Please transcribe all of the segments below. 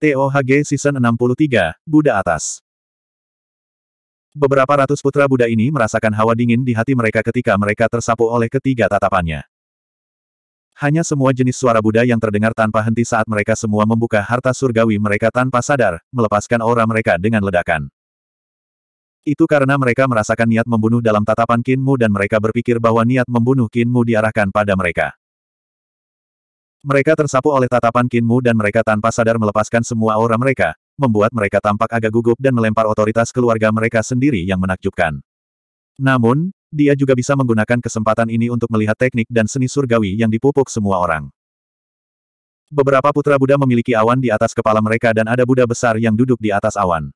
TOHG Season 63, Buddha Atas Beberapa ratus putra Buddha ini merasakan hawa dingin di hati mereka ketika mereka tersapu oleh ketiga tatapannya. Hanya semua jenis suara Buddha yang terdengar tanpa henti saat mereka semua membuka harta surgawi mereka tanpa sadar, melepaskan aura mereka dengan ledakan. Itu karena mereka merasakan niat membunuh dalam tatapan Kinmu dan mereka berpikir bahwa niat membunuh Kinmu diarahkan pada mereka. Mereka tersapu oleh tatapan Kinmu dan mereka tanpa sadar melepaskan semua aura mereka, membuat mereka tampak agak gugup dan melempar otoritas keluarga mereka sendiri yang menakjubkan. Namun, dia juga bisa menggunakan kesempatan ini untuk melihat teknik dan seni surgawi yang dipupuk semua orang. Beberapa putra Buddha memiliki awan di atas kepala mereka dan ada Buddha besar yang duduk di atas awan.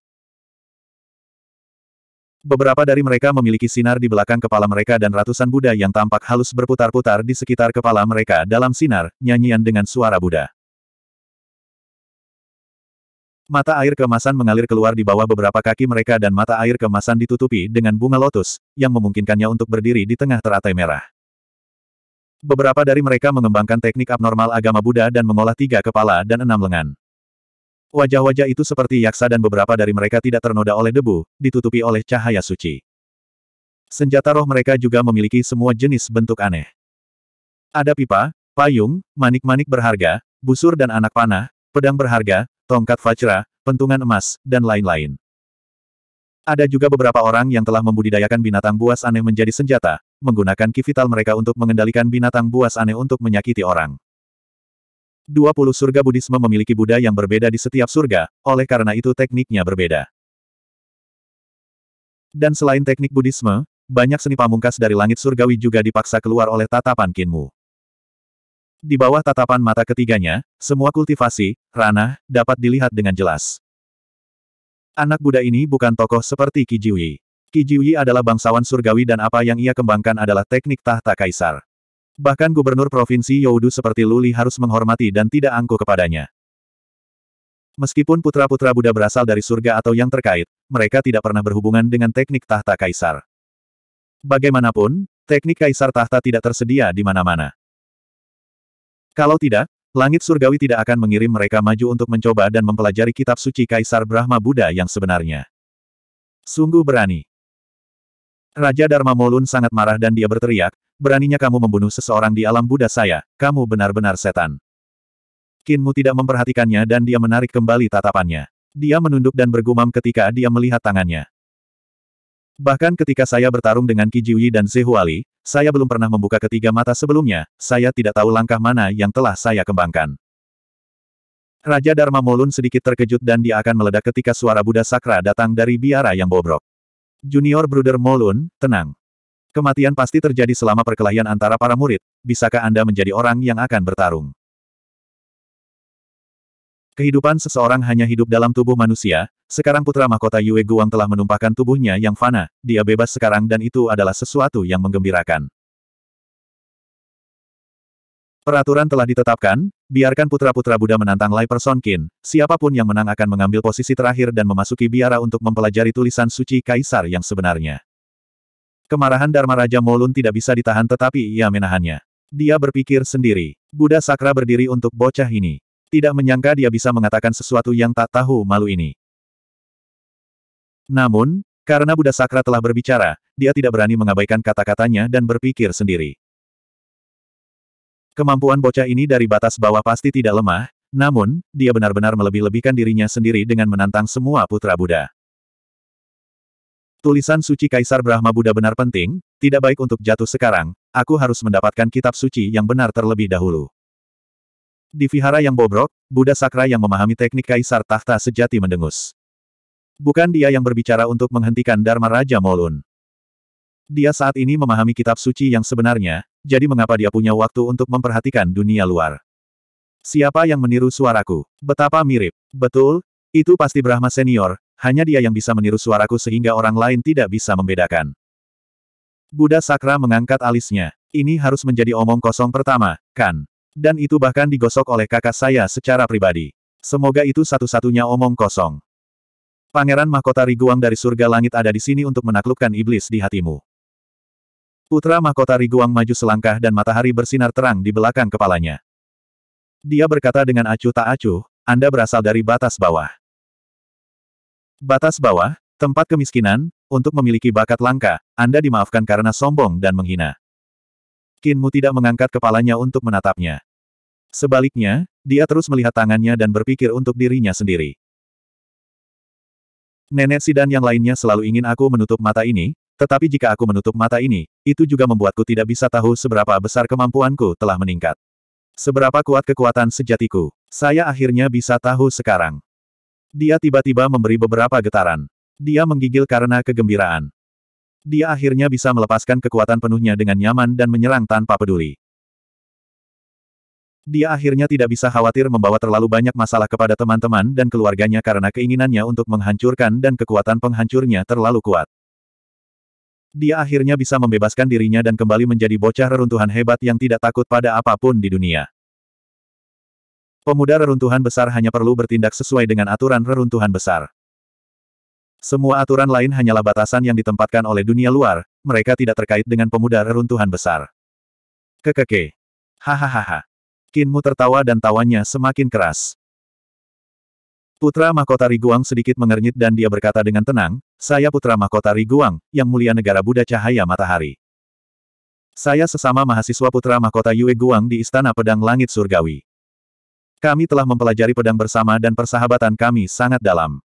Beberapa dari mereka memiliki sinar di belakang kepala mereka dan ratusan Buddha yang tampak halus berputar-putar di sekitar kepala mereka dalam sinar, nyanyian dengan suara Buddha. Mata air kemasan mengalir keluar di bawah beberapa kaki mereka dan mata air kemasan ditutupi dengan bunga lotus, yang memungkinkannya untuk berdiri di tengah teratai merah. Beberapa dari mereka mengembangkan teknik abnormal agama Buddha dan mengolah tiga kepala dan enam lengan. Wajah-wajah itu seperti yaksa dan beberapa dari mereka tidak ternoda oleh debu, ditutupi oleh cahaya suci. Senjata roh mereka juga memiliki semua jenis bentuk aneh. Ada pipa, payung, manik-manik berharga, busur dan anak panah, pedang berharga, tongkat vajra, pentungan emas, dan lain-lain. Ada juga beberapa orang yang telah membudidayakan binatang buas aneh menjadi senjata, menggunakan kivital mereka untuk mengendalikan binatang buas aneh untuk menyakiti orang. 20 surga Buddhisme memiliki Buddha yang berbeda di setiap surga, oleh karena itu tekniknya berbeda. Dan selain teknik Buddhisme, banyak seni pamungkas dari langit surgawi juga dipaksa keluar oleh tatapan Kinmu. Di bawah tatapan mata ketiganya, semua kultivasi, ranah, dapat dilihat dengan jelas. Anak Buddha ini bukan tokoh seperti Kijiwi. Kijiwi adalah bangsawan surgawi dan apa yang ia kembangkan adalah teknik tahta kaisar. Bahkan gubernur provinsi Youdu seperti Luli harus menghormati dan tidak angkuh kepadanya. Meskipun putra-putra Buddha berasal dari surga atau yang terkait, mereka tidak pernah berhubungan dengan teknik tahta kaisar. Bagaimanapun, teknik kaisar tahta tidak tersedia di mana-mana. Kalau tidak, langit surgawi tidak akan mengirim mereka maju untuk mencoba dan mempelajari kitab suci kaisar Brahma Buddha yang sebenarnya. Sungguh berani. Raja Dharma Molun sangat marah dan dia berteriak, beraninya kamu membunuh seseorang di alam Buddha saya, kamu benar-benar setan. Kinmu tidak memperhatikannya dan dia menarik kembali tatapannya. Dia menunduk dan bergumam ketika dia melihat tangannya. Bahkan ketika saya bertarung dengan Kijiwi dan Zehuali, saya belum pernah membuka ketiga mata sebelumnya, saya tidak tahu langkah mana yang telah saya kembangkan. Raja Dharma Molun sedikit terkejut dan dia akan meledak ketika suara Buddha Sakra datang dari biara yang bobrok. Junior Bruder Molun, tenang. Kematian pasti terjadi selama perkelahian antara para murid, bisakah Anda menjadi orang yang akan bertarung? Kehidupan seseorang hanya hidup dalam tubuh manusia, sekarang putra mahkota Yue Guang telah menumpahkan tubuhnya yang fana, dia bebas sekarang dan itu adalah sesuatu yang menggembirakan. Peraturan telah ditetapkan, biarkan putra-putra Buddha menantang Lai Person Qin, siapa pun yang menang akan mengambil posisi terakhir dan memasuki biara untuk mempelajari tulisan suci kaisar yang sebenarnya. Kemarahan Dharma Raja Molun tidak bisa ditahan tetapi ia menahannya. Dia berpikir sendiri. Buddha Sakra berdiri untuk bocah ini. Tidak menyangka dia bisa mengatakan sesuatu yang tak tahu malu ini. Namun, karena Buddha Sakra telah berbicara, dia tidak berani mengabaikan kata-katanya dan berpikir sendiri. Kemampuan bocah ini dari batas bawah pasti tidak lemah, namun, dia benar-benar melebih-lebihkan dirinya sendiri dengan menantang semua putra Buddha. Tulisan suci Kaisar Brahma Buddha benar penting, tidak baik untuk jatuh sekarang, aku harus mendapatkan kitab suci yang benar terlebih dahulu. Di vihara yang bobrok, Buddha Sakra yang memahami teknik Kaisar Tahta sejati mendengus. Bukan dia yang berbicara untuk menghentikan Dharma Raja Molun. Dia saat ini memahami kitab suci yang sebenarnya, jadi mengapa dia punya waktu untuk memperhatikan dunia luar. Siapa yang meniru suaraku? Betapa mirip. Betul, itu pasti Brahma Senior, hanya dia yang bisa meniru suaraku sehingga orang lain tidak bisa membedakan. Buddha Sakra mengangkat alisnya. Ini harus menjadi omong kosong pertama, kan? Dan itu bahkan digosok oleh kakak saya secara pribadi. Semoga itu satu-satunya omong kosong. Pangeran Mahkota Riguang dari surga langit ada di sini untuk menaklukkan iblis di hatimu. Putra Mahkota Riguang maju selangkah dan matahari bersinar terang di belakang kepalanya. Dia berkata dengan acuh tak acuh, Anda berasal dari batas bawah. Batas bawah, tempat kemiskinan, untuk memiliki bakat langka, Anda dimaafkan karena sombong dan menghina. Kinmu tidak mengangkat kepalanya untuk menatapnya. Sebaliknya, dia terus melihat tangannya dan berpikir untuk dirinya sendiri. Nenek Sidan yang lainnya selalu ingin aku menutup mata ini, tetapi jika aku menutup mata ini, itu juga membuatku tidak bisa tahu seberapa besar kemampuanku telah meningkat. Seberapa kuat kekuatan sejatiku. Saya akhirnya bisa tahu sekarang. Dia tiba-tiba memberi beberapa getaran. Dia menggigil karena kegembiraan. Dia akhirnya bisa melepaskan kekuatan penuhnya dengan nyaman dan menyerang tanpa peduli. Dia akhirnya tidak bisa khawatir membawa terlalu banyak masalah kepada teman-teman dan keluarganya karena keinginannya untuk menghancurkan dan kekuatan penghancurnya terlalu kuat. Dia akhirnya bisa membebaskan dirinya dan kembali menjadi bocah reruntuhan hebat yang tidak takut pada apa pun di dunia. Pemuda reruntuhan besar hanya perlu bertindak sesuai dengan aturan reruntuhan besar. Semua aturan lain hanyalah batasan yang ditempatkan oleh dunia luar, mereka tidak terkait dengan pemuda reruntuhan besar. Kekeke. Hahaha. Kinmu tertawa dan tawanya semakin keras. Putra Mahkota Riguang sedikit mengernyit dan dia berkata dengan tenang, saya Putra Mahkota Riguang, yang mulia negara Buddha Cahaya Matahari. Saya sesama mahasiswa Putra Mahkota Yue Guang di Istana Pedang Langit Surgawi. Kami telah mempelajari pedang bersama dan persahabatan kami sangat dalam.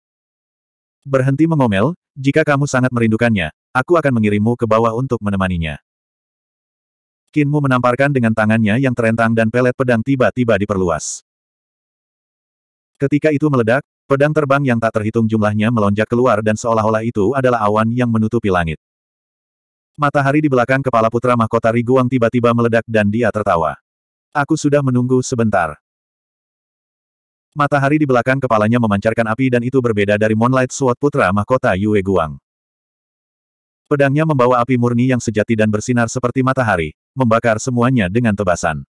Berhenti mengomel, jika kamu sangat merindukannya, aku akan mengirimmu ke bawah untuk menemaninya. Kinmu menamparkan dengan tangannya yang terentang dan pelet pedang tiba-tiba diperluas. Ketika itu meledak, pedang terbang yang tak terhitung jumlahnya melonjak keluar dan seolah-olah itu adalah awan yang menutupi langit. Matahari di belakang kepala putra mahkota Riguang tiba-tiba meledak dan dia tertawa. Aku sudah menunggu sebentar. Matahari di belakang kepalanya memancarkan api dan itu berbeda dari Moonlight Sword putra mahkota Yue Guang. Pedangnya membawa api murni yang sejati dan bersinar seperti matahari, membakar semuanya dengan tebasan.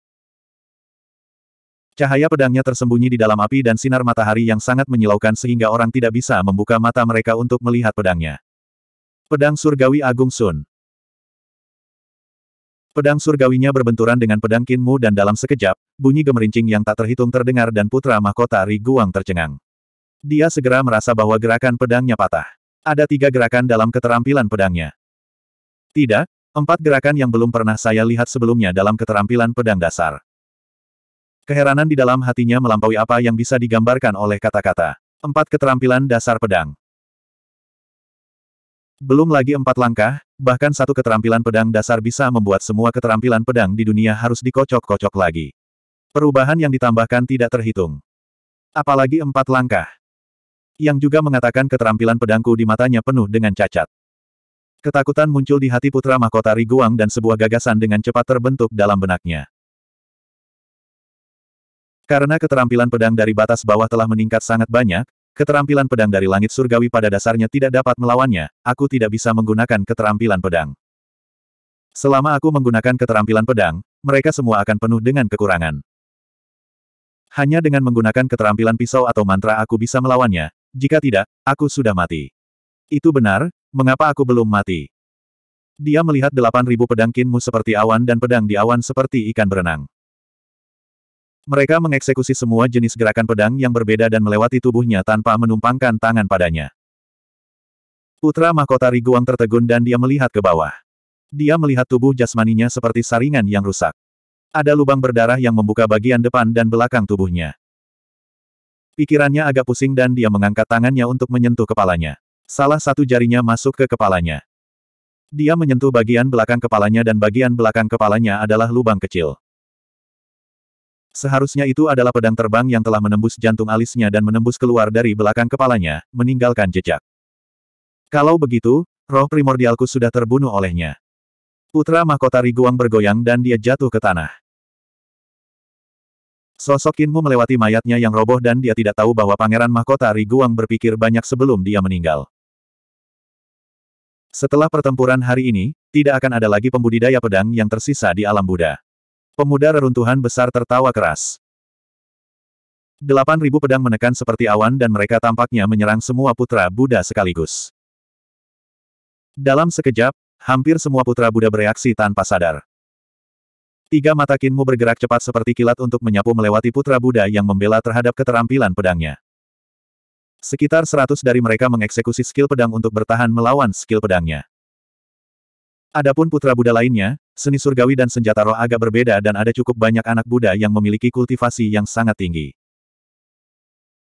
Cahaya pedangnya tersembunyi di dalam api dan sinar matahari yang sangat menyilaukan sehingga orang tidak bisa membuka mata mereka untuk melihat pedangnya. Pedang Surgawi Agung Sun Pedang surgawinya berbenturan dengan pedang Kinmu dan dalam sekejap, bunyi gemerincing yang tak terhitung terdengar dan putra mahkota Ri Guang tercengang. Dia segera merasa bahwa gerakan pedangnya patah. Ada tiga gerakan dalam keterampilan pedangnya. Tidak, empat gerakan yang belum pernah saya lihat sebelumnya dalam keterampilan pedang dasar. Keheranan di dalam hatinya melampaui apa yang bisa digambarkan oleh kata-kata. Empat keterampilan dasar pedang. Belum lagi empat langkah, bahkan satu keterampilan pedang dasar bisa membuat semua keterampilan pedang di dunia harus dikocok-kocok lagi. Perubahan yang ditambahkan tidak terhitung. Apalagi empat langkah. Yang juga mengatakan keterampilan pedangku di matanya penuh dengan cacat. Ketakutan muncul di hati putra mahkota Riguang dan sebuah gagasan dengan cepat terbentuk dalam benaknya. Karena keterampilan pedang dari batas bawah telah meningkat sangat banyak, keterampilan pedang dari langit surgawi pada dasarnya tidak dapat melawannya, aku tidak bisa menggunakan keterampilan pedang. Selama aku menggunakan keterampilan pedang, mereka semua akan penuh dengan kekurangan. Hanya dengan menggunakan keterampilan pisau atau mantra aku bisa melawannya, jika tidak, aku sudah mati. Itu benar, mengapa aku belum mati? Dia melihat delapan ribu pedang kinmu seperti awan dan pedang di awan seperti ikan berenang. Mereka mengeksekusi semua jenis gerakan pedang yang berbeda dan melewati tubuhnya tanpa menumpangkan tangan padanya. Putra mahkota Riguang tertegun dan dia melihat ke bawah. Dia melihat tubuh jasmaninya seperti saringan yang rusak. Ada lubang berdarah yang membuka bagian depan dan belakang tubuhnya. Pikirannya agak pusing dan dia mengangkat tangannya untuk menyentuh kepalanya. Salah satu jarinya masuk ke kepalanya. Dia menyentuh bagian belakang kepalanya dan bagian belakang kepalanya adalah lubang kecil. Seharusnya itu adalah pedang terbang yang telah menembus jantung alisnya dan menembus keluar dari belakang kepalanya, meninggalkan jejak. Kalau begitu, roh primordialku sudah terbunuh olehnya. Putra mahkota Riguang bergoyang dan dia jatuh ke tanah. Sosok Kinmu melewati mayatnya yang roboh dan dia tidak tahu bahwa Pangeran Mahkota Riguang berpikir banyak sebelum dia meninggal. Setelah pertempuran hari ini, tidak akan ada lagi pembudidaya pedang yang tersisa di alam Buddha. Pemuda reruntuhan besar tertawa keras. Delapan ribu pedang menekan seperti awan dan mereka tampaknya menyerang semua putra Buddha sekaligus. Dalam sekejap, hampir semua putra Buddha bereaksi tanpa sadar. Tiga mata Kinmu bergerak cepat seperti kilat untuk menyapu melewati putra Buddha yang membela terhadap keterampilan pedangnya. Sekitar seratus dari mereka mengeksekusi skill pedang untuk bertahan melawan skill pedangnya. Adapun putra Buddha lainnya, seni surgawi dan senjata roh agak berbeda dan ada cukup banyak anak Buddha yang memiliki kultivasi yang sangat tinggi.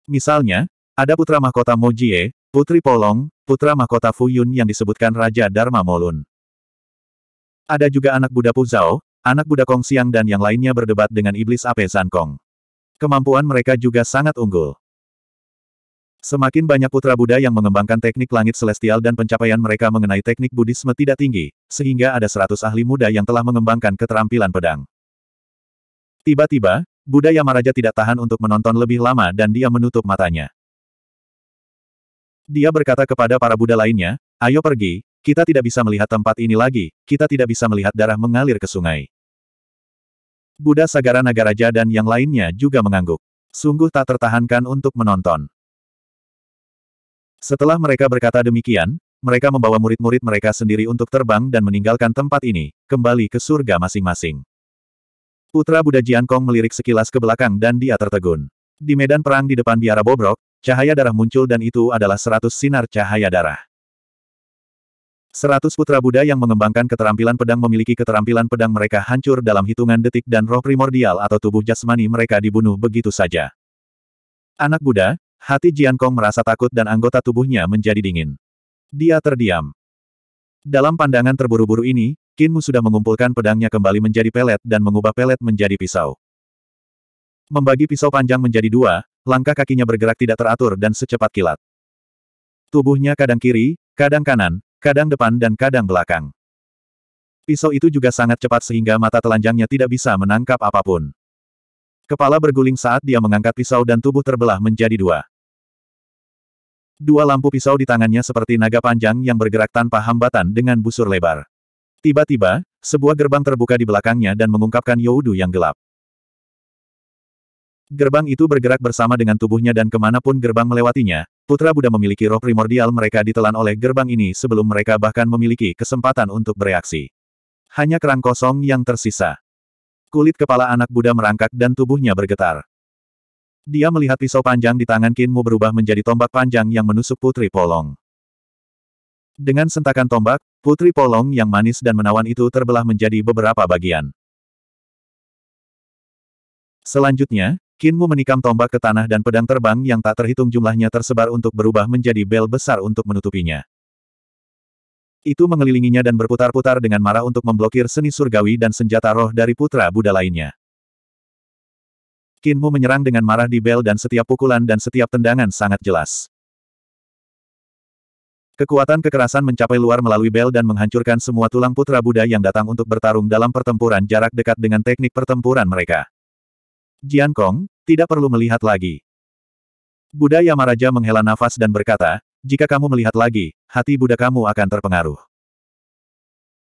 Misalnya, ada putra mahkota Mojie, putri Polong, putra mahkota Fuyun yang disebutkan Raja Dharma Molun. Ada juga anak Buddha Puzao, anak Buddha Kong Siang dan yang lainnya berdebat dengan iblis Ape Zankong. Kemampuan mereka juga sangat unggul. Semakin banyak putra Buddha yang mengembangkan teknik langit celestial dan pencapaian mereka mengenai teknik Buddhisme tidak tinggi, sehingga ada seratus ahli muda yang telah mengembangkan keterampilan pedang. Tiba-tiba, Buddha Yamaraja tidak tahan untuk menonton lebih lama dan dia menutup matanya. Dia berkata kepada para Buddha lainnya, ayo pergi, kita tidak bisa melihat tempat ini lagi, kita tidak bisa melihat darah mengalir ke sungai. Buddha Sagara Nagaraja dan yang lainnya juga mengangguk. Sungguh tak tertahankan untuk menonton. Setelah mereka berkata demikian, mereka membawa murid-murid mereka sendiri untuk terbang dan meninggalkan tempat ini, kembali ke surga masing-masing. Putra Buddha Jiankong melirik sekilas ke belakang dan dia tertegun. Di medan perang di depan biara bobrok, cahaya darah muncul dan itu adalah seratus sinar cahaya darah. Seratus putra Buddha yang mengembangkan keterampilan pedang memiliki keterampilan pedang mereka hancur dalam hitungan detik dan roh primordial atau tubuh jasmani mereka dibunuh begitu saja. Anak Buddha, Hati Jiankong merasa takut dan anggota tubuhnya menjadi dingin. Dia terdiam. Dalam pandangan terburu-buru ini, Kinmu sudah mengumpulkan pedangnya kembali menjadi pelet dan mengubah pelet menjadi pisau. Membagi pisau panjang menjadi dua, langkah kakinya bergerak tidak teratur dan secepat kilat. Tubuhnya kadang kiri, kadang kanan, kadang depan dan kadang belakang. Pisau itu juga sangat cepat sehingga mata telanjangnya tidak bisa menangkap apa pun. Kepala berguling saat dia mengangkat pisau dan tubuh terbelah menjadi dua. Dua lampu pisau di tangannya seperti naga panjang yang bergerak tanpa hambatan dengan busur lebar. Tiba-tiba, sebuah gerbang terbuka di belakangnya dan mengungkapkan Youdu yang gelap. Gerbang itu bergerak bersama dengan tubuhnya dan ke mana pun gerbang melewatinya, Putra Buddha memiliki roh primordial mereka ditelan oleh gerbang ini sebelum mereka bahkan memiliki kesempatan untuk bereaksi. Hanya kerang kosong yang tersisa. Kulit kepala anak Buddha merangkak dan tubuhnya bergetar. Dia melihat pisau panjang di tangan Kinmu berubah menjadi tombak panjang yang menusuk Putri Polong. Dengan sentakan tombak, Putri Polong yang manis dan menawan itu terbelah menjadi beberapa bagian. Selanjutnya, Kinmu menikam tombak ke tanah dan pedang terbang yang tak terhitung jumlahnya tersebar untuk berubah menjadi bel besar untuk menutupinya. Itu mengelilinginya dan berputar-putar dengan marah untuk memblokir seni surgawi dan senjata roh dari putra Buddha lainnya. Kinmu menyerang dengan marah di bel dan setiap pukulan dan setiap tendangan sangat jelas. Kekuatan kekerasan mencapai luar melalui bel dan menghancurkan semua tulang putra Buddha yang datang untuk bertarung dalam pertempuran jarak dekat dengan teknik pertempuran mereka. Jian Kong, tidak perlu melihat lagi. Buddha Yamaraja menghela nafas dan berkata, jika kamu melihat lagi, hati Buddha kamu akan terpengaruh.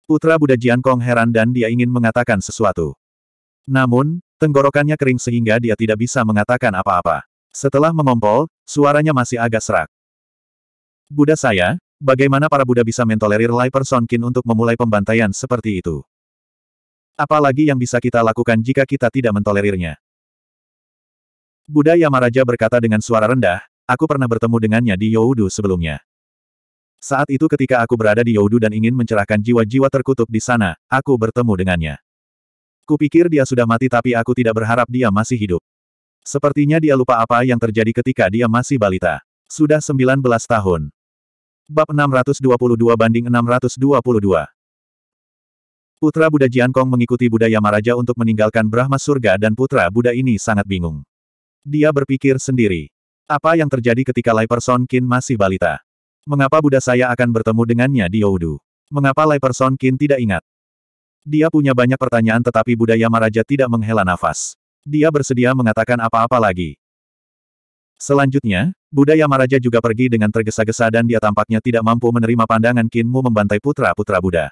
Putra Buddha Jiankong heran dan dia ingin mengatakan sesuatu. Namun, tenggorokannya kering sehingga dia tidak bisa mengatakan apa-apa. Setelah mengompol, suaranya masih agak serak. Buddha saya, bagaimana para Buddha bisa mentolerir Lai Person Kin untuk memulai pembantaian seperti itu? Apalagi yang bisa kita lakukan jika kita tidak mentolerirnya? Buddha Yamaraja berkata dengan suara rendah, Aku pernah bertemu dengannya di Youdu sebelumnya. Saat itu ketika aku berada di Youdu dan ingin mencerahkan jiwa-jiwa terkutuk di sana, aku bertemu dengannya. Kupikir dia sudah mati tapi aku tidak berharap dia masih hidup. Sepertinya dia lupa apa yang terjadi ketika dia masih balita. Sudah 19 tahun. Bab 622 banding 622. Putra Buddha Jiankong mengikuti Buddha Yamaraja untuk meninggalkan Brahma Surga dan putra Buddha ini sangat bingung. Dia berpikir sendiri. Apa yang terjadi ketika Lai Person Kin masih balita? Mengapa Buddha saya akan bertemu dengannya di Youdu? Mengapa Lai Person Kin tidak ingat? Dia punya banyak pertanyaan tetapi Buddha Yamaraja tidak menghela nafas. Dia bersedia mengatakan apa-apa lagi. Selanjutnya, Buddha Yamaraja juga pergi dengan tergesa-gesa dan dia tampaknya tidak mampu menerima pandangan Kinmu membantai putra-putra Buddha.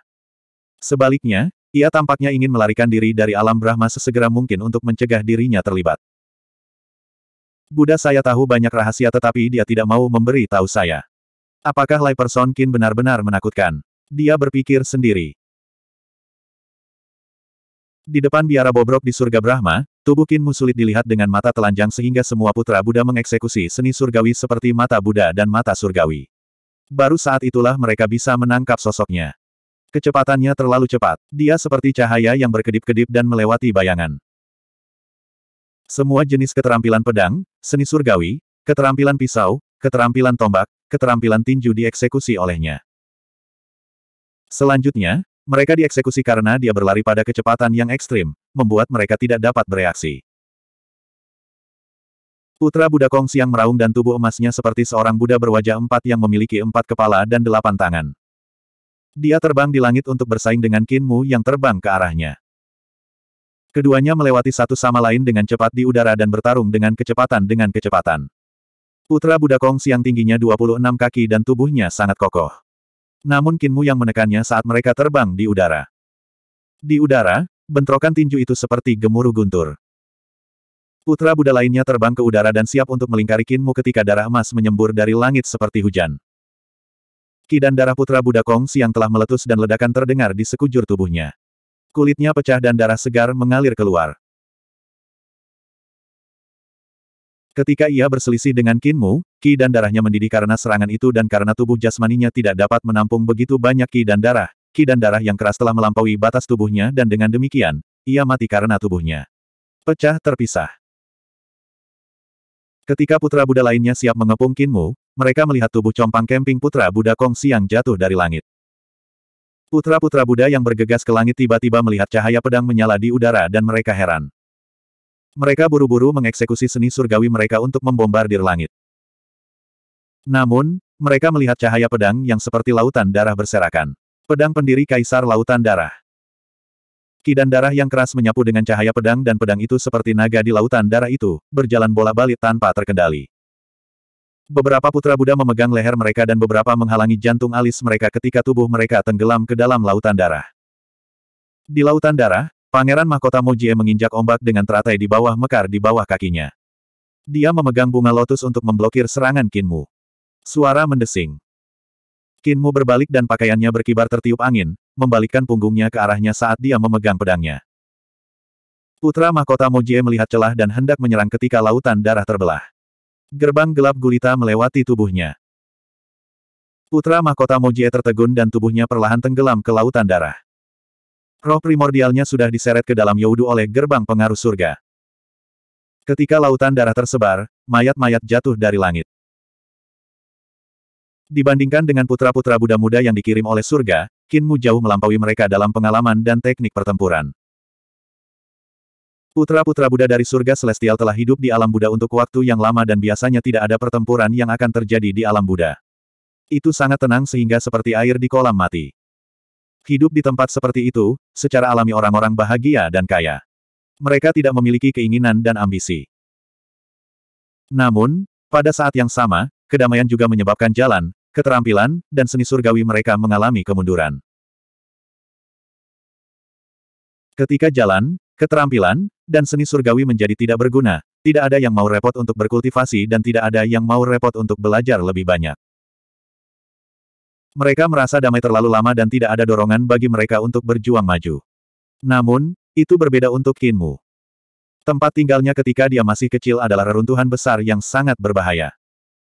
Sebaliknya, ia tampaknya ingin melarikan diri dari alam Brahma sesegera mungkin untuk mencegah dirinya terlibat. Buddha saya tahu banyak rahasia tetapi dia tidak mau memberi tahu saya. Apakah Lai Person Kin benar-benar menakutkan? Dia berpikir sendiri. Di depan biara bobrok di surga Brahma, tubuh Kinmu sulit dilihat dengan mata telanjang sehingga semua putra Buddha mengeksekusi seni surgawi seperti mata Buddha dan mata surgawi. Baru saat itulah mereka bisa menangkap sosoknya. Kecepatannya terlalu cepat. Dia seperti cahaya yang berkedip-kedip dan melewati bayangan. Semua jenis keterampilan pedang, seni surgawi, keterampilan pisau, keterampilan tombak, keterampilan tinju dieksekusi olehnya. Selanjutnya, mereka dieksekusi karena dia berlari pada kecepatan yang ekstrim, membuat mereka tidak dapat bereaksi. Putra Buddha Kong Siang meraung dan tubuh emasnya seperti seorang Buddha berwajah empat yang memiliki empat kepala dan delapan tangan. Dia terbang di langit untuk bersaing dengan Kinmu yang terbang ke arahnya. Keduanya melewati satu sama lain dengan cepat di udara dan bertarung dengan kecepatan dengan kecepatan. Putra Buddha Kong Siang tingginya 26 kaki dan tubuhnya sangat kokoh. Namun Kinmu yang menekannya saat mereka terbang di udara. Di udara, bentrokan tinju itu seperti gemuruh guntur. Putra Buddha lainnya terbang ke udara dan siap untuk melingkari Kinmu ketika darah emas menyembur dari langit seperti hujan. Ki dan darah Putra Buddha Kongsi yang telah meletus dan ledakan terdengar di sekujur tubuhnya. Kulitnya pecah dan darah segar mengalir keluar. Ketika ia berselisih dengan Kinmu, ki dan darahnya mendidih karena serangan itu dan karena tubuh jasmaninya tidak dapat menampung begitu banyak ki dan darah, ki dan darah yang keras telah melampaui batas tubuhnya dan dengan demikian, ia mati karena tubuhnya pecah terpisah. Ketika putra Buddha lainnya siap mengepung Kinmu, mereka melihat tubuh compang camping putra Buddha Kongsi yang jatuh dari langit. Putra-putra Buddha yang bergegas ke langit tiba-tiba melihat cahaya pedang menyala di udara dan mereka heran. Mereka buru-buru mengeksekusi seni surgawi mereka untuk membombardir langit. Namun, mereka melihat cahaya pedang yang seperti lautan darah berserakan. Pedang pendiri Kaisar Lautan Darah. Ki dan darah yang keras menyapu dengan cahaya pedang dan pedang itu seperti naga di lautan darah itu, berjalan bola-balik tanpa terkendali. Beberapa putra Buddha memegang leher mereka dan beberapa menghalangi jantung alis mereka ketika tubuh mereka tenggelam ke dalam lautan darah. Di lautan darah, Pangeran Mahkota Mojie menginjak ombak dengan teratai di bawah mekar di bawah kakinya. Dia memegang bunga lotus untuk memblokir serangan Kinmu. Suara mendesing. Kinmu berbalik dan pakaiannya berkibar tertiup angin, membalikkan punggungnya ke arahnya saat dia memegang pedangnya. Putra Mahkota Mojie melihat celah dan hendak menyerang ketika lautan darah terbelah. Gerbang gelap gulita melewati tubuhnya. Putra Mahkota Mojie tertegun dan tubuhnya perlahan tenggelam ke lautan darah. Roh primordialnya sudah diseret ke dalam Youdu oleh gerbang pengaruh surga. Ketika lautan darah tersebar, mayat-mayat jatuh dari langit. Dibandingkan dengan putra-putra Buddha muda yang dikirim oleh surga, Kinmu jauh melampaui mereka dalam pengalaman dan teknik pertempuran. Putra-putra Buddha dari surga celestial telah hidup di alam Buddha untuk waktu yang lama dan biasanya tidak ada pertempuran yang akan terjadi di alam Buddha. Itu sangat tenang sehingga seperti air di kolam mati. Hidup di tempat seperti itu, secara alami orang-orang bahagia dan kaya. Mereka tidak memiliki keinginan dan ambisi. Namun, pada saat yang sama, kedamaian juga menyebabkan jalan, keterampilan, dan seni surgawi mereka mengalami kemunduran. Ketika jalan, keterampilan, dan seni surgawi menjadi tidak berguna, tidak ada yang mau repot untuk berkultivasi dan tidak ada yang mau repot untuk belajar lebih banyak. Mereka merasa damai terlalu lama dan tidak ada dorongan bagi mereka untuk berjuang maju. Namun, itu berbeda untuk Kinmu. Tempat tinggalnya ketika dia masih kecil adalah reruntuhan besar yang sangat berbahaya.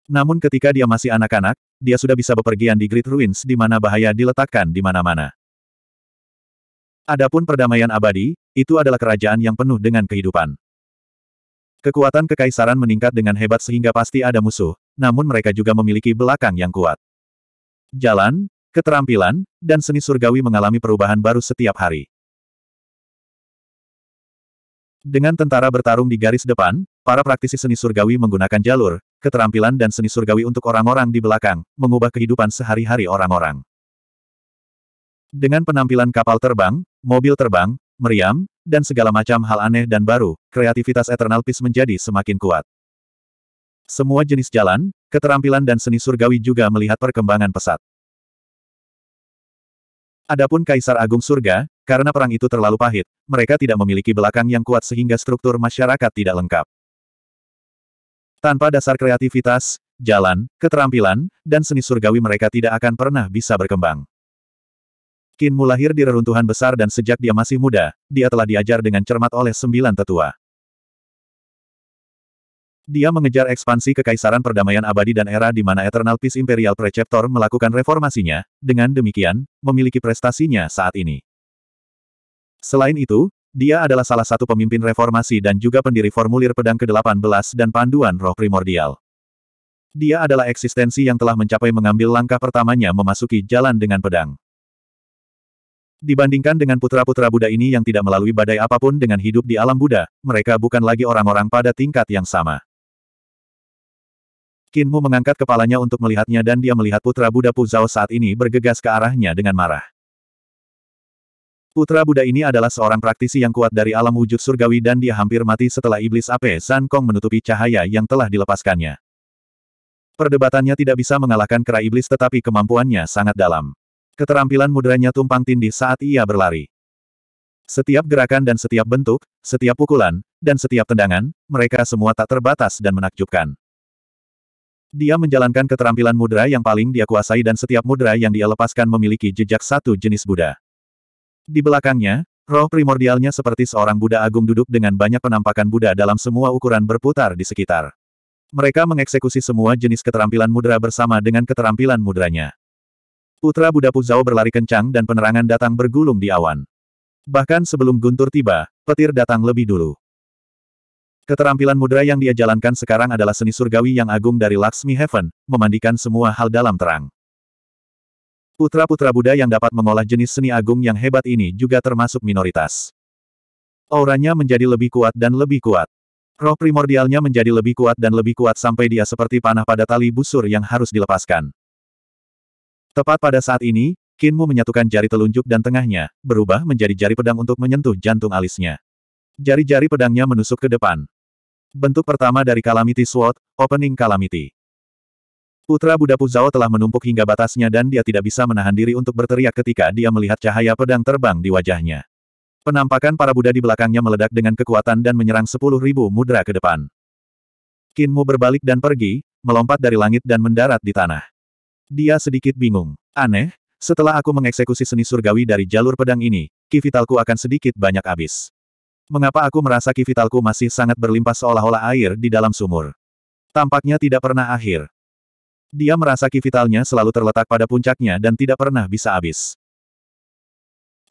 Namun ketika dia masih anak-anak, dia sudah bisa bepergian di Great Ruins di mana bahaya diletakkan di mana-mana. Adapun perdamaian abadi, itu adalah kerajaan yang penuh dengan kehidupan. Kekuatan kekaisaran meningkat dengan hebat sehingga pasti ada musuh, namun mereka juga memiliki belakang yang kuat. Jalan, keterampilan, dan seni surgawi mengalami perubahan baru setiap hari. Dengan tentara bertarung di garis depan, para praktisi seni surgawi menggunakan jalur, keterampilan dan seni surgawi untuk orang-orang di belakang, mengubah kehidupan sehari-hari orang-orang. Dengan penampilan kapal terbang, mobil terbang, meriam, dan segala macam hal aneh dan baru, kreativitas Eternal Peace menjadi semakin kuat. Semua jenis jalan, keterampilan dan seni surgawi juga melihat perkembangan pesat. Adapun Kaisar Agung Surga, karena perang itu terlalu pahit, mereka tidak memiliki belakang yang kuat sehingga struktur masyarakat tidak lengkap. Tanpa dasar kreativitas, jalan, keterampilan, dan seni surgawi mereka tidak akan pernah bisa berkembang. Kinmu lahir di reruntuhan besar dan sejak dia masih muda, dia telah diajar dengan cermat oleh sembilan tetua. Dia mengejar ekspansi kekaisaran perdamaian abadi dan era di mana Eternal Peace Imperial Preceptor melakukan reformasinya, dengan demikian, memiliki prestasinya saat ini. Selain itu, dia adalah salah satu pemimpin reformasi dan juga pendiri formulir pedang ke-18 dan panduan roh primordial. Dia adalah eksistensi yang telah mencapai mengambil langkah pertamanya memasuki jalan dengan pedang. Dibandingkan dengan putra-putra Buddha ini yang tidak melalui badai apa pun dengan hidup di alam Buddha, mereka bukan lagi orang-orang pada tingkat yang sama. Kinmu mengangkat kepalanya untuk melihatnya dan dia melihat putra Buddha Puzao saat ini bergegas ke arahnya dengan marah. Putra Buddha ini adalah seorang praktisi yang kuat dari alam wujud surgawi dan dia hampir mati setelah iblis Ape San Kong menutupi cahaya yang telah dilepaskannya. Perdebatannya tidak bisa mengalahkan kera iblis tetapi kemampuannya sangat dalam. Keterampilan mudranya tumpang tindih saat ia berlari. Setiap gerakan dan setiap bentuk, setiap pukulan, dan setiap tendangan, mereka semua tak terbatas dan menakjubkan. Dia menjalankan keterampilan mudra yang paling dia kuasai dan setiap mudra yang dia lepaskan memiliki jejak satu jenis Buddha. Di belakangnya, roh primordialnya seperti seorang Buddha agung duduk dengan banyak penampakan Buddha dalam semua ukuran berputar di sekitar. Mereka mengeksekusi semua jenis keterampilan mudra bersama dengan keterampilan mudranya. Putra Buddha Puzao berlari kencang dan penerangan datang bergulung di awan. Bahkan sebelum guntur tiba, petir datang lebih dulu. Keterampilan mudra yang dia jalankan sekarang adalah seni surgawi yang agung dari Lakshmi Heaven, memandikan semua hal dalam terang. Putra-putra Buddha yang dapat mengolah jenis seni agung yang hebat ini juga termasuk minoritas. Auranya menjadi lebih kuat dan lebih kuat. Roh primordialnya menjadi lebih kuat dan lebih kuat sampai dia seperti panah pada tali busur yang harus dilepaskan. Tepat pada saat ini, Kinmu menyatukan jari telunjuk dan tengahnya, berubah menjadi jari pedang untuk menyentuh jantung alisnya. Jari-jari pedangnya menusuk ke depan. Bentuk pertama dari Calamity Sword, Opening Calamity. Putra Buddha Puzao telah menumpuk hingga batasnya dan dia tidak bisa menahan diri untuk berteriak ketika dia melihat cahaya pedang terbang di wajahnya. Penampakan para Buddha di belakangnya meledak dengan kekuatan dan menyerang sepuluh ribu mudra ke depan. Kinmu berbalik dan pergi, melompat dari langit dan mendarat di tanah. Dia sedikit bingung. Aneh, setelah aku mengeksekusi seni surgawi dari jalur pedang ini, ki vitalku akan sedikit banyak habis. Mengapa aku merasa ki vitalku masih sangat berlimpah seolah-olah air di dalam sumur? Tampaknya tidak pernah akhir. Dia merasa ki vitalnya selalu terletak pada puncaknya dan tidak pernah bisa habis.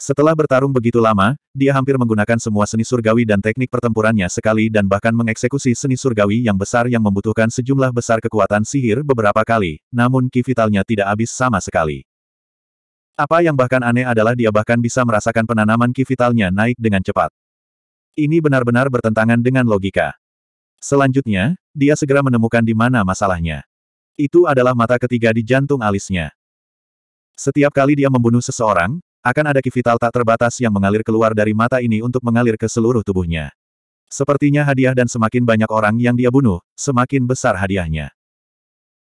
Setelah bertarung begitu lama, dia hampir menggunakan semua seni surgawi dan teknik pertempurannya sekali dan bahkan mengeksekusi seni surgawi yang besar yang membutuhkan sejumlah besar kekuatan sihir beberapa kali, namun ki vitalnya tidak habis sama sekali. Apa yang bahkan aneh adalah dia bahkan bisa merasakan penanaman ki vitalnya naik dengan cepat. Ini benar-benar bertentangan dengan logika. Selanjutnya, dia segera menemukan di mana masalahnya. Itu adalah mata ketiga di jantung alisnya. Setiap kali dia membunuh seseorang, akan ada ki vital tak terbatas yang mengalir keluar dari mata ini untuk mengalir ke seluruh tubuhnya. Sepertinya hadiah dan semakin banyak orang yang dia bunuh, semakin besar hadiahnya.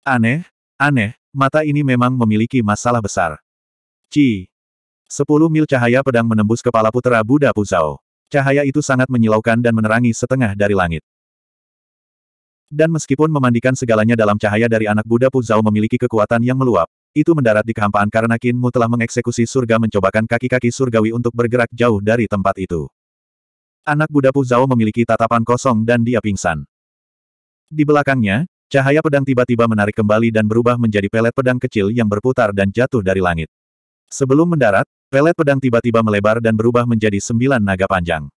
Aneh, aneh, mata ini memang memiliki masalah besar. Ci. Sepuluh mil cahaya pedang menembus kepala putera Buddha Puzao. Cahaya itu sangat menyilaukan dan menerangi setengah dari langit. Dan meskipun memandikan segalanya dalam cahaya dari anak Buddha Puzao memiliki kekuatan yang meluap, itu mendarat di kehampaan karena Kinmu telah mengeksekusi surga mencobakan kaki-kaki surgawi untuk bergerak jauh dari tempat itu. Anak Buddha Puzao memiliki tatapan kosong dan dia pingsan. Di belakangnya, cahaya pedang tiba-tiba menarik kembali dan berubah menjadi pelet pedang kecil yang berputar dan jatuh dari langit. Sebelum mendarat, pelet pedang tiba-tiba melebar dan berubah menjadi sembilan naga panjang.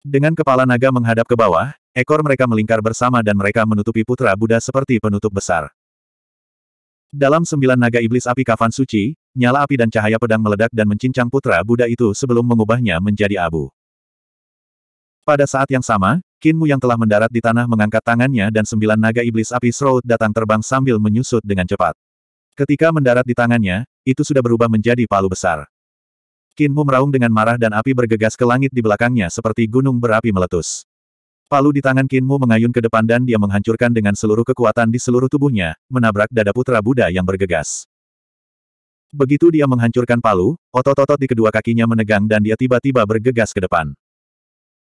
Dengan kepala naga menghadap ke bawah, ekor mereka melingkar bersama dan mereka menutupi putra Buddha seperti penutup besar. Dalam sembilan naga iblis api kafan suci, nyala api dan cahaya pedang meledak dan mencincang putra Buddha itu sebelum mengubahnya menjadi abu. Pada saat yang sama, Kinmu yang telah mendarat di tanah mengangkat tangannya dan sembilan naga iblis api Shroud datang terbang sambil menyusut dengan cepat. Ketika mendarat di tangannya, itu sudah berubah menjadi palu besar. Kinmu meraung dengan marah dan api bergegas ke langit di belakangnya seperti gunung berapi meletus. Palu di tangan Kinmu mengayun ke depan dan dia menghancurkan dengan seluruh kekuatan di seluruh tubuhnya, menabrak dada putra Buddha yang bergegas. Begitu dia menghancurkan palu, otot-otot di kedua kakinya menegang dan dia tiba-tiba bergegas ke depan.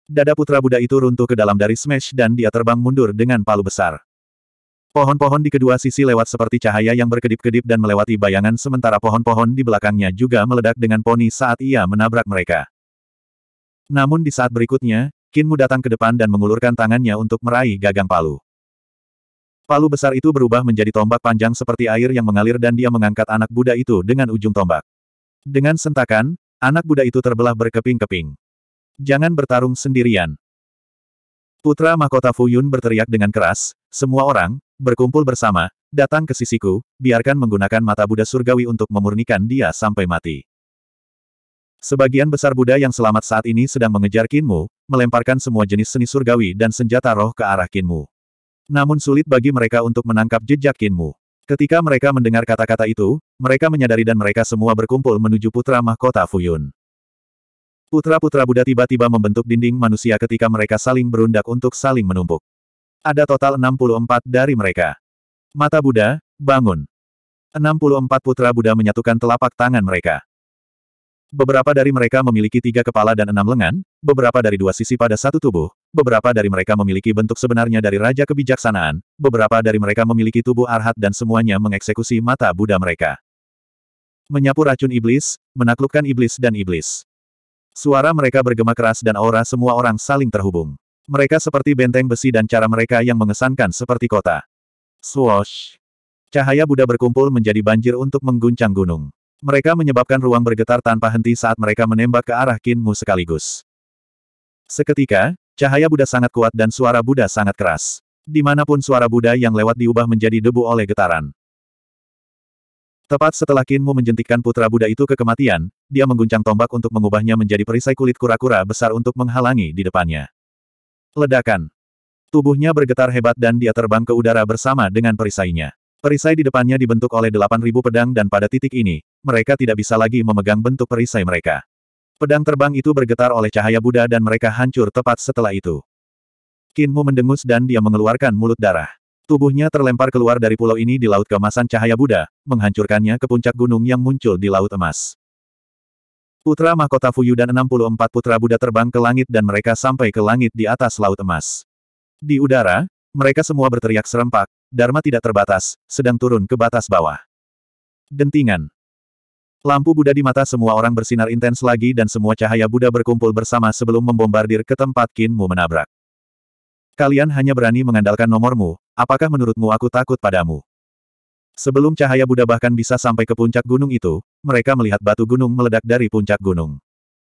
Dada putra Buddha itu runtuh ke dalam dari smash dan dia terbang mundur dengan palu besar. Pohon-pohon di kedua sisi lewat seperti cahaya yang berkedip-kedip dan melewati bayangan sementara pohon-pohon di belakangnya juga meledak dengan poni saat ia menabrak mereka. Namun di saat berikutnya, Kinmu datang ke depan dan mengulurkan tangannya untuk meraih gagang palu. Palu besar itu berubah menjadi tombak panjang seperti air yang mengalir dan dia mengangkat anak Buddha itu dengan ujung tombak. Dengan sentakan, anak Buddha itu terbelah berkeping-keping. Jangan bertarung sendirian. Putra mahkota Fuyun berteriak dengan keras, semua orang, berkumpul bersama, datang ke sisiku, biarkan menggunakan mata Buddha surgawi untuk memurnikan dia sampai mati. Sebagian besar Buddha yang selamat saat ini sedang mengejar Kinmu, melemparkan semua jenis seni surgawi dan senjata roh ke arah Kinmu. Namun sulit bagi mereka untuk menangkap jejak Kinmu. Ketika mereka mendengar kata-kata itu, mereka menyadari dan mereka semua berkumpul menuju putra mahkota Fuyun. Putra-putra Buddha tiba-tiba membentuk dinding manusia ketika mereka saling berundak untuk saling menumpuk. Ada total 64 dari mereka. Mata Buddha, bangun. 64 putra Buddha menyatukan telapak tangan mereka. Beberapa dari mereka memiliki tiga kepala dan enam lengan, beberapa dari dua sisi pada satu tubuh, beberapa dari mereka memiliki bentuk sebenarnya dari Raja Kebijaksanaan, beberapa dari mereka memiliki tubuh arhat dan semuanya mengeksekusi mata Buddha mereka. Menyapu racun iblis, menaklukkan iblis dan iblis. Suara mereka bergema keras dan aura semua orang saling terhubung. Mereka seperti benteng besi dan cara mereka yang mengesankan seperti kota. Swoosh! Cahaya Buddha berkumpul menjadi banjir untuk mengguncang gunung. Mereka menyebabkan ruang bergetar tanpa henti saat mereka menembak ke arah Kinmu sekaligus. Seketika, cahaya Buddha sangat kuat dan suara Buddha sangat keras. Di mana pun suara Buddha yang lewat diubah menjadi debu oleh getaran. Tepat setelah Kinmu menjentikkan putra Buddha itu ke kematian, dia mengguncang tombak untuk mengubahnya menjadi perisai kulit kura-kura besar untuk menghalangi di depannya. Ledakan. Tubuhnya bergetar hebat dan dia terbang ke udara bersama dengan perisainya. Perisai di depannya dibentuk oleh 8.000 pedang dan pada titik ini, mereka tidak bisa lagi memegang bentuk perisai mereka. Pedang terbang itu bergetar oleh cahaya Buddha dan mereka hancur tepat setelah itu. Kinmu mendengus dan dia mengeluarkan mulut darah. Tubuhnya terlempar keluar dari pulau ini di laut kemasan cahaya Buddha, menghancurkannya ke puncak gunung yang muncul di laut emas. Putra mahkota Fuyu dan 64 putra Buddha terbang ke langit dan mereka sampai ke langit di atas laut emas. Di udara, mereka semua berteriak serempak, Dharma tidak terbatas, sedang turun ke batas bawah. Dentingan. Lampu Buddha di mata semua orang bersinar intens lagi dan semua cahaya Buddha berkumpul bersama sebelum membombardir ke tempat Kinmu menabrak. Kalian hanya berani mengandalkan nomormu, apakah menurutmu aku takut padamu? Sebelum cahaya Buddha bahkan bisa sampai ke puncak gunung itu, mereka melihat batu gunung meledak dari puncak gunung.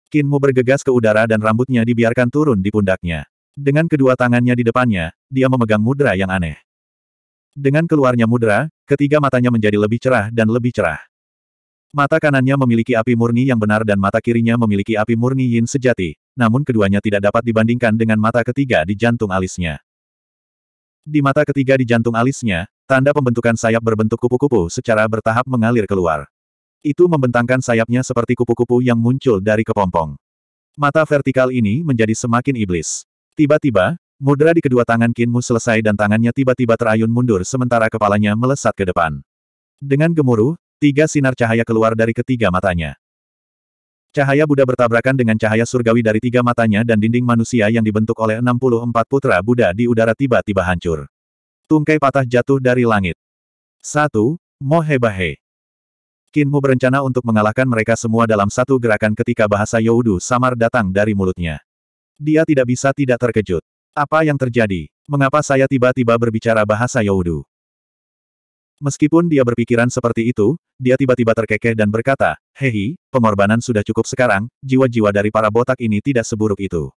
Kinmu bergegas ke udara dan rambutnya dibiarkan turun di pundaknya. Dengan kedua tangannya di depannya, dia memegang mudra yang aneh. Dengan keluarnya mudra, ketiga matanya menjadi lebih cerah dan lebih cerah. Mata kanannya memiliki api murni yang benar dan mata kirinya memiliki api murni yin sejati, namun keduanya tidak dapat dibandingkan dengan mata ketiga di jantung alisnya. Di mata ketiga di jantung alisnya, tanda pembentukan sayap berbentuk kupu-kupu secara bertahap mengalir keluar. Itu membentangkan sayapnya seperti kupu-kupu yang muncul dari kepompong. Mata vertikal ini menjadi semakin iblis. Tiba-tiba, mudra di kedua tangan Kinmu selesai dan tangannya tiba-tiba terayun mundur sementara kepalanya melesat ke depan. Dengan gemuruh, tiga sinar cahaya keluar dari ketiga matanya. Cahaya Buddha bertabrakan dengan cahaya surgawi dari tiga matanya dan dinding manusia yang dibentuk oleh 64 putra Buddha di udara tiba-tiba hancur. Tungkai patah jatuh dari langit. 1. Mohebahe. Kinmu berencana untuk mengalahkan mereka semua dalam satu gerakan ketika bahasa Youdu samar datang dari mulutnya. Dia tidak bisa tidak terkejut. Apa yang terjadi? Mengapa saya tiba-tiba berbicara bahasa Youdu? Meskipun dia berpikiran seperti itu, dia tiba-tiba terkekeh dan berkata, Hehi, pengorbanan sudah cukup sekarang, jiwa-jiwa dari para botak ini tidak seburuk itu.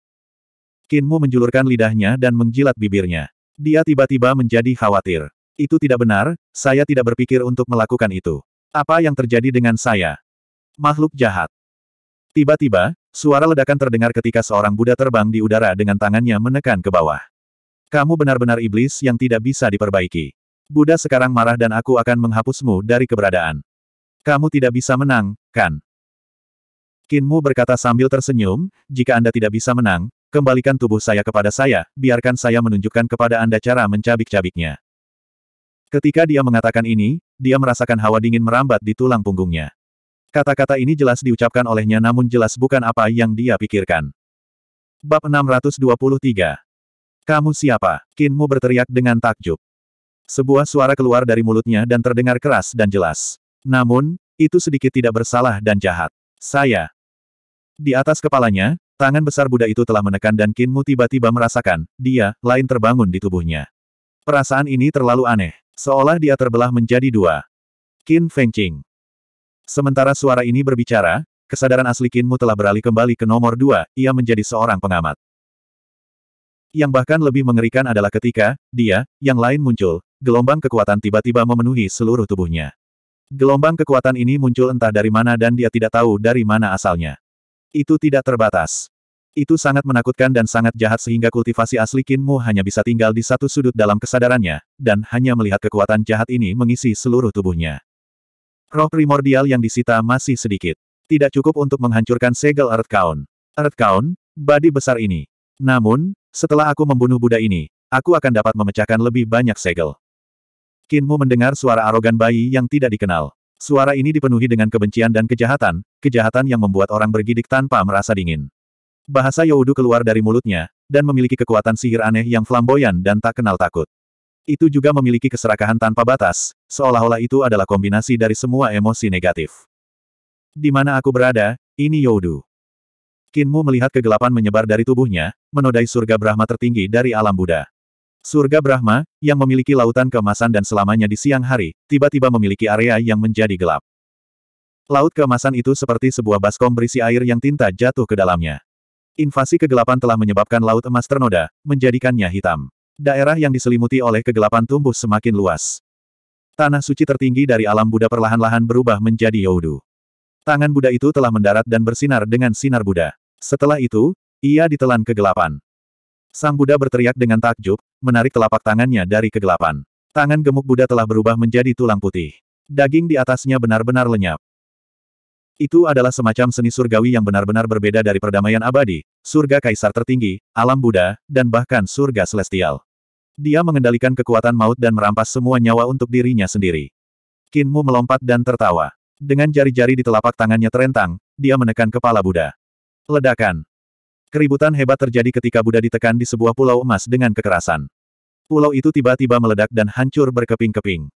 Kinmu menjulurkan lidahnya dan menjilat bibirnya. Dia tiba-tiba menjadi khawatir. Itu tidak benar, saya tidak berpikir untuk melakukan itu. Apa yang terjadi dengan saya? Makhluk jahat. Tiba-tiba, suara ledakan terdengar ketika seorang Buddha terbang di udara dengan tangannya menekan ke bawah. Kamu benar-benar iblis yang tidak bisa diperbaiki. Buddha sekarang marah dan aku akan menghapusmu dari keberadaan. Kamu tidak bisa menang, kan? Kinmu berkata sambil tersenyum, jika Anda tidak bisa menang, kembalikan tubuh saya kepada saya, biarkan saya menunjukkan kepada Anda cara mencabik-cabiknya. Ketika dia mengatakan ini, dia merasakan hawa dingin merambat di tulang punggungnya. Kata-kata ini jelas diucapkan olehnya namun jelas bukan apa yang dia pikirkan. Bab 623 Kamu siapa? Kinmu berteriak dengan takjub. Sebuah suara keluar dari mulutnya dan terdengar keras dan jelas. Namun, itu sedikit tidak bersalah dan jahat. Saya. Di atas kepalanya, tangan besar Buddha itu telah menekan dan Kinmu tiba-tiba merasakan, dia, lain terbangun di tubuhnya. Perasaan ini terlalu aneh. Seolah dia terbelah menjadi dua. Qin Fengqing. Sementara suara ini berbicara, kesadaran asli Kinmu telah beralih kembali ke nomor dua, ia menjadi seorang pengamat. Yang bahkan lebih mengerikan adalah ketika, dia, yang lain muncul, gelombang kekuatan tiba-tiba memenuhi seluruh tubuhnya. Gelombang kekuatan ini muncul entah dari mana dan dia tidak tahu dari mana asalnya. Itu tidak terbatas. Itu sangat menakutkan dan sangat jahat sehingga kultivasi asli Kinmu hanya bisa tinggal di satu sudut dalam kesadarannya, dan hanya melihat kekuatan jahat ini mengisi seluruh tubuhnya. Roh primordial yang disita masih sedikit. Tidak cukup untuk menghancurkan segel Earth Count. Earth Count, badi besar ini. Namun, setelah aku membunuh Buddha ini, aku akan dapat memecahkan lebih banyak segel. Kinmu mendengar suara arogan bayi yang tidak dikenal. Suara ini dipenuhi dengan kebencian dan kejahatan, kejahatan yang membuat orang bergidik tanpa merasa dingin. Bahasa Youdu keluar dari mulutnya, dan memiliki kekuatan sihir aneh yang flamboyan dan tak kenal takut. Itu juga memiliki keserakahan tanpa batas, seolah-olah itu adalah kombinasi dari semua emosi negatif. Di mana aku berada, ini Youdu. Kinmu melihat kegelapan menyebar dari tubuhnya, menodai surga Brahma tertinggi dari alam Buddha. Surga Brahma, yang memiliki lautan keemasan dan selamanya di siang hari, tiba-tiba memiliki area yang menjadi gelap. Laut keemasan itu seperti sebuah baskom berisi air yang tinta jatuh ke dalamnya. Invasi kegelapan telah menyebabkan laut emas ternoda, menjadikannya hitam. Daerah yang diselimuti oleh kegelapan tumbuh semakin luas. Tanah suci tertinggi dari alam Buddha perlahan-lahan berubah menjadi Youdu. Tangan Buddha itu telah mendarat dan bersinar dengan sinar Buddha. Setelah itu, ia ditelan kegelapan. Sang Buddha berteriak dengan takjub, menarik telapak tangannya dari kegelapan. Tangan gemuk Buddha telah berubah menjadi tulang putih. Daging di atasnya benar-benar lenyap. Itu adalah semacam seni surgawi yang benar-benar berbeda dari perdamaian abadi, surga kaisar tertinggi, alam Buddha, dan bahkan surga celestial. Dia mengendalikan kekuatan maut dan merampas semua nyawa untuk dirinya sendiri. Kinmu melompat dan tertawa. Dengan jari-jari di telapak tangannya terentang, dia menekan kepala Buddha. Ledakan. Keributan hebat terjadi ketika Buddha ditekan di sebuah pulau emas dengan kekerasan. Pulau itu tiba-tiba meledak dan hancur berkeping-keping.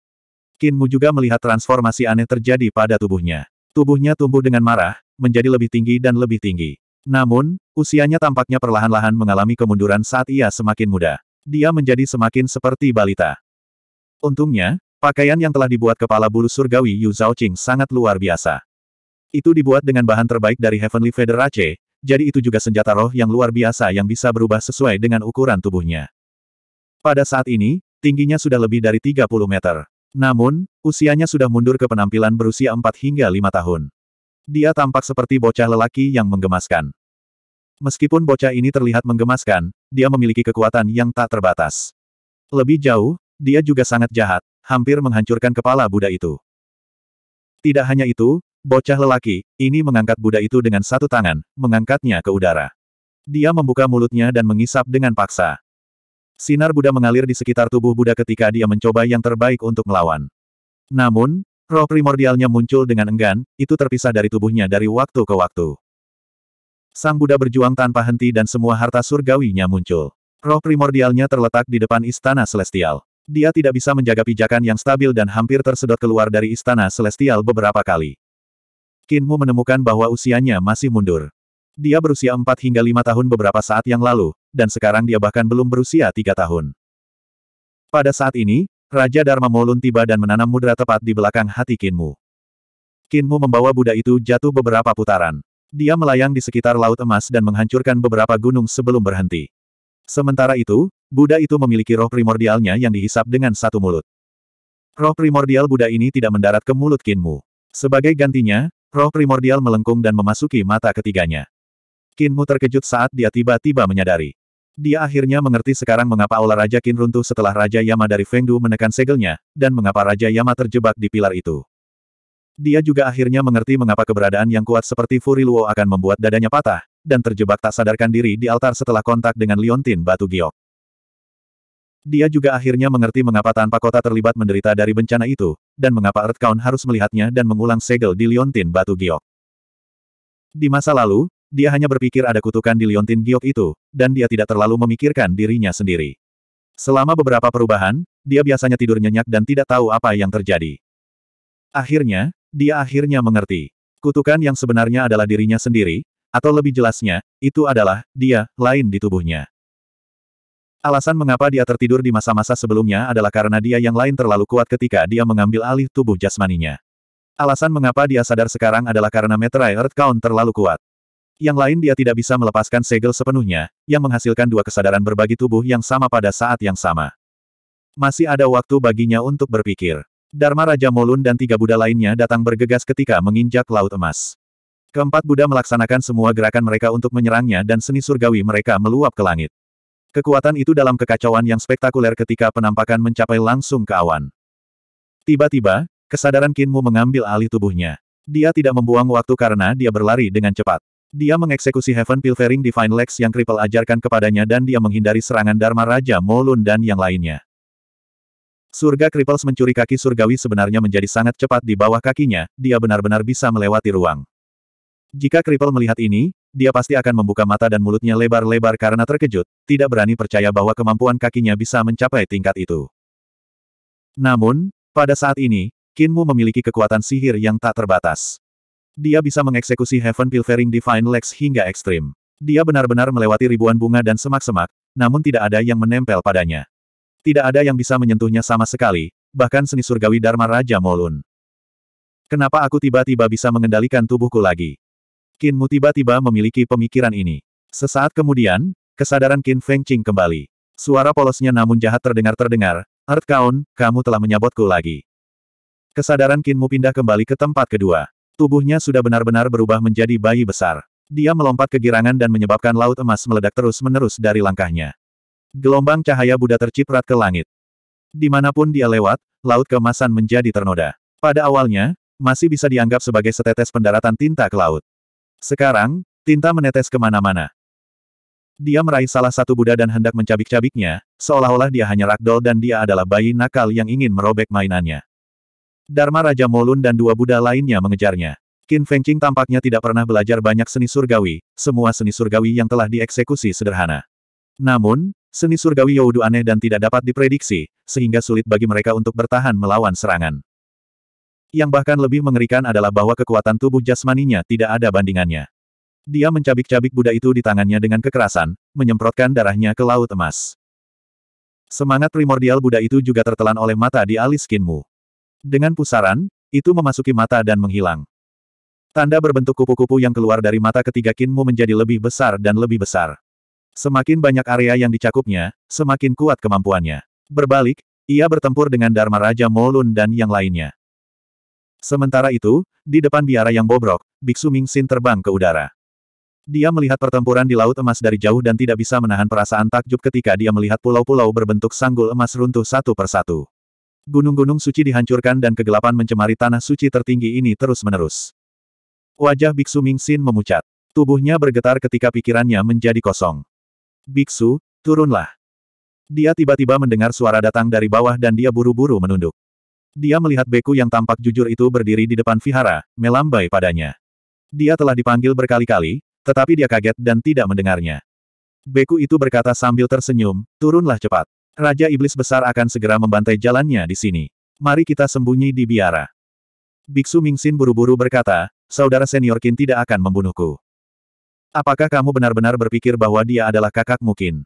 Kinmu juga melihat transformasi aneh terjadi pada tubuhnya. Tubuhnya tumbuh dengan marah, menjadi lebih tinggi dan lebih tinggi. Namun, usianya tampaknya perlahan-lahan mengalami kemunduran saat ia semakin muda. Dia menjadi semakin seperti balita. Untungnya, pakaian yang telah dibuat kepala bulu surgawi Yu Zhaoqing sangat luar biasa. Itu dibuat dengan bahan terbaik dari Heavenly Federace, jadi itu juga senjata roh yang luar biasa yang bisa berubah sesuai dengan ukuran tubuhnya. Pada saat ini, tingginya sudah lebih dari 30 meter. Namun, usianya sudah mundur ke penampilan berusia 4 hingga 5 tahun. Dia tampak seperti bocah lelaki yang menggemaskan. Meskipun bocah ini terlihat menggemaskan, dia memiliki kekuatan yang tak terbatas. Lebih jauh, dia juga sangat jahat, hampir menghancurkan kepala Buddha itu. Tidak hanya itu, Bocah lelaki, ini mengangkat Buddha itu dengan satu tangan, mengangkatnya ke udara. Dia membuka mulutnya dan mengisap dengan paksa. Sinar Buddha mengalir di sekitar tubuh Buddha ketika dia mencoba yang terbaik untuk melawan. Namun, roh primordialnya muncul dengan enggan, itu terpisah dari tubuhnya dari waktu ke waktu. Sang Buddha berjuang tanpa henti dan semua harta surgawinya muncul. Roh primordialnya terletak di depan istana celestial. Dia tidak bisa menjaga pijakan yang stabil dan hampir tersedot keluar dari istana celestial beberapa kali. Kinmu menemukan bahwa usianya masih mundur. Dia berusia 4 hingga 5 tahun beberapa saat yang lalu, dan sekarang dia bahkan belum berusia 3 tahun. Pada saat ini, Raja Dharma Molun tiba dan menanam mudra tepat di belakang hati Kinmu. Kinmu membawa Buddha itu jatuh beberapa putaran. Dia melayang di sekitar Laut Emas dan menghancurkan beberapa gunung sebelum berhenti. Sementara itu, Buddha itu memiliki roh primordialnya yang dihisap dengan satu mulut. Roh primordial Buddha ini tidak mendarat ke mulut Kinmu. Sebagai gantinya, Roh primordial melengkung dan memasuki mata ketiganya. Kinmu terkejut saat dia tiba-tiba menyadari. Dia akhirnya mengerti sekarang mengapa aula Raja Qin runtuh setelah Raja Yama dari Fengdu menekan segelnya, dan mengapa Raja Yama terjebak di pilar itu. Dia juga akhirnya mengerti mengapa keberadaan yang kuat seperti Furi Luo akan membuat dadanya patah, dan terjebak tak sadarkan diri di altar setelah kontak dengan Liontin Batu Giok. Dia juga akhirnya mengerti mengapa tanpa kota terlibat menderita dari bencana itu, dan mengapa Earth Count harus melihatnya dan mengulang segel di Liontin Batu Giok. Di masa lalu, dia hanya berpikir ada kutukan di Liontin Giok itu, dan dia tidak terlalu memikirkan dirinya sendiri. Selama beberapa perubahan, dia biasanya tidur nyenyak dan tidak tahu apa yang terjadi. Akhirnya, dia akhirnya mengerti. Kutukan yang sebenarnya adalah dirinya sendiri, atau lebih jelasnya, itu adalah, dia, lain di tubuhnya. Alasan mengapa dia tertidur di masa-masa sebelumnya adalah karena dia yang lain terlalu kuat ketika dia mengambil alih tubuh jasmaninya. Alasan mengapa dia sadar sekarang adalah karena Meterai Earth Count terlalu kuat. Yang lain dia tidak bisa melepaskan segel sepenuhnya, yang menghasilkan dua kesadaran berbagi tubuh yang sama pada saat yang sama. Masih ada waktu baginya untuk berpikir. Dharma Raja Molun dan tiga Buddha lainnya datang bergegas ketika menginjak Laut Emas. Keempat Buddha melaksanakan semua gerakan mereka untuk menyerangnya dan seni surgawi mereka meluap ke langit. Kekuatan itu dalam kekacauan yang spektakuler ketika penampakan mencapai langsung ke awan. Tiba-tiba, kesadaran Kinmu mengambil alih tubuhnya. Dia tidak membuang waktu karena dia berlari dengan cepat. Dia mengeksekusi Heaven Pilfering Divine Legs yang Cripple ajarkan kepadanya dan dia menghindari serangan Dharma Raja Molun dan yang lainnya. Surga Cripples mencuri kaki surgawi sebenarnya menjadi sangat cepat di bawah kakinya, dia benar-benar bisa melewati ruang. Jika Cripple melihat ini, dia pasti akan membuka mata dan mulutnya lebar-lebar karena terkejut, tidak berani percaya bahwa kemampuan kakinya bisa mencapai tingkat itu. Namun, pada saat ini, Kinmu memiliki kekuatan sihir yang tak terbatas. Dia bisa mengeksekusi Heaven Pilfering Divine Legs hingga ekstrim. Dia benar-benar melewati ribuan bunga dan semak-semak, namun tidak ada yang menempel padanya. Tidak ada yang bisa menyentuhnya sama sekali, bahkan seni surgawi Dharma Raja Molun. Kenapa aku tiba-tiba bisa mengendalikan tubuhku lagi? Kinmu tiba-tiba memiliki pemikiran ini. Sesaat kemudian, kesadaran Qin Feng Qing kembali. Suara polosnya namun jahat terdengar-terdengar, Earth Count, kamu telah menyabotku lagi. Kesadaran Kinmu pindah kembali ke tempat kedua. Tubuhnya sudah benar-benar berubah menjadi bayi besar. Dia melompat ke girangan dan menyebabkan laut emas meledak terus-menerus dari langkahnya. Gelombang cahaya Buddha terciprat ke langit. Di mana pun dia lewat, laut keemasan menjadi ternoda. Pada awalnya, masih bisa dianggap sebagai setetes pendaratan tinta ke laut. Sekarang, tinta menetes ke mana-mana. Dia meraih salah satu Buddha dan hendak mencabik-cabiknya, seolah-olah dia hanya ragdoll dan dia adalah bayi nakal yang ingin merobek mainannya. Dharma Raja Molun dan dua Buddha lainnya mengejarnya. Qin Fengqing tampaknya tidak pernah belajar banyak seni surgawi, semua seni surgawi yang telah dieksekusi sederhana. Namun, Seni surgawi Youdu aneh dan tidak dapat diprediksi, sehingga sulit bagi mereka untuk bertahan melawan serangan. Yang bahkan lebih mengerikan adalah bahwa kekuatan tubuh jasmaninya tidak ada bandingannya. Dia mencabik-cabik Buddha itu di tangannya dengan kekerasan, menyemprotkan darahnya ke laut emas. Semangat primordial Buddha itu juga tertelan oleh mata di alis Kinmu. Dengan pusaran, itu memasuki mata dan menghilang. Tanda berbentuk kupu-kupu yang keluar dari mata ketiga Kinmu menjadi lebih besar dan lebih besar. Semakin banyak area yang dicakupnya, semakin kuat kemampuannya. Berbalik, ia bertempur dengan Dharma Raja Molun dan yang lainnya. Sementara itu, di depan biara yang bobrok, Biksu Mingxin terbang ke udara. Dia melihat pertempuran di Laut Emas dari jauh dan tidak bisa menahan perasaan takjub ketika dia melihat pulau-pulau berbentuk sanggul emas runtuh satu persatu. Gunung-gunung suci dihancurkan dan kegelapan mencemari tanah suci tertinggi ini terus-menerus. Wajah Biksu Mingxin memucat. Tubuhnya bergetar ketika pikirannya menjadi kosong. Biksu, turunlah. Dia tiba-tiba mendengar suara datang dari bawah dan dia buru-buru menunduk. Dia melihat beku yang tampak jujur itu berdiri di depan vihara, melambai padanya. Dia telah dipanggil berkali-kali, tetapi dia kaget dan tidak mendengarnya. Beku itu berkata sambil tersenyum, turunlah cepat. Raja Iblis Besar akan segera membantai jalannya di sini. Mari kita sembunyi di biara. Biksu Mingxin buru-buru berkata, saudara senior Qin tidak akan membunuhku. Apakah kamu benar-benar berpikir bahwa dia adalah kakak mungkin?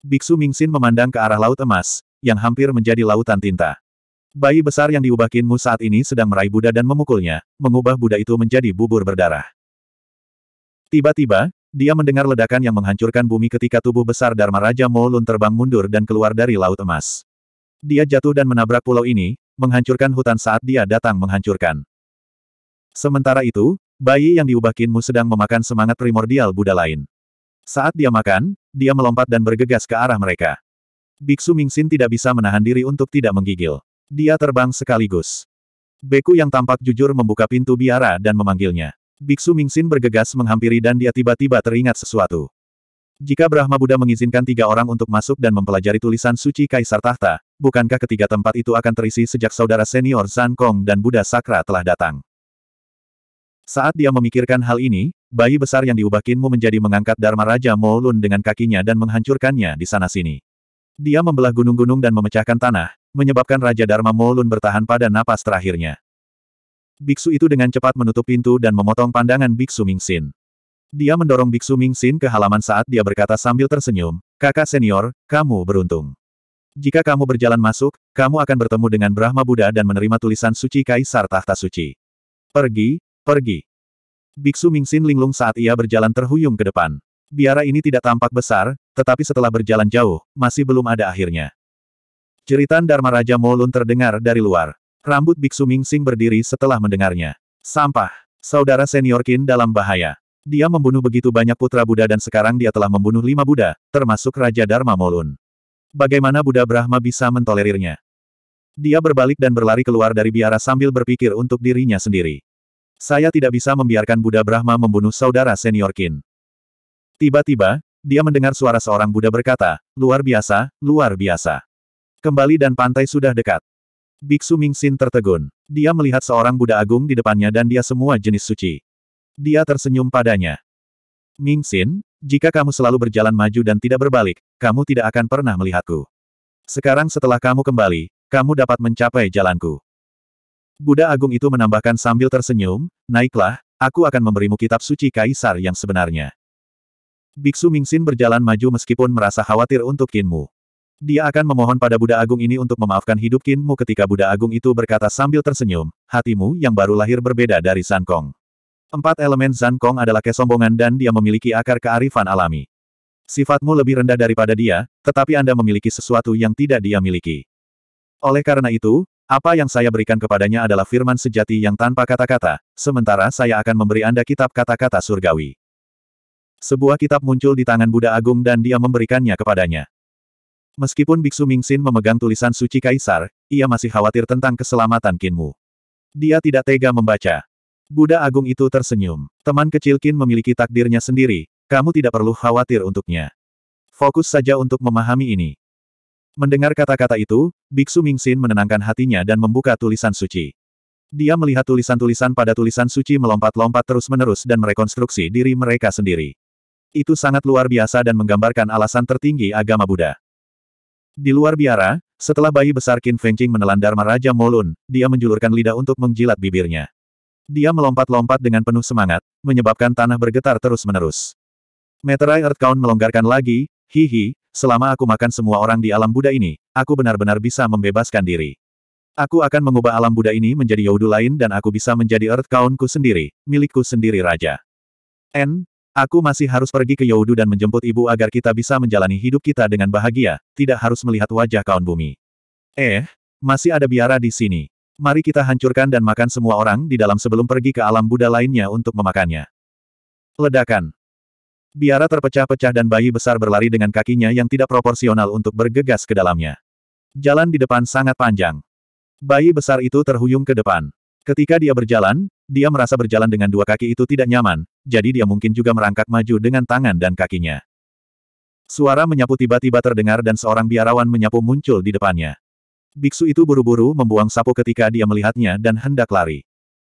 Biksu Mingxin memandang ke arah laut emas, yang hampir menjadi lautan tinta. Bayi besar yang diubah Kinmu saat ini sedang meraih Buddha dan memukulnya, mengubah Buddha itu menjadi bubur berdarah. Tiba-tiba, dia mendengar ledakan yang menghancurkan bumi ketika tubuh besar Dharma Raja Molun terbang mundur dan keluar dari laut emas. Dia jatuh dan menabrak pulau ini, menghancurkan hutan saat dia datang menghancurkan. Sementara itu, Bayi yang diubah Kinmu sedang memakan semangat primordial Buddha lain. Saat dia makan, dia melompat dan bergegas ke arah mereka. Biksu Mingxin tidak bisa menahan diri untuk tidak menggigil. Dia terbang sekaligus. Beku yang tampak jujur membuka pintu biara dan memanggilnya. Biksu Mingxin bergegas menghampiri dan dia tiba-tiba teringat sesuatu. Jika Brahma Buddha mengizinkan tiga orang untuk masuk dan mempelajari tulisan suci Kaisar Tahta, bukankah ketiga tempat itu akan terisi sejak saudara senior Zan Kong dan Buddha Sakra telah datang? Saat dia memikirkan hal ini, bayi besar yang diubah Kinmu menjadi mengangkat Dharma Raja Moulun dengan kakinya dan menghancurkannya di sana-sini. Dia membelah gunung-gunung dan memecahkan tanah, menyebabkan Raja Dharma Molun bertahan pada napas terakhirnya. Biksu itu dengan cepat menutup pintu dan memotong pandangan Biksu Mingxin. Dia mendorong Biksu Mingxin ke halaman saat dia berkata sambil tersenyum, Kakak senior, kamu beruntung. Jika kamu berjalan masuk, kamu akan bertemu dengan Brahma Buddha dan menerima tulisan suci Kaisar Tahta Suci. Pergi, pergi. Biksu Mingxin linglung saat ia berjalan terhuyung ke depan. Biara ini tidak tampak besar, tetapi setelah berjalan jauh, masih belum ada akhirnya. Jeritan Dharma Raja Molun terdengar dari luar. Rambut Biksu Mingxing berdiri setelah mendengarnya. Sampah. Saudara senior Qin dalam bahaya. Dia membunuh begitu banyak putra Buddha dan sekarang dia telah membunuh lima Buddha, termasuk Raja Dharma Molun. Bagaimana Buddha Brahma bisa mentolerirnya? Dia berbalik dan berlari keluar dari biara sambil berpikir untuk dirinya sendiri. Saya tidak bisa membiarkan Buddha Brahma membunuh saudara senior Qin. Tiba-tiba, dia mendengar suara seorang Buddha berkata, luar biasa, luar biasa. Kembali dan pantai sudah dekat. Biksu Mingxin tertegun. Dia melihat seorang Buddha Agung di depannya dan dia semua jenis suci. Dia tersenyum padanya. Mingxin, jika kamu selalu berjalan maju dan tidak berbalik, kamu tidak akan pernah melihatku. Sekarang setelah kamu kembali, kamu dapat mencapai jalanku. Buddha Agung itu menambahkan sambil tersenyum, naiklah, aku akan memberimu kitab suci kaisar yang sebenarnya. Biksu Mingxin berjalan maju meskipun merasa khawatir untuk Kinmu. Dia akan memohon pada Buddha Agung ini untuk memaafkan hidup Kinmu ketika Buddha Agung itu berkata sambil tersenyum, hatimu yang baru lahir berbeda dari Sankong. Empat elemen Zan Kong adalah kesombongan dan dia memiliki akar kearifan alami. Sifatmu lebih rendah daripada dia, tetapi Anda memiliki sesuatu yang tidak dia miliki. Oleh karena itu, apa yang saya berikan kepadanya adalah firman sejati yang tanpa kata-kata, sementara saya akan memberi Anda kitab kata-kata surgawi. Sebuah kitab muncul di tangan Buddha Agung dan dia memberikannya kepadanya. Meskipun Biksu Mingxin memegang tulisan suci kaisar, ia masih khawatir tentang keselamatan Kinmu. Dia tidak tega membaca. Buddha Agung itu tersenyum. Teman kecil Qin memiliki takdirnya sendiri, kamu tidak perlu khawatir untuknya. Fokus saja untuk memahami ini. Mendengar kata-kata itu, Biksu Mingxin menenangkan hatinya dan membuka tulisan suci. Dia melihat tulisan-tulisan pada tulisan suci melompat-lompat terus-menerus dan merekonstruksi diri mereka sendiri. Itu sangat luar biasa dan menggambarkan alasan tertinggi agama Buddha. Di luar biara, setelah bayi besar Qin Fengqing menelan Dharma Raja Molun, dia menjulurkan lidah untuk menjilat bibirnya. Dia melompat-lompat dengan penuh semangat, menyebabkan tanah bergetar terus-menerus. Meterai Earth Count melonggarkan lagi, hihi, selama aku makan semua orang di alam Buddha ini, aku benar-benar bisa membebaskan diri. Aku akan mengubah alam Buddha ini menjadi Yaudu lain dan aku bisa menjadi Earth Count-ku sendiri, milikku sendiri Raja. N. Aku masih harus pergi ke Yaudu dan menjemput ibu agar kita bisa menjalani hidup kita dengan bahagia, tidak harus melihat wajah kaun bumi. Eh, masih ada biara di sini. Mari kita hancurkan dan makan semua orang di dalam sebelum pergi ke alam Buddha lainnya untuk memakannya. Ledakan. Biara terpecah-pecah dan bayi besar berlari dengan kakinya yang tidak proporsional untuk bergegas ke dalamnya. Jalan di depan sangat panjang. Bayi besar itu terhuyung ke depan. Ketika dia berjalan, dia merasa berjalan dengan dua kaki itu tidak nyaman, jadi dia mungkin juga merangkak maju dengan tangan dan kakinya. Suara menyapu tiba-tiba terdengar dan seorang biarawan menyapu muncul di depannya. Biksu itu buru-buru membuang sapu ketika dia melihatnya dan hendak lari.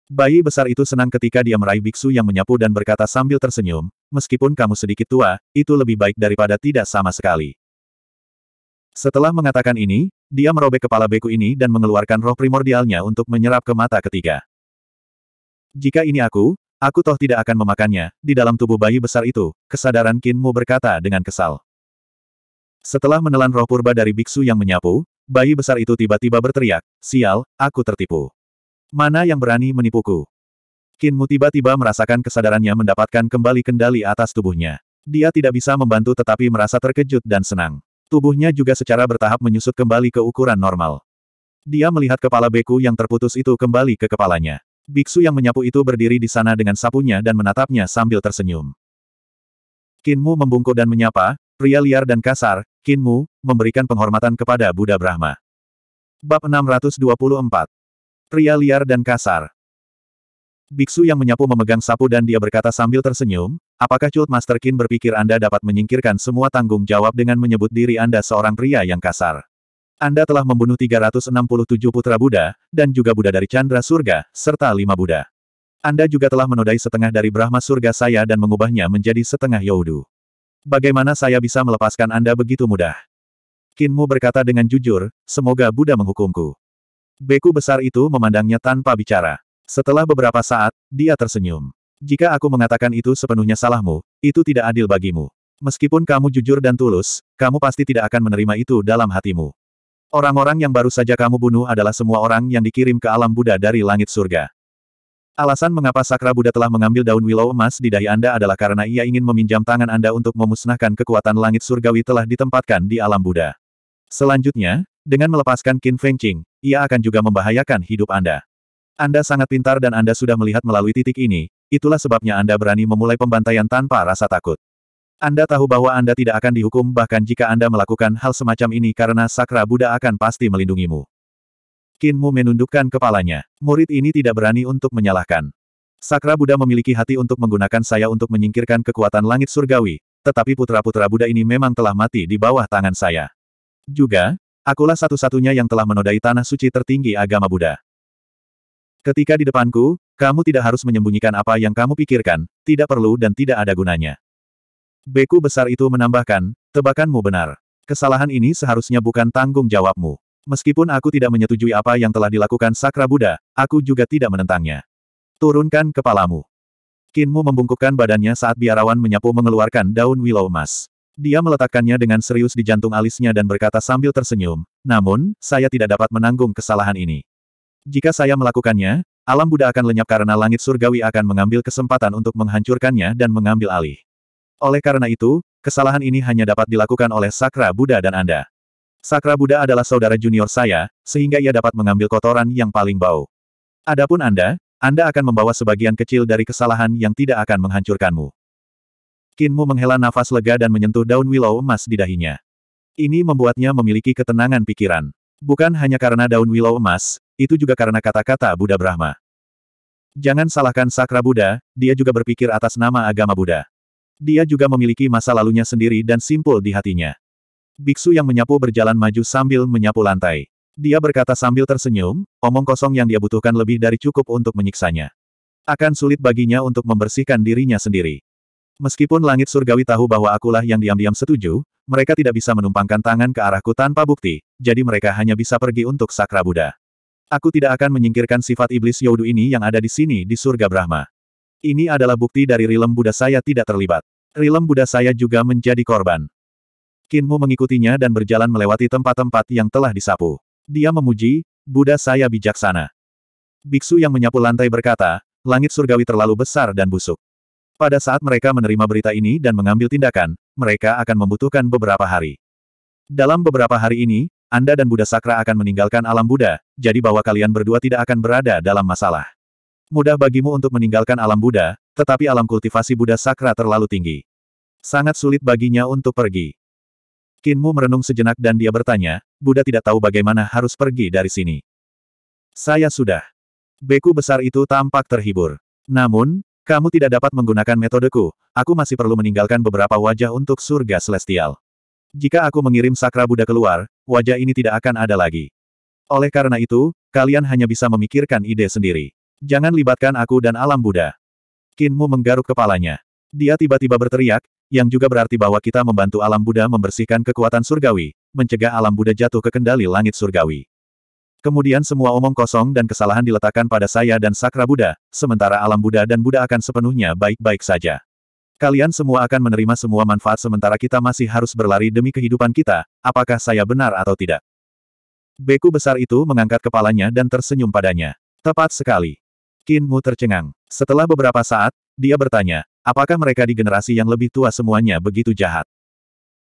Bayi besar itu senang ketika dia meraih biksu yang menyapu dan berkata sambil tersenyum, meskipun kamu sedikit tua, itu lebih baik daripada tidak sama sekali. Setelah mengatakan ini, dia merobek kepala beku ini dan mengeluarkan roh primordialnya untuk menyerap ke mata ketiga. Jika ini aku, aku toh tidak akan memakannya, di dalam tubuh bayi besar itu, kesadaran Kinmu berkata dengan kesal. Setelah menelan roh purba dari biksu yang menyapu, Bayi besar itu tiba-tiba berteriak, sial, aku tertipu. Mana yang berani menipuku? Kinmu tiba-tiba merasakan kesadarannya mendapatkan kembali kendali atas tubuhnya. Dia tidak bisa membantu tetapi merasa terkejut dan senang. Tubuhnya juga secara bertahap menyusut kembali ke ukuran normal. Dia melihat kepala beku yang terputus itu kembali ke kepalanya. Biksu yang menyapu itu berdiri di sana dengan sapunya dan menatapnya sambil tersenyum. Kinmu membungkuk dan menyapa, pria liar dan kasar, Kinmu, memberikan penghormatan kepada Buddha Brahma. Bab 624. Pria liar dan kasar. Biksu yang menyapu memegang sapu dan dia berkata sambil tersenyum, apakah Cult Master Qin berpikir Anda dapat menyingkirkan semua tanggung jawab dengan menyebut diri Anda seorang pria yang kasar? Anda telah membunuh 367 putra Buddha, dan juga Buddha dari Chandra Surga, serta lima Buddha. Anda juga telah menodai setengah dari Brahma Surga saya dan mengubahnya menjadi setengah Yaudu. Bagaimana saya bisa melepaskan Anda begitu mudah? Kinmu berkata dengan jujur, semoga Buddha menghukumku. Beku besar itu memandangnya tanpa bicara. Setelah beberapa saat, dia tersenyum. Jika aku mengatakan itu sepenuhnya salahmu, itu tidak adil bagimu. Meskipun kamu jujur dan tulus, kamu pasti tidak akan menerima itu dalam hatimu. Orang-orang yang baru saja kamu bunuh adalah semua orang yang dikirim ke alam Buddha dari langit surga. Alasan mengapa Sakra Buddha telah mengambil daun willow emas di dahi Anda adalah karena ia ingin meminjam tangan Anda untuk memusnahkan kekuatan langit surgawi telah ditempatkan di alam Buddha. Selanjutnya, dengan melepaskan Qin Feng Qing, ia akan juga membahayakan hidup Anda. Anda sangat pintar dan Anda sudah melihat melalui titik ini, itulah sebabnya Anda berani memulai pembantaian tanpa rasa takut. Anda tahu bahwa Anda tidak akan dihukum bahkan jika Anda melakukan hal semacam ini karena Sakra Buddha akan pasti melindungimu. Kinmu menundukkan kepalanya. Murid ini tidak berani untuk menyalahkan. Sakra Buddha memiliki hati untuk menggunakan saya untuk menyingkirkan kekuatan langit surgawi, tetapi putra-putra Buddha ini memang telah mati di bawah tangan saya. Juga, akulah satu-satunya yang telah menodai tanah suci tertinggi agama Buddha. Ketika di depanku, kamu tidak harus menyembunyikan apa yang kamu pikirkan, tidak perlu dan tidak ada gunanya. Beku besar itu menambahkan, tebakanmu benar. Kesalahan ini seharusnya bukan tanggung jawabmu. Meskipun aku tidak menyetujui apa yang telah dilakukan Sakra Buddha, aku juga tidak menentangnya. Turunkan kepalamu. Kinmu membungkukkan badannya saat biarawan menyapu mengeluarkan daun willow emas. Dia meletakkannya dengan serius di jantung alisnya dan berkata sambil tersenyum, namun, saya tidak dapat menanggung kesalahan ini. Jika saya melakukannya, alam Buddha akan lenyap karena langit surgawi akan mengambil kesempatan untuk menghancurkannya dan mengambil alih. Oleh karena itu, kesalahan ini hanya dapat dilakukan oleh Sakra Buddha dan Anda. Sakra Buddha adalah saudara junior saya, sehingga ia dapat mengambil kotoran yang paling bau. Adapun Anda, Anda akan membawa sebagian kecil dari kesalahan yang tidak akan menghancurkanmu. Kinmu menghela nafas lega dan menyentuh daun willow emas di dahinya. Ini membuatnya memiliki ketenangan pikiran. Bukan hanya karena daun willow emas, itu juga karena kata-kata Buddha Brahma. Jangan salahkan Sakra Buddha, dia juga berpikir atas nama agama Buddha. Dia juga memiliki masa lalunya sendiri dan simpul di hatinya. Biksu yang menyapu berjalan maju sambil menyapu lantai. Dia berkata sambil tersenyum, omong kosong yang dia butuhkan lebih dari cukup untuk menyiksanya. Akan sulit baginya untuk membersihkan dirinya sendiri. Meskipun langit surgawi tahu bahwa akulah yang diam-diam setuju, mereka tidak bisa menumpangkan tangan ke arahku tanpa bukti, jadi mereka hanya bisa pergi untuk sakra Buddha. Aku tidak akan menyingkirkan sifat iblis Yodu ini yang ada di sini di surga Brahma. Ini adalah bukti dari rilem Buddha saya tidak terlibat. Rilem Buddha saya juga menjadi korban. Kinmu mengikutinya dan berjalan melewati tempat-tempat yang telah disapu. Dia memuji, Buddha saya bijaksana. Biksu yang menyapu lantai berkata, langit surgawi terlalu besar dan busuk. Pada saat mereka menerima berita ini dan mengambil tindakan, mereka akan membutuhkan beberapa hari. Dalam beberapa hari ini, Anda dan Buddha Sakra akan meninggalkan alam Buddha, jadi bahwa kalian berdua tidak akan berada dalam masalah. Mudah bagimu untuk meninggalkan alam Buddha, tetapi alam kultivasi Buddha Sakra terlalu tinggi. Sangat sulit baginya untuk pergi. Kinmu merenung sejenak dan dia bertanya, Buddha tidak tahu bagaimana harus pergi dari sini. Saya sudah. Beku besar itu tampak terhibur. Namun, kamu tidak dapat menggunakan metodeku, aku masih perlu meninggalkan beberapa wajah untuk surga celestial. Jika aku mengirim sakra Buddha keluar, wajah ini tidak akan ada lagi. Oleh karena itu, kalian hanya bisa memikirkan ide sendiri. Jangan libatkan aku dan alam Buddha. Kinmu menggaruk kepalanya. Dia tiba-tiba berteriak, yang juga berarti bahwa kita membantu alam Buddha membersihkan kekuatan surgawi, mencegah alam Buddha jatuh ke kendali langit surgawi. Kemudian semua omong kosong dan kesalahan diletakkan pada saya dan Sakra Buddha, sementara alam Buddha dan Buddha akan sepenuhnya baik-baik saja. Kalian semua akan menerima semua manfaat sementara kita masih harus berlari demi kehidupan kita, apakah saya benar atau tidak? Beku besar itu mengangkat kepalanya dan tersenyum padanya. Tepat sekali. Kinmu tercengang. Setelah beberapa saat, dia bertanya, Apakah mereka di generasi yang lebih tua semuanya begitu jahat?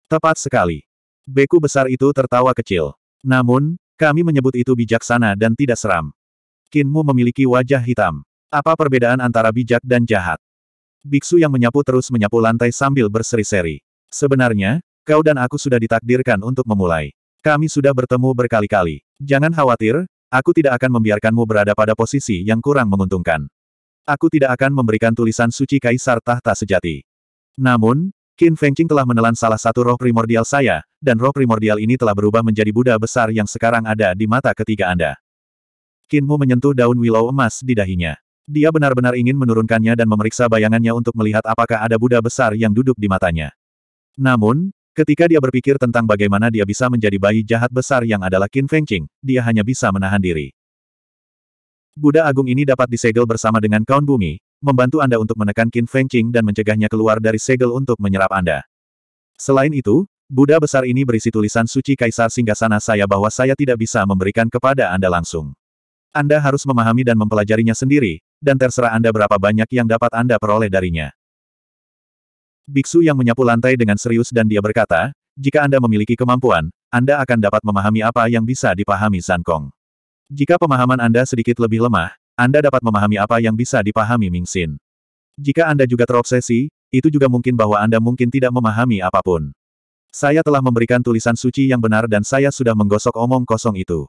Tepat sekali. Beku besar itu tertawa kecil. Namun, kami menyebut itu bijaksana dan tidak seram. Kinmu memiliki wajah hitam. Apa perbedaan antara bijak dan jahat? Biksu yang menyapu terus menyapu lantai sambil berseri-seri. Sebenarnya, kau dan aku sudah ditakdirkan untuk memulai. Kami sudah bertemu berkali-kali. Jangan khawatir, aku tidak akan membiarkanmu berada pada posisi yang kurang menguntungkan. Aku tidak akan memberikan tulisan suci Kaisar Tahta Sejati. Namun, Qin Fengqing telah menelan salah satu roh primordial saya, dan roh primordial ini telah berubah menjadi Buddha besar yang sekarang ada di mata ketiga Anda. Qinmu menyentuh daun willow emas di dahinya. Dia benar-benar ingin menurunkannya dan memeriksa bayangannya untuk melihat apakah ada Buddha besar yang duduk di matanya. Namun, Ketika dia berpikir tentang bagaimana dia bisa menjadi bayi jahat besar yang adalah Qin Fengqing, dia hanya bisa menahan diri. Buddha Agung ini dapat disegel bersama dengan kaun bumi, membantu Anda untuk menekan Qin Fengqing dan mencegahnya keluar dari segel untuk menyerap Anda. Selain itu, Buddha besar ini berisi tulisan suci Kaisar Singgasana saya bahwa saya tidak bisa memberikan kepada Anda langsung. Anda harus memahami dan mempelajarinya sendiri, dan terserah Anda berapa banyak yang dapat Anda peroleh darinya. Biksu yang menyapu lantai dengan serius dan dia berkata, jika Anda memiliki kemampuan, Anda akan dapat memahami apa yang bisa dipahami San Kong. Jika pemahaman Anda sedikit lebih lemah, Anda dapat memahami apa yang bisa dipahami Ming Xin. Jika Anda juga terobsesi, itu juga mungkin bahwa Anda mungkin tidak memahami apa pun. Saya telah memberikan tulisan suci yang benar dan saya sudah menggosok omong kosong itu.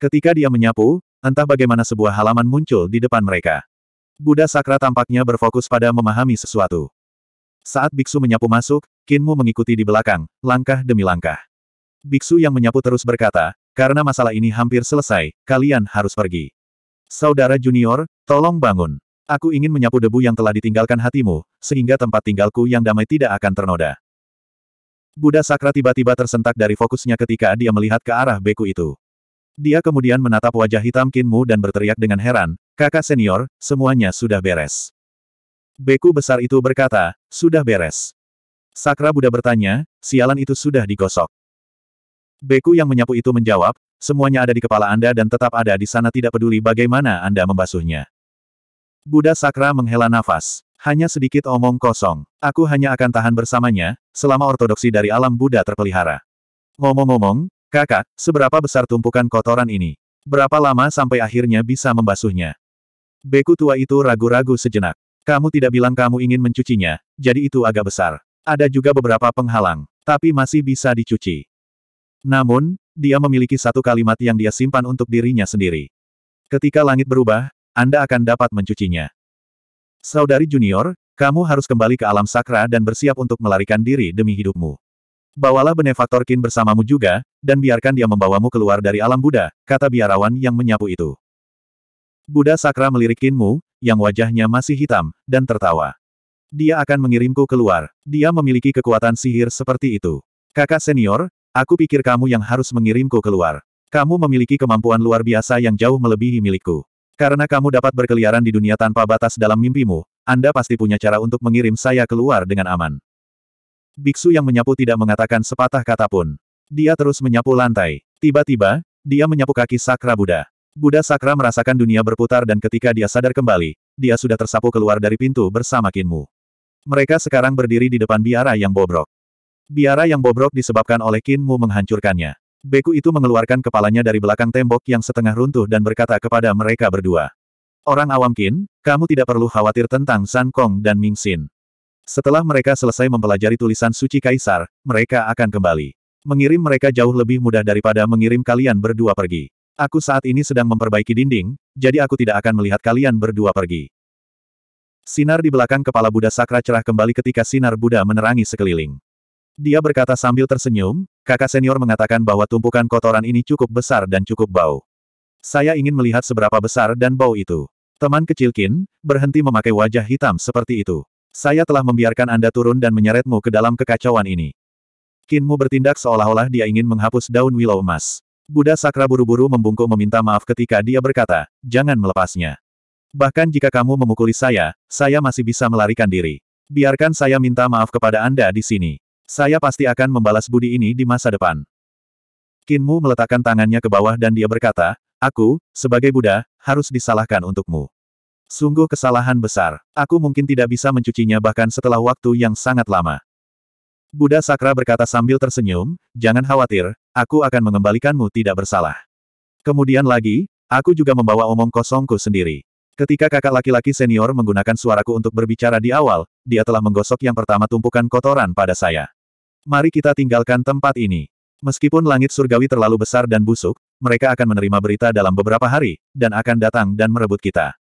Ketika dia menyapu, entah bagaimana sebuah halaman muncul di depan mereka. Buddha Sakra tampaknya berfokus pada memahami sesuatu. Saat biksu menyapu masuk, Kinmu mengikuti di belakang, langkah demi langkah. Biksu yang menyapu terus berkata, karena masalah ini hampir selesai, kalian harus pergi. Saudara junior, tolong bangun. Aku ingin menyapu debu yang telah ditinggalkan hatimu, sehingga tempat tinggalku yang damai tidak akan ternoda. Buddha Sakra tiba-tiba tersentak dari fokusnya ketika dia melihat ke arah beku itu. Dia kemudian menatap wajah hitam Kinmu dan berteriak dengan heran, kakak senior, semuanya sudah beres. Beku besar itu berkata, sudah beres. Sakra Buddha bertanya, sialan itu sudah digosok. Beku yang menyapu itu menjawab, semuanya ada di kepala Anda dan tetap ada di sana tidak peduli bagaimana Anda membasuhnya. Buddha Sakra menghela nafas. Hanya sedikit omong kosong. Aku hanya akan tahan bersamanya, selama ortodoksi dari alam Buddha terpelihara. Ngomong-ngomong, kakak, seberapa besar tumpukan kotoran ini? Berapa lama sampai akhirnya bisa membasuhnya? Beku tua itu ragu-ragu sejenak. Kamu tidak bilang kamu ingin mencucinya, jadi itu agak besar. Ada juga beberapa penghalang, tapi masih bisa dicuci. Namun, dia memiliki satu kalimat yang dia simpan untuk dirinya sendiri. Ketika langit berubah, Anda akan dapat mencucinya. Saudari junior, kamu harus kembali ke alam sakra dan bersiap untuk melarikan diri demi hidupmu. Bawalah benefaktor Kin bersamamu juga, dan biarkan dia membawamu keluar dari alam Buddha, kata biarawan yang menyapu itu. Buddha Sakra melirik Kinmu, yang wajahnya masih hitam, dan tertawa. Dia akan mengirimku keluar. Dia memiliki kekuatan sihir seperti itu. Kakak senior, aku pikir kamu yang harus mengirimku keluar. Kamu memiliki kemampuan luar biasa yang jauh melebihi milikku. Karena kamu dapat berkeliaran di dunia tanpa batas dalam mimpimu, Anda pasti punya cara untuk mengirim saya keluar dengan aman. Biksu yang menyapu tidak mengatakan sepatah kata pun. Dia terus menyapu lantai. Tiba-tiba, dia menyapu kaki Sakra Buddha. Buddha Sakra merasakan dunia berputar dan ketika dia sadar kembali, dia sudah tersapu keluar dari pintu bersama Kinmu. Mereka sekarang berdiri di depan biara yang bobrok. Biara yang bobrok disebabkan oleh Kinmu menghancurkannya. Beku itu mengeluarkan kepalanya dari belakang tembok yang setengah runtuh dan berkata kepada mereka berdua. Orang awam Kin, kamu tidak perlu khawatir tentang San Kong dan Ming Xin. Setelah mereka selesai mempelajari tulisan suci kaisar, mereka akan kembali. Mengirim mereka jauh lebih mudah daripada mengirim kalian berdua pergi. Aku saat ini sedang memperbaiki dinding, jadi aku tidak akan melihat kalian berdua pergi. Sinar di belakang kepala Buddha Sakra cerah kembali ketika sinar Buddha menerangi sekeliling. Dia berkata sambil tersenyum, kakak senior mengatakan bahwa tumpukan kotoran ini cukup besar dan cukup bau. Saya ingin melihat seberapa besar dan bau itu. Teman kecil Kin, berhenti memakai wajah hitam seperti itu. Saya telah membiarkan Anda turun dan menyeretmu ke dalam kekacauan ini. Kinmu bertindak seolah-olah dia ingin menghapus daun willow emas. Buddha Sakra buru-buru membungkuk meminta maaf ketika dia berkata, jangan melepasnya. Bahkan jika kamu memukuli saya, saya masih bisa melarikan diri. Biarkan saya minta maaf kepada Anda di sini. Saya pasti akan membalas budi ini di masa depan. Kinmu meletakkan tangannya ke bawah dan dia berkata, Aku, sebagai Buddha, harus disalahkan untukmu. Sungguh kesalahan besar. Aku mungkin tidak bisa mencucinya bahkan setelah waktu yang sangat lama. Buddha Sakra berkata sambil tersenyum, jangan khawatir, aku akan mengembalikanmu tidak bersalah. Kemudian lagi, aku juga membawa omong kosongku sendiri. Ketika kakak laki-laki senior menggunakan suaraku untuk berbicara di awal, dia telah menggosok yang pertama tumpukan kotoran pada saya. Mari kita tinggalkan tempat ini. Meskipun langit surgawi terlalu besar dan busuk, mereka akan menerima berita dalam beberapa hari, dan akan datang dan merebut kita.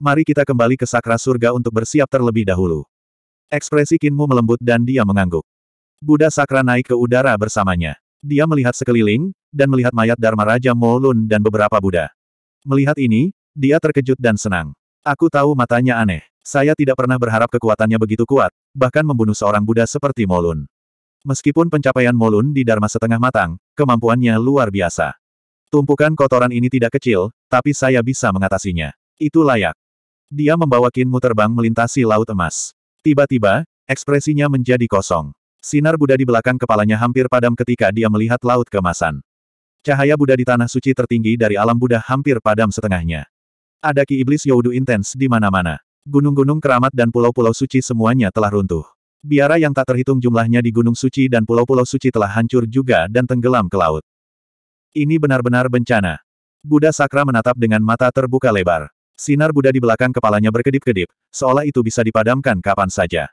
Mari kita kembali ke sakra surga untuk bersiap terlebih dahulu. Ekspresi Kinmu melembut dan dia mengangguk. Buddha Sakra naik ke udara bersamanya. Dia melihat sekeliling, dan melihat mayat Dharma Raja Molun dan beberapa Buddha. Melihat ini, dia terkejut dan senang. Aku tahu matanya aneh. Saya tidak pernah berharap kekuatannya begitu kuat, bahkan membunuh seorang Buddha seperti Molun. Meskipun pencapaian Molun di Dharma setengah matang, kemampuannya luar biasa. Tumpukan kotoran ini tidak kecil, tapi saya bisa mengatasinya. Itu layak. Dia membawa Kinmu terbang melintasi laut emas. Tiba-tiba, ekspresinya menjadi kosong. Sinar Buddha di belakang kepalanya hampir padam ketika dia melihat laut kemasan. Cahaya Buddha di tanah suci tertinggi dari alam Buddha hampir padam setengahnya. Ada ki iblis Youdu intens di mana-mana. Gunung-gunung keramat dan pulau-pulau suci semuanya telah runtuh. Biara yang tak terhitung jumlahnya di Gunung Suci dan Pulau-Pulau Suci telah hancur juga dan tenggelam ke laut. Ini benar-benar bencana. Buddha Sakra menatap dengan mata terbuka lebar. Sinar Buddha di belakang kepalanya berkedip-kedip, seolah itu bisa dipadamkan kapan saja.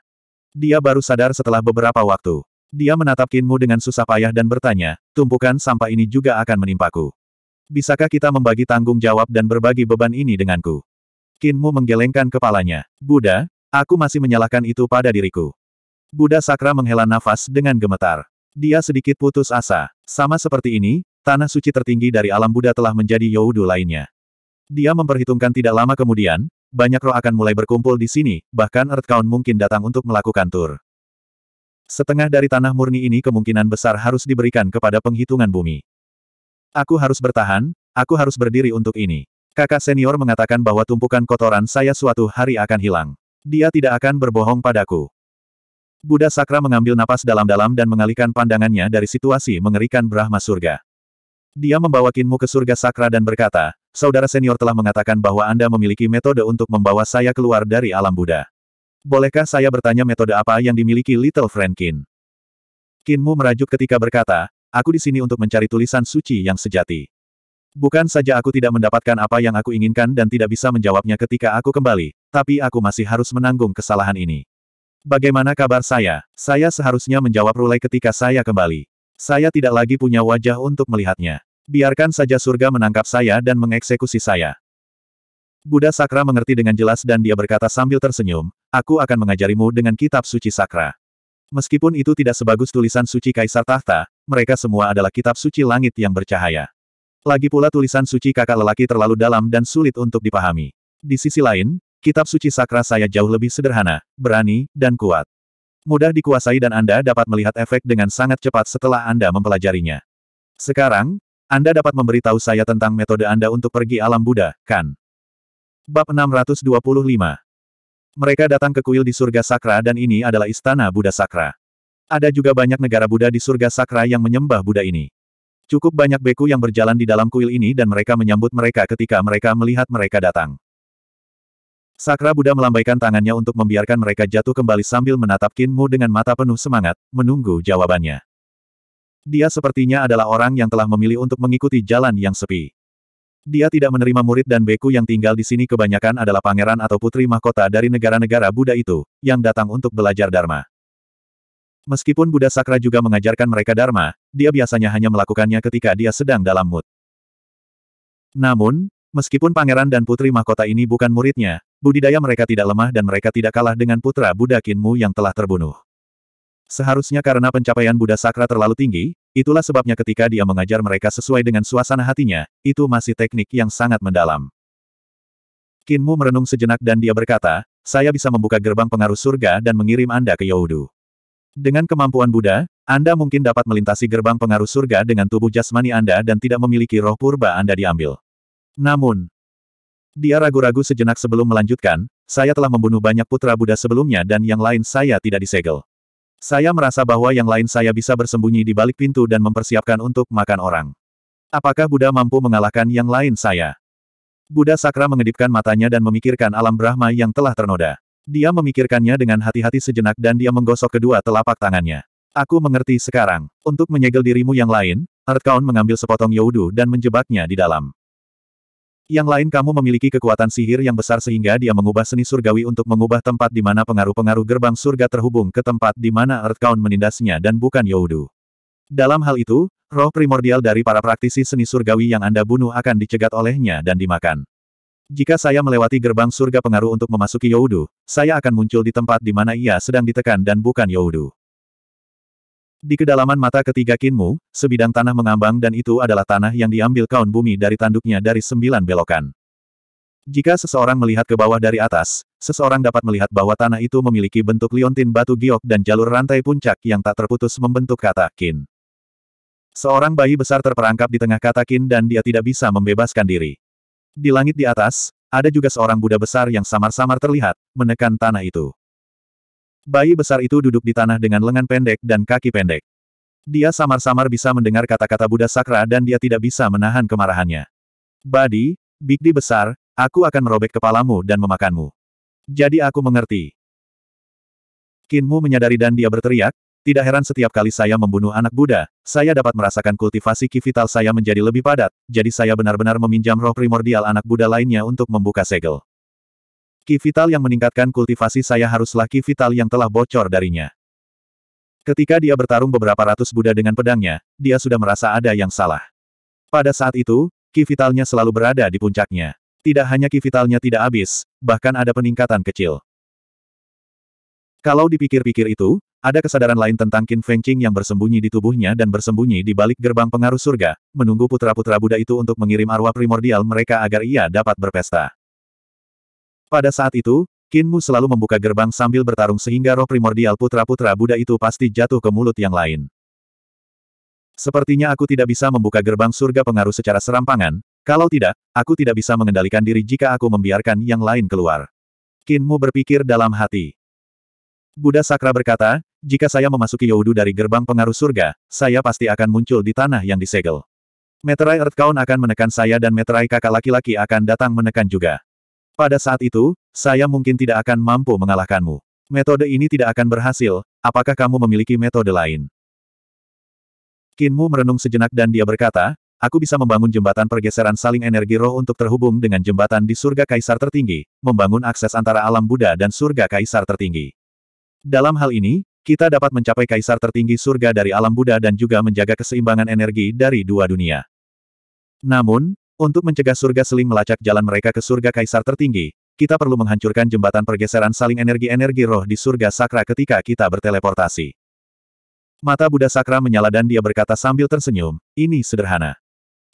Dia baru sadar setelah beberapa waktu. Dia menatap Kinmu dengan susah payah dan bertanya, tumpukan sampah ini juga akan menimpaku. Bisakah kita membagi tanggung jawab dan berbagi beban ini denganku? Kinmu menggelengkan kepalanya. Buddha, aku masih menyalahkan itu pada diriku. Buddha Sakra menghela nafas dengan gemetar. Dia sedikit putus asa. Sama seperti ini, tanah suci tertinggi dari alam Buddha telah menjadi Youdu lainnya. Dia memperhitungkan tidak lama kemudian, banyak roh akan mulai berkumpul di sini, bahkan Earth Count mungkin datang untuk melakukan tur. Setengah dari tanah murni ini kemungkinan besar harus diberikan kepada penghitungan bumi. Aku harus bertahan, aku harus berdiri untuk ini. Kakak senior mengatakan bahwa tumpukan kotoran saya suatu hari akan hilang. Dia tidak akan berbohong padaku. Buddha Sakra mengambil napas dalam-dalam dan mengalihkan pandangannya dari situasi mengerikan Brahma Surga. Dia membawa Kinmu ke surga Sakra dan berkata, Saudara senior telah mengatakan bahwa Anda memiliki metode untuk membawa saya keluar dari alam Buddha. Bolehkah saya bertanya metode apa yang dimiliki Little Friend Kin? Kinmu merajuk ketika berkata, Aku di sini untuk mencari tulisan suci yang sejati. Bukan saja aku tidak mendapatkan apa yang aku inginkan dan tidak bisa menjawabnya ketika aku kembali, tapi aku masih harus menanggung kesalahan ini. Bagaimana kabar saya? Saya seharusnya menjawab Rulai ketika saya kembali. Saya tidak lagi punya wajah untuk melihatnya. Biarkan saja surga menangkap saya dan mengeksekusi saya. Buddha Sakra mengerti dengan jelas dan dia berkata sambil tersenyum, aku akan mengajarimu dengan kitab suci Sakra. Meskipun itu tidak sebagus tulisan suci Kaisar Tahta, mereka semua adalah kitab suci langit yang bercahaya. Lagi pula tulisan suci kakak lelaki terlalu dalam dan sulit untuk dipahami. Di sisi lain, Kitab suci sakra saya jauh lebih sederhana, berani, dan kuat. Mudah dikuasai dan Anda dapat melihat efek dengan sangat cepat setelah Anda mempelajarinya. Sekarang, Anda dapat memberitahu saya tentang metode Anda untuk pergi alam Buddha, kan? Bab 625 Mereka datang ke kuil di surga sakra dan ini adalah istana Buddha sakra. Ada juga banyak negara Buddha di surga sakra yang menyembah Buddha ini. Cukup banyak beku yang berjalan di dalam kuil ini dan mereka menyambut mereka ketika mereka melihat mereka datang. Sakra Buddha melambaikan tangannya untuk membiarkan mereka jatuh kembali sambil menatap Kinmu dengan mata penuh semangat, menunggu jawabannya. Dia sepertinya adalah orang yang telah memilih untuk mengikuti jalan yang sepi. Dia tidak menerima murid dan beku yang tinggal di sini kebanyakan adalah pangeran atau putri mahkota dari negara-negara Buddha itu, yang datang untuk belajar Dharma. Meskipun Buddha Sakra juga mengajarkan mereka Dharma, dia biasanya hanya melakukannya ketika dia sedang dalam mood. Namun, meskipun pangeran dan putri mahkota ini bukan muridnya, Budidaya mereka tidak lemah dan mereka tidak kalah dengan putra Buddha Kinmu yang telah terbunuh. Seharusnya karena pencapaian Buddha Sakra terlalu tinggi, itulah sebabnya ketika dia mengajar mereka sesuai dengan suasana hatinya, itu masih teknik yang sangat mendalam. Kinmu merenung sejenak dan dia berkata, saya bisa membuka gerbang pengaruh surga dan mengirim Anda ke Youdu. Dengan kemampuan Buddha, Anda mungkin dapat melintasi gerbang pengaruh surga dengan tubuh jasmani Anda dan tidak memiliki roh purba Anda diambil. Namun, dia ragu-ragu sejenak sebelum melanjutkan, saya telah membunuh banyak putra Buddha sebelumnya dan yang lain saya tidak disegel. Saya merasa bahwa yang lain saya bisa bersembunyi di balik pintu dan mempersiapkan untuk makan orang. Apakah Buddha mampu mengalahkan yang lain saya? Buddha Sakra mengedipkan matanya dan memikirkan alam Brahma yang telah ternoda. Dia memikirkannya dengan hati-hati sejenak dan dia menggosok kedua telapak tangannya. Aku mengerti sekarang. Untuk menyegel dirimu yang lain, Earthcount mengambil sepotong Youdu dan menjebaknya di dalam. Yang lain kamu memiliki kekuatan sihir yang besar sehingga dia mengubah seni surgawi untuk mengubah tempat di mana pengaruh-pengaruh gerbang surga terhubung ke tempat di mana Earthcount menindasnya dan bukan Youdu. Dalam hal itu, roh primordial dari para praktisi seni surgawi yang Anda bunuh akan dicegat olehnya dan dimakan. Jika saya melewati gerbang surga pengaruh untuk memasuki Youdu, saya akan muncul di tempat di mana ia sedang ditekan dan bukan Youdu. Di kedalaman mata ketiga Kinmu, sebidang tanah mengambang dan itu adalah tanah yang diambil kaun bumi dari tanduknya dari sembilan belokan. Jika seseorang melihat ke bawah dari atas, seseorang dapat melihat bahwa tanah itu memiliki bentuk liontin batu giok dan jalur rantai puncak yang tak terputus membentuk kata Kin. Seorang bayi besar terperangkap di tengah kata Kin dan dia tidak bisa membebaskan diri. Di langit di atas, ada juga seorang Buddha besar yang samar-samar terlihat, menekan tanah itu. Bayi besar itu duduk di tanah dengan lengan pendek dan kaki pendek. Dia samar-samar bisa mendengar kata-kata Buddha Sakra dan dia tidak bisa menahan kemarahannya. Badi, Bigdi besar, Aku akan merobek kepalamu dan memakanmu. Jadi aku mengerti. Kinmu menyadari dan dia berteriak, tidak heran setiap kali saya membunuh anak Buddha, saya dapat merasakan kultivasi ki vital saya menjadi lebih padat, jadi saya benar-benar meminjam roh primordial anak Buddha lainnya untuk membuka segel. Ki vital yang meningkatkan kultivasi saya haruslah ki vital yang telah bocor darinya. Ketika dia bertarung beberapa ratus Buddha dengan pedangnya, dia sudah merasa ada yang salah. Pada saat itu, ki vitalnya selalu berada di puncaknya. Tidak hanya ki vitalnya tidak habis, bahkan ada peningkatan kecil. Kalau dipikir-pikir itu, ada kesadaran lain tentang Qin Fengqing yang bersembunyi di tubuhnya dan bersembunyi di balik gerbang pengaruh surga, menunggu putra-putra Buddha itu untuk mengirim arwah primordial mereka agar ia dapat berpesta. Pada saat itu, Qinmu selalu membuka gerbang sambil bertarung sehingga roh primordial putra-putra Buddha itu pasti jatuh ke mulut yang lain. Sepertinya aku tidak bisa membuka gerbang surga pengaruh secara serampangan, kalau tidak, aku tidak bisa mengendalikan diri jika aku membiarkan yang lain keluar. Kinmu berpikir dalam hati. Buddha Sakra berkata, jika saya memasuki Youdu dari gerbang pengaruh surga, saya pasti akan muncul di tanah yang disegel. Meterai Earthcount akan menekan saya dan meterai kakak laki-laki akan datang menekan juga. Pada saat itu, saya mungkin tidak akan mampu mengalahkanmu. Metode ini tidak akan berhasil, apakah kamu memiliki metode lain? Kinmu merenung sejenak dan dia berkata, Aku bisa membangun jembatan pergeseran saling energi roh untuk terhubung dengan jembatan di surga kaisar tertinggi, membangun akses antara alam Buddha dan surga kaisar tertinggi. Dalam hal ini, kita dapat mencapai kaisar tertinggi surga dari alam Buddha dan juga menjaga keseimbangan energi dari dua dunia. Namun, untuk mencegah surga seling melacak jalan mereka ke surga kaisar tertinggi, kita perlu menghancurkan jembatan pergeseran saling energi-energi roh di surga sakra ketika kita berteleportasi. Mata Buddha Sakra menyala dan dia berkata sambil tersenyum, ini sederhana.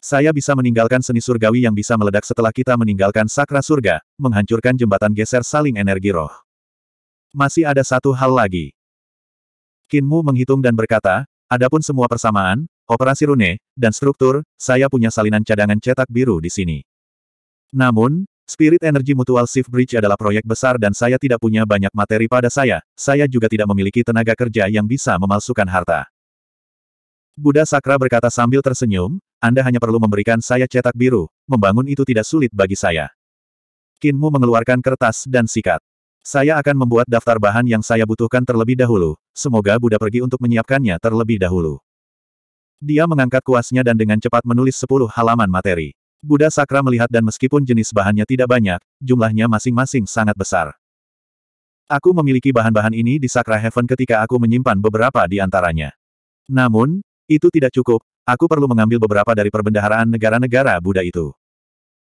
Saya bisa meninggalkan seni surgawi yang bisa meledak setelah kita meninggalkan sakra surga, menghancurkan jembatan geser saling energi roh. Masih ada satu hal lagi. Kinmu menghitung dan berkata, adapun semua persamaan, operasi rune, dan struktur, saya punya salinan cadangan cetak biru di sini. Namun, Spirit Energy Mutual Shift Bridge adalah proyek besar dan saya tidak punya banyak materi pada saya, saya juga tidak memiliki tenaga kerja yang bisa memalsukan harta. Buddha Sakra berkata sambil tersenyum, Anda hanya perlu memberikan saya cetak biru, membangun itu tidak sulit bagi saya. Kinmu mengeluarkan kertas dan sikat. Saya akan membuat daftar bahan yang saya butuhkan terlebih dahulu, semoga Buddha pergi untuk menyiapkannya terlebih dahulu. Dia mengangkat kuasnya dan dengan cepat menulis 10 halaman materi. Buddha Sakra melihat dan meskipun jenis bahannya tidak banyak, jumlahnya masing-masing sangat besar. Aku memiliki bahan-bahan ini di Sakra Heaven ketika aku menyimpan beberapa di antaranya. Namun, itu tidak cukup, aku perlu mengambil beberapa dari perbendaharaan negara-negara Buddha itu.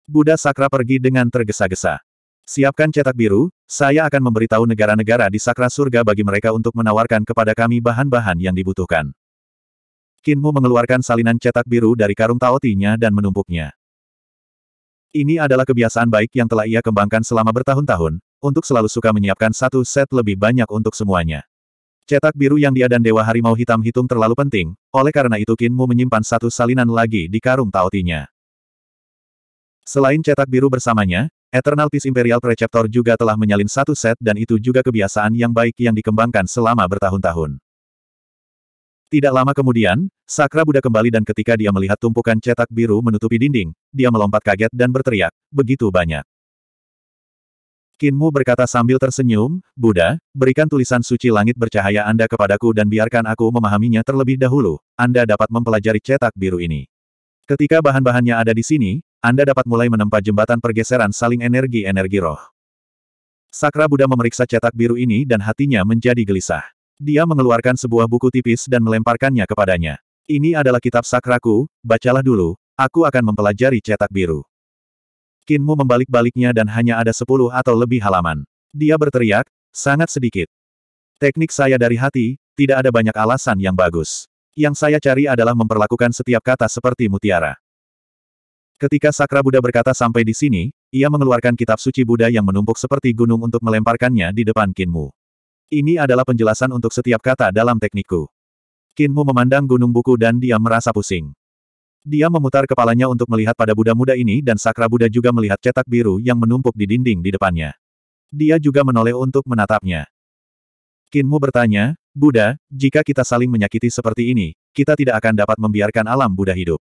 Buddha Sakra pergi dengan tergesa-gesa. Siapkan cetak biru, saya akan memberitahu negara-negara di Sakra Surga bagi mereka untuk menawarkan kepada kami bahan-bahan yang dibutuhkan. Kinmu mengeluarkan salinan cetak biru dari karung taotinya dan menumpuknya. Ini adalah kebiasaan baik yang telah ia kembangkan selama bertahun-tahun, untuk selalu suka menyiapkan satu set lebih banyak untuk semuanya. Cetak biru yang dia dan Dewa Harimau Hitam hitung terlalu penting, oleh karena itu Kinmu menyimpan satu salinan lagi di karung taotinya. Selain cetak biru bersamanya, Eternal Peace Imperial Preceptor juga telah menyalin satu set dan itu juga kebiasaan yang baik yang dikembangkan selama bertahun-tahun. Tidak lama kemudian, Sakra Buddha kembali dan ketika dia melihat tumpukan cetak biru menutupi dinding, dia melompat kaget dan berteriak, begitu banyak. Kinmu berkata sambil tersenyum, Buddha, berikan tulisan suci langit bercahaya Anda kepadaku dan biarkan aku memahaminya terlebih dahulu, Anda dapat mempelajari cetak biru ini. Ketika bahan-bahannya ada di sini, Anda dapat mulai menempa jembatan pergeseran saling energi-energi roh. Sakra Buddha memeriksa cetak biru ini dan hatinya menjadi gelisah. Dia mengeluarkan sebuah buku tipis dan melemparkannya kepadanya. Ini adalah kitab sakraku, bacalah dulu, aku akan mempelajari cetak biru. Kinmu membalik-baliknya dan hanya ada sepuluh atau lebih halaman. Dia berteriak, sangat sedikit. Teknik saya dari hati, tidak ada banyak alasan yang bagus. Yang saya cari adalah memperlakukan setiap kata seperti mutiara. Ketika Sakra Buddha berkata sampai di sini, ia mengeluarkan kitab suci Buddha yang menumpuk seperti gunung untuk melemparkannya di depan Kinmu. Ini adalah penjelasan untuk setiap kata dalam teknikku. Kinmu memandang gunung buku dan dia merasa pusing. Dia memutar kepalanya untuk melihat pada Buddha muda ini dan Sakra Buddha juga melihat cetak biru yang menumpuk di dinding di depannya. Dia juga menoleh untuk menatapnya. Kinmu bertanya, Buddha, jika kita saling menyakiti seperti ini, kita tidak akan dapat membiarkan alam Buddha hidup.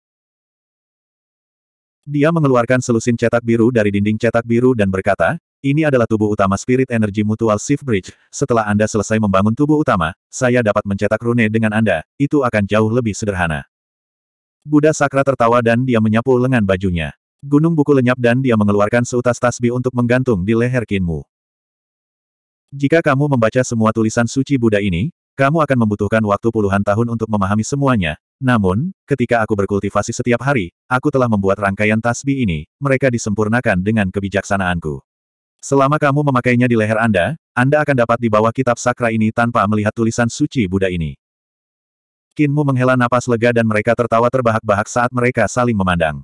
Dia mengeluarkan selusin cetak biru dari dinding cetak biru dan berkata, ini adalah tubuh utama Spirit Energy Mutual Shift Bridge. Setelah Anda selesai membangun tubuh utama, saya dapat mencetak rune dengan Anda, itu akan jauh lebih sederhana. Buddha Sakra tertawa dan dia menyapu lengan bajunya. Gunung buku lenyap dan dia mengeluarkan seutas tasbih untuk menggantung di leher Kinmu. Jika kamu membaca semua tulisan suci Buddha ini, kamu akan membutuhkan waktu puluhan tahun untuk memahami semuanya. Namun, ketika aku berkultivasi setiap hari, aku telah membuat rangkaian tasbih ini, mereka disempurnakan dengan kebijaksanaanku. Selama kamu memakainya di leher Anda, Anda akan dapat di bawah kitab sakra ini tanpa melihat tulisan suci Buddha ini. Kinmu menghela napas lega dan mereka tertawa terbahak-bahak saat mereka saling memandang.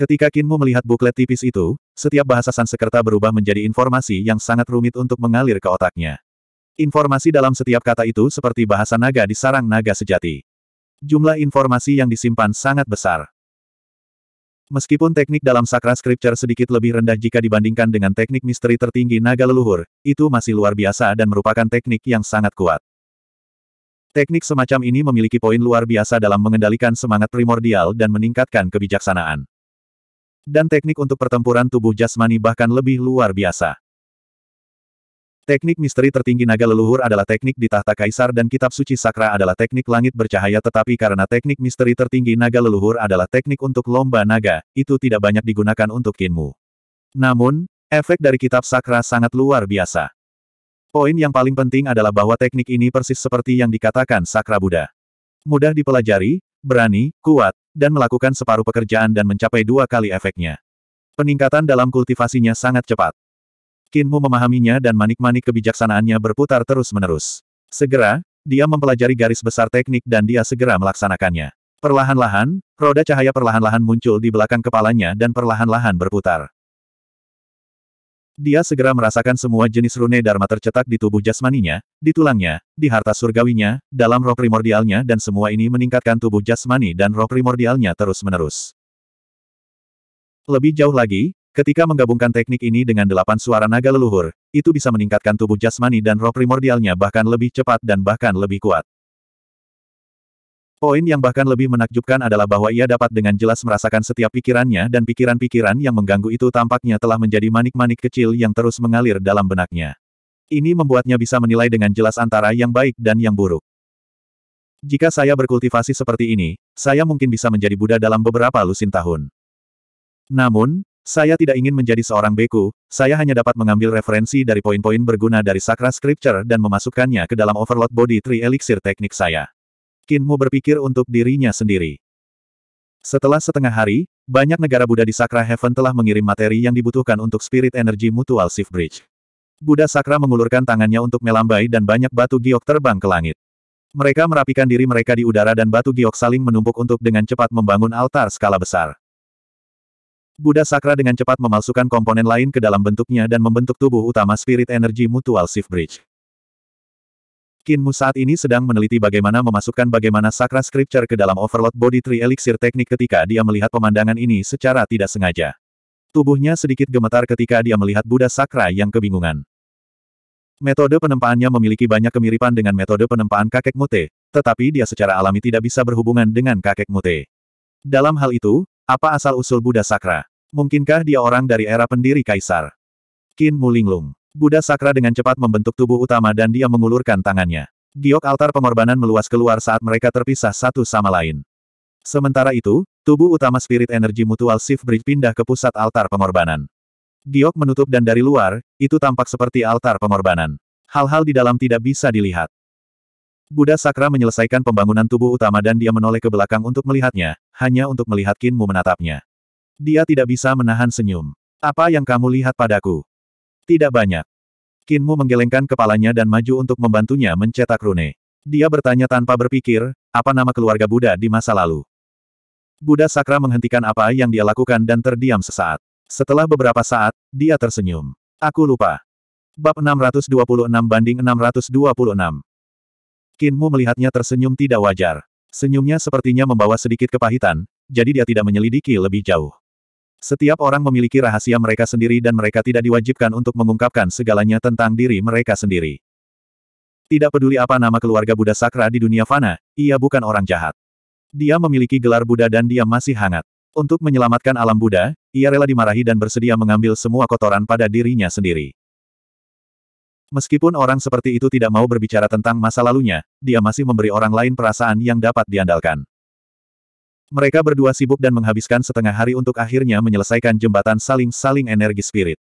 Ketika Kinmu melihat buklet tipis itu, setiap bahasa Sanskerta berubah menjadi informasi yang sangat rumit untuk mengalir ke otaknya. Informasi dalam setiap kata itu seperti bahasa naga di sarang naga sejati. Jumlah informasi yang disimpan sangat besar. Meskipun teknik dalam Sakra Scripture sedikit lebih rendah jika dibandingkan dengan teknik misteri tertinggi naga leluhur, itu masih luar biasa dan merupakan teknik yang sangat kuat. Teknik semacam ini memiliki poin luar biasa dalam mengendalikan semangat primordial dan meningkatkan kebijaksanaan. Dan teknik untuk pertempuran tubuh jasmani bahkan lebih luar biasa. Teknik misteri tertinggi naga leluhur adalah teknik di tahta kaisar dan kitab suci sakra adalah teknik langit bercahaya tetapi karena teknik misteri tertinggi naga leluhur adalah teknik untuk lomba naga, itu tidak banyak digunakan untuk kinmu. Namun, efek dari kitab sakra sangat luar biasa. Poin yang paling penting adalah bahwa teknik ini persis seperti yang dikatakan sakra Buddha. Mudah dipelajari, berani, kuat, dan melakukan separuh pekerjaan dan mencapai dua kali efeknya. Peningkatan dalam kultivasinya sangat cepat. Kinmu memahaminya dan manik-manik kebijaksanaannya berputar terus-menerus. Segera, dia mempelajari garis besar teknik dan dia segera melaksanakannya. Perlahan-lahan, roda cahaya perlahan-lahan muncul di belakang kepalanya dan perlahan-lahan berputar. Dia segera merasakan semua jenis rune Dharma tercetak di tubuh jasmaninya, di tulangnya, di harta surgawinya, dalam roh primordialnya dan semua ini meningkatkan tubuh jasmani dan roh primordialnya terus-menerus. Lebih jauh lagi, Ketika menggabungkan teknik ini dengan delapan suara naga leluhur, itu bisa meningkatkan tubuh jasmani dan roh primordialnya bahkan lebih cepat dan bahkan lebih kuat. Poin yang bahkan lebih menakjubkan adalah bahwa ia dapat dengan jelas merasakan setiap pikirannya dan pikiran-pikiran yang mengganggu itu tampaknya telah menjadi manik-manik kecil yang terus mengalir dalam benaknya. Ini membuatnya bisa menilai dengan jelas antara yang baik dan yang buruk. Jika saya berkultivasi seperti ini, saya mungkin bisa menjadi Buddha dalam beberapa lusin tahun. Namun, saya tidak ingin menjadi seorang beku, saya hanya dapat mengambil referensi dari poin-poin berguna dari Sakra Scripture dan memasukkannya ke dalam Overload Body Tree Elixir teknik saya. Kinmu berpikir untuk dirinya sendiri. Setelah setengah hari, banyak negara Buddha di Sakra Heaven telah mengirim materi yang dibutuhkan untuk Spirit Energy Mutual Shift Bridge. Buddha Sakra mengulurkan tangannya untuk melambai dan banyak batu giok terbang ke langit. Mereka merapikan diri mereka di udara dan batu giok saling menumpuk untuk dengan cepat membangun altar skala besar. Buddha Sakra dengan cepat memalsukan komponen lain ke dalam bentuknya dan membentuk tubuh utama Spirit Energy Mutual Shift Bridge. Kinmu saat ini sedang meneliti bagaimana memasukkan bagaimana Sakra Scripture ke dalam Overload Body Tree Elixir teknik ketika dia melihat pemandangan ini secara tidak sengaja. Tubuhnya sedikit gemetar ketika dia melihat Buddha Sakra yang kebingungan. Metode penempaannya memiliki banyak kemiripan dengan metode penempaan kakek mute, tetapi dia secara alami tidak bisa berhubungan dengan kakek mute. Dalam hal itu, apa asal-usul Buddha Sakra? Mungkinkah dia orang dari era pendiri Kaisar? Qin Mulinglung. Buddha Sakra dengan cepat membentuk tubuh utama dan dia mengulurkan tangannya. Giok altar pengorbanan meluas keluar saat mereka terpisah satu sama lain. Sementara itu, tubuh utama Spirit Energy Mutual Shift Bridge pindah ke pusat altar pengorbanan. Giok menutup dan dari luar, itu tampak seperti altar pengorbanan. Hal-hal di dalam tidak bisa dilihat. Buddha Sakra menyelesaikan pembangunan tubuh utama dan dia menoleh ke belakang untuk melihatnya, hanya untuk melihat Kinmu menatapnya. Dia tidak bisa menahan senyum. Apa yang kamu lihat padaku? Tidak banyak. Kinmu menggelengkan kepalanya dan maju untuk membantunya mencetak rune. Dia bertanya tanpa berpikir, apa nama keluarga Buddha di masa lalu? Buddha Sakra menghentikan apa yang dia lakukan dan terdiam sesaat. Setelah beberapa saat, dia tersenyum. Aku lupa. Bab 626 banding 626. Kinmu melihatnya tersenyum tidak wajar. Senyumnya sepertinya membawa sedikit kepahitan, jadi dia tidak menyelidiki lebih jauh. Setiap orang memiliki rahasia mereka sendiri dan mereka tidak diwajibkan untuk mengungkapkan segalanya tentang diri mereka sendiri. Tidak peduli apa nama keluarga Buddha Sakra di dunia fana, ia bukan orang jahat. Dia memiliki gelar Buddha dan dia masih hangat. Untuk menyelamatkan alam Buddha, ia rela dimarahi dan bersedia mengambil semua kotoran pada dirinya sendiri. Meskipun orang seperti itu tidak mau berbicara tentang masa lalunya, dia masih memberi orang lain perasaan yang dapat diandalkan. Mereka berdua sibuk dan menghabiskan setengah hari untuk akhirnya menyelesaikan jembatan saling-saling energi spirit.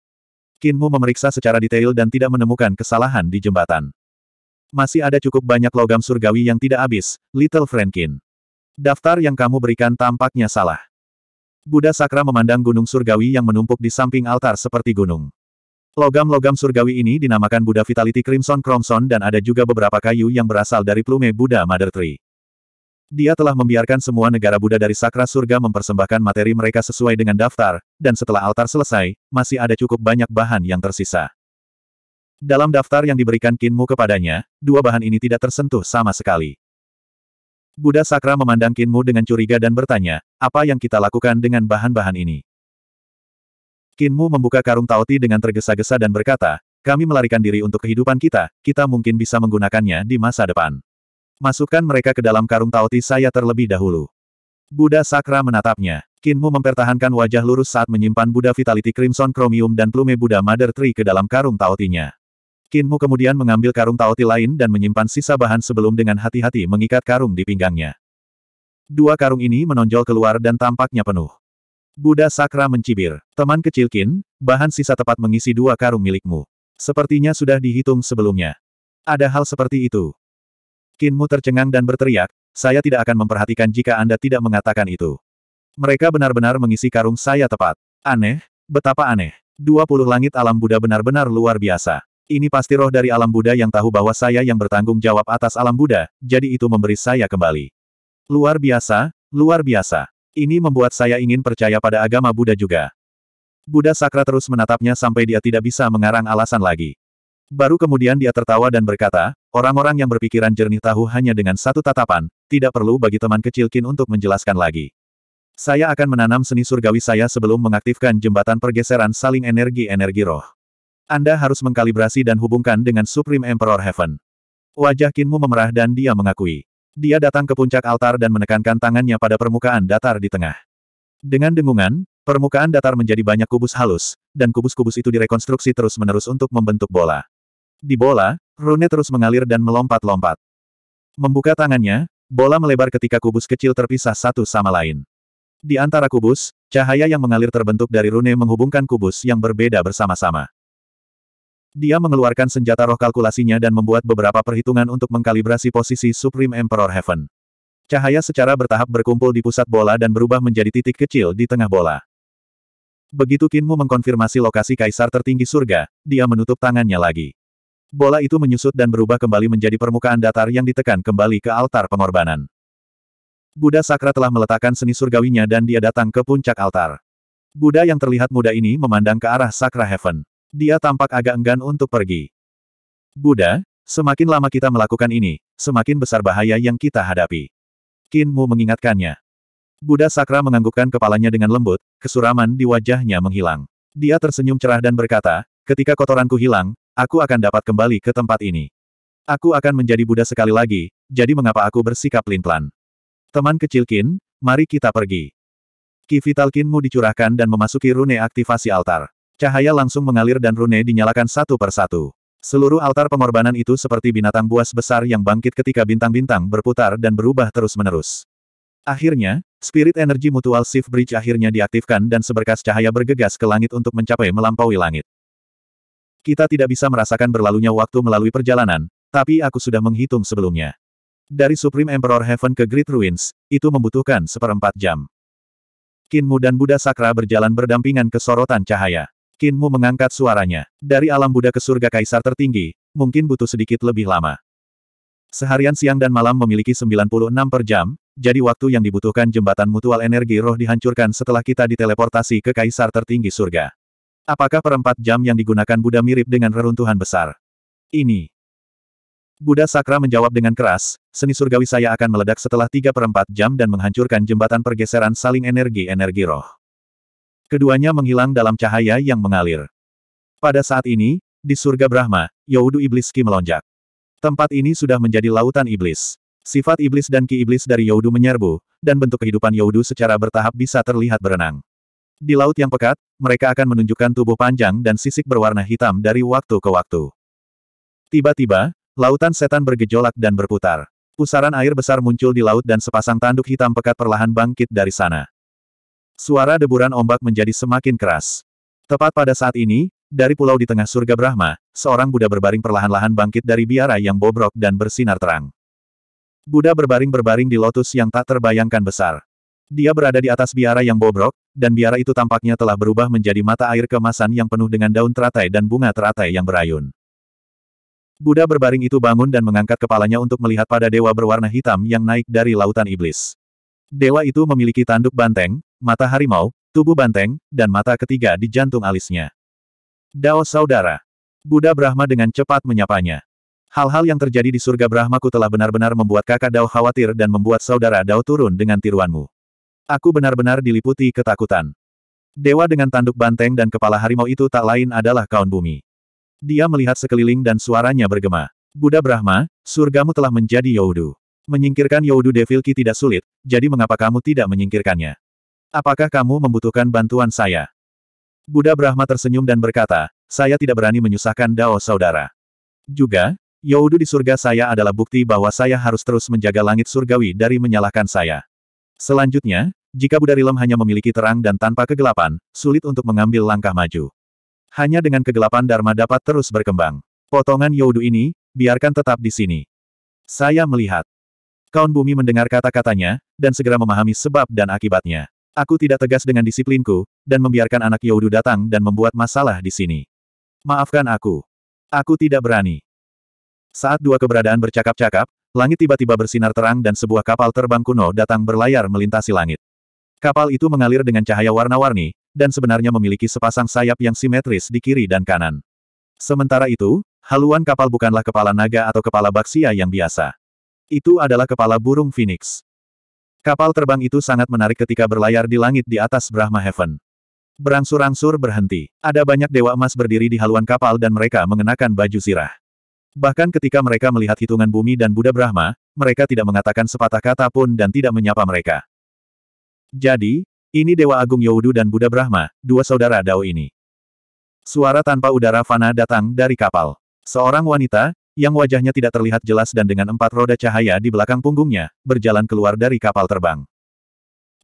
Kinmu memeriksa secara detail dan tidak menemukan kesalahan di jembatan. Masih ada cukup banyak logam surgawi yang tidak habis, Little Frankin. Daftar yang kamu berikan tampaknya salah. Buddha Sakra memandang gunung surgawi yang menumpuk di samping altar seperti gunung. Logam-logam surgawi ini dinamakan Buddha Vitality Crimson Crimson dan ada juga beberapa kayu yang berasal dari plume Buddha Mother Tree. Dia telah membiarkan semua negara Buddha dari Sakra Surga mempersembahkan materi mereka sesuai dengan daftar, dan setelah altar selesai, masih ada cukup banyak bahan yang tersisa. Dalam daftar yang diberikan Kinmu kepadanya, dua bahan ini tidak tersentuh sama sekali. Buddha Sakra memandang Kinmu dengan curiga dan bertanya, apa yang kita lakukan dengan bahan-bahan ini? Kinmu membuka karung Taoti dengan tergesa-gesa dan berkata, kami melarikan diri untuk kehidupan kita, kita mungkin bisa menggunakannya di masa depan. Masukkan mereka ke dalam karung Taoti saya terlebih dahulu. Buddha Sakra menatapnya. Kinmu mempertahankan wajah lurus saat menyimpan Buddha Vitality Crimson Chromium dan Plume Buddha Mother Tree ke dalam karung Taotinya. Kinmu kemudian mengambil karung taoti lain dan menyimpan sisa bahan sebelum dengan hati-hati mengikat karung di pinggangnya. Dua karung ini menonjol keluar dan tampaknya penuh. Buddha Sakra mencibir. Teman kecil Kin, bahan sisa tepat mengisi dua karung milikmu. Sepertinya sudah dihitung sebelumnya. Ada hal seperti itu. Kinmu tercengang dan berteriak, saya tidak akan memperhatikan jika Anda tidak mengatakan itu. Mereka benar-benar mengisi karung saya tepat. Aneh, betapa aneh. Dua puluh langit alam Buddha benar-benar luar biasa. Ini pasti roh dari alam Buddha yang tahu bahwa saya yang bertanggung jawab atas alam Buddha, jadi itu memberi saya kembali. Luar biasa, luar biasa. Ini membuat saya ingin percaya pada agama Buddha juga. Buddha Sakra terus menatapnya sampai dia tidak bisa mengarang alasan lagi. Baru kemudian dia tertawa dan berkata, orang-orang yang berpikiran jernih tahu hanya dengan satu tatapan, tidak perlu bagi teman kecil Kin untuk menjelaskan lagi. Saya akan menanam seni surgawi saya sebelum mengaktifkan jembatan pergeseran saling energi-energi roh. Anda harus mengkalibrasi dan hubungkan dengan Supreme Emperor Heaven. Wajah Kinmu memerah dan dia mengakui. Dia datang ke puncak altar dan menekankan tangannya pada permukaan datar di tengah. Dengan dengungan, permukaan datar menjadi banyak kubus halus, dan kubus-kubus itu direkonstruksi terus-menerus untuk membentuk bola. Di bola, rune terus mengalir dan melompat-lompat. Membuka tangannya, bola melebar ketika kubus kecil terpisah satu sama lain. Di antara kubus, cahaya yang mengalir terbentuk dari rune menghubungkan kubus yang berbeda bersama-sama. Dia mengeluarkan senjata roh kalkulasinya dan membuat beberapa perhitungan untuk mengkalibrasi posisi Supreme Emperor Heaven. Cahaya secara bertahap berkumpul di pusat bola dan berubah menjadi titik kecil di tengah bola. Begitu Kinmu mengkonfirmasi lokasi kaisar tertinggi surga, dia menutup tangannya lagi. Bola itu menyusut dan berubah kembali menjadi permukaan datar yang ditekan kembali ke altar pengorbanan. Buddha Sakra telah meletakkan seni surgawinya dan dia datang ke puncak altar. Buddha yang terlihat muda ini memandang ke arah Sakra Heaven. Dia tampak agak enggan untuk pergi. Buddha, semakin lama kita melakukan ini, semakin besar bahaya yang kita hadapi. Kinmu mengingatkannya. Buddha Sakra menganggukkan kepalanya dengan lembut, kesuraman di wajahnya menghilang. Dia tersenyum cerah dan berkata, ketika kotoranku hilang, aku akan dapat kembali ke tempat ini. Aku akan menjadi Buddha sekali lagi, jadi mengapa aku bersikap lin-plan? Teman kecil Kin, mari kita pergi. Ki Vital Kinmu dicurahkan dan memasuki rune aktivasi altar. Cahaya langsung mengalir dan rune dinyalakan satu per satu. Seluruh altar pengorbanan itu seperti binatang buas besar yang bangkit ketika bintang-bintang berputar dan berubah terus-menerus. Akhirnya, Spirit Energy Mutual Shift Bridge akhirnya diaktifkan dan seberkas cahaya bergegas ke langit untuk mencapai melampaui langit. Kita tidak bisa merasakan berlalunya waktu melalui perjalanan, tapi aku sudah menghitung sebelumnya. Dari Supreme Emperor Heaven ke Great Ruins, itu membutuhkan seperempat jam. Kinmu dan Buddha Sakra berjalan berdampingan ke sorotan cahaya. Kinmu mengangkat suaranya. Dari alam Buddha ke surga kaisar tertinggi, mungkin butuh sedikit lebih lama. Seharian siang dan malam memiliki 96 per jam, jadi waktu yang dibutuhkan jembatan mutual energi roh dihancurkan setelah kita diteleportasi ke kaisar tertinggi surga. Apakah perempat jam yang digunakan Buddha mirip dengan reruntuhan besar? Ini. Buddha Sakra menjawab dengan keras, seni surgawi saya akan meledak setelah tiga perempat jam dan menghancurkan jembatan pergeseran saling energi-energi roh. Keduanya menghilang dalam cahaya yang mengalir. Pada saat ini, di surga Brahma, Yaudu Iblis Ki melonjak. Tempat ini sudah menjadi lautan iblis. Sifat iblis dan ki iblis dari Yaudu menyerbu, dan bentuk kehidupan Yaudu secara bertahap bisa terlihat berenang. Di laut yang pekat, mereka akan menunjukkan tubuh panjang dan sisik berwarna hitam dari waktu ke waktu. Tiba-tiba, Lautan setan bergejolak dan berputar. Pusaran air besar muncul di laut dan sepasang tanduk hitam pekat perlahan bangkit dari sana. Suara deburan ombak menjadi semakin keras. Tepat pada saat ini, dari pulau di tengah surga Brahma, seorang Buddha berbaring perlahan-lahan bangkit dari biara yang bobrok dan bersinar terang. Buddha berbaring-berbaring di lotus yang tak terbayangkan besar. Dia berada di atas biara yang bobrok, dan biara itu tampaknya telah berubah menjadi mata air kemasan yang penuh dengan daun teratai dan bunga teratai yang berayun. Buddha berbaring itu bangun dan mengangkat kepalanya untuk melihat pada dewa berwarna hitam yang naik dari lautan iblis. Dewa itu memiliki tanduk banteng, mata harimau, tubuh banteng, dan mata ketiga di jantung alisnya. Dao Saudara. Buddha Brahma dengan cepat menyapanya. Hal-hal yang terjadi di surga Brahmaku telah benar-benar membuat kakak Dao khawatir dan membuat saudara Dao turun dengan tiruanmu. Aku benar-benar diliputi ketakutan. Dewa dengan tanduk banteng dan kepala harimau itu tak lain adalah kaun bumi. Dia melihat sekeliling dan suaranya bergema. Buddha Brahma, surgamu telah menjadi Youdu. Menyingkirkan Youdu Devilki tidak sulit, jadi mengapa kamu tidak menyingkirkannya? Apakah kamu membutuhkan bantuan saya? Buddha Brahma tersenyum dan berkata, saya tidak berani menyusahkan Dao saudara. Juga, Youdu di surga saya adalah bukti bahwa saya harus terus menjaga langit surgawi dari menyalahkan saya. Selanjutnya, jika Buddha Rilem hanya memiliki terang dan tanpa kegelapan, sulit untuk mengambil langkah maju. Hanya dengan kegelapan Dharma dapat terus berkembang. Potongan Youdu ini, biarkan tetap di sini. Saya melihat. Kaun bumi mendengar kata-katanya, dan segera memahami sebab dan akibatnya. Aku tidak tegas dengan disiplinku, dan membiarkan anak Youdu datang dan membuat masalah di sini. Maafkan aku. Aku tidak berani. Saat dua keberadaan bercakap-cakap, langit tiba-tiba bersinar terang dan sebuah kapal terbang kuno datang berlayar melintasi langit. Kapal itu mengalir dengan cahaya warna-warni, dan sebenarnya memiliki sepasang sayap yang simetris di kiri dan kanan. Sementara itu, haluan kapal bukanlah kepala naga atau kepala baksia yang biasa. Itu adalah kepala burung phoenix. Kapal terbang itu sangat menarik ketika berlayar di langit di atas Brahma Heaven. Berangsur-angsur berhenti. Ada banyak dewa emas berdiri di haluan kapal dan mereka mengenakan baju zirah. Bahkan ketika mereka melihat hitungan bumi dan Buddha Brahma, mereka tidak mengatakan sepatah kata pun dan tidak menyapa mereka. Jadi, ini Dewa Agung Youdu dan Buddha Brahma, dua saudara Dao ini. Suara tanpa udara fana datang dari kapal. Seorang wanita, yang wajahnya tidak terlihat jelas dan dengan empat roda cahaya di belakang punggungnya, berjalan keluar dari kapal terbang.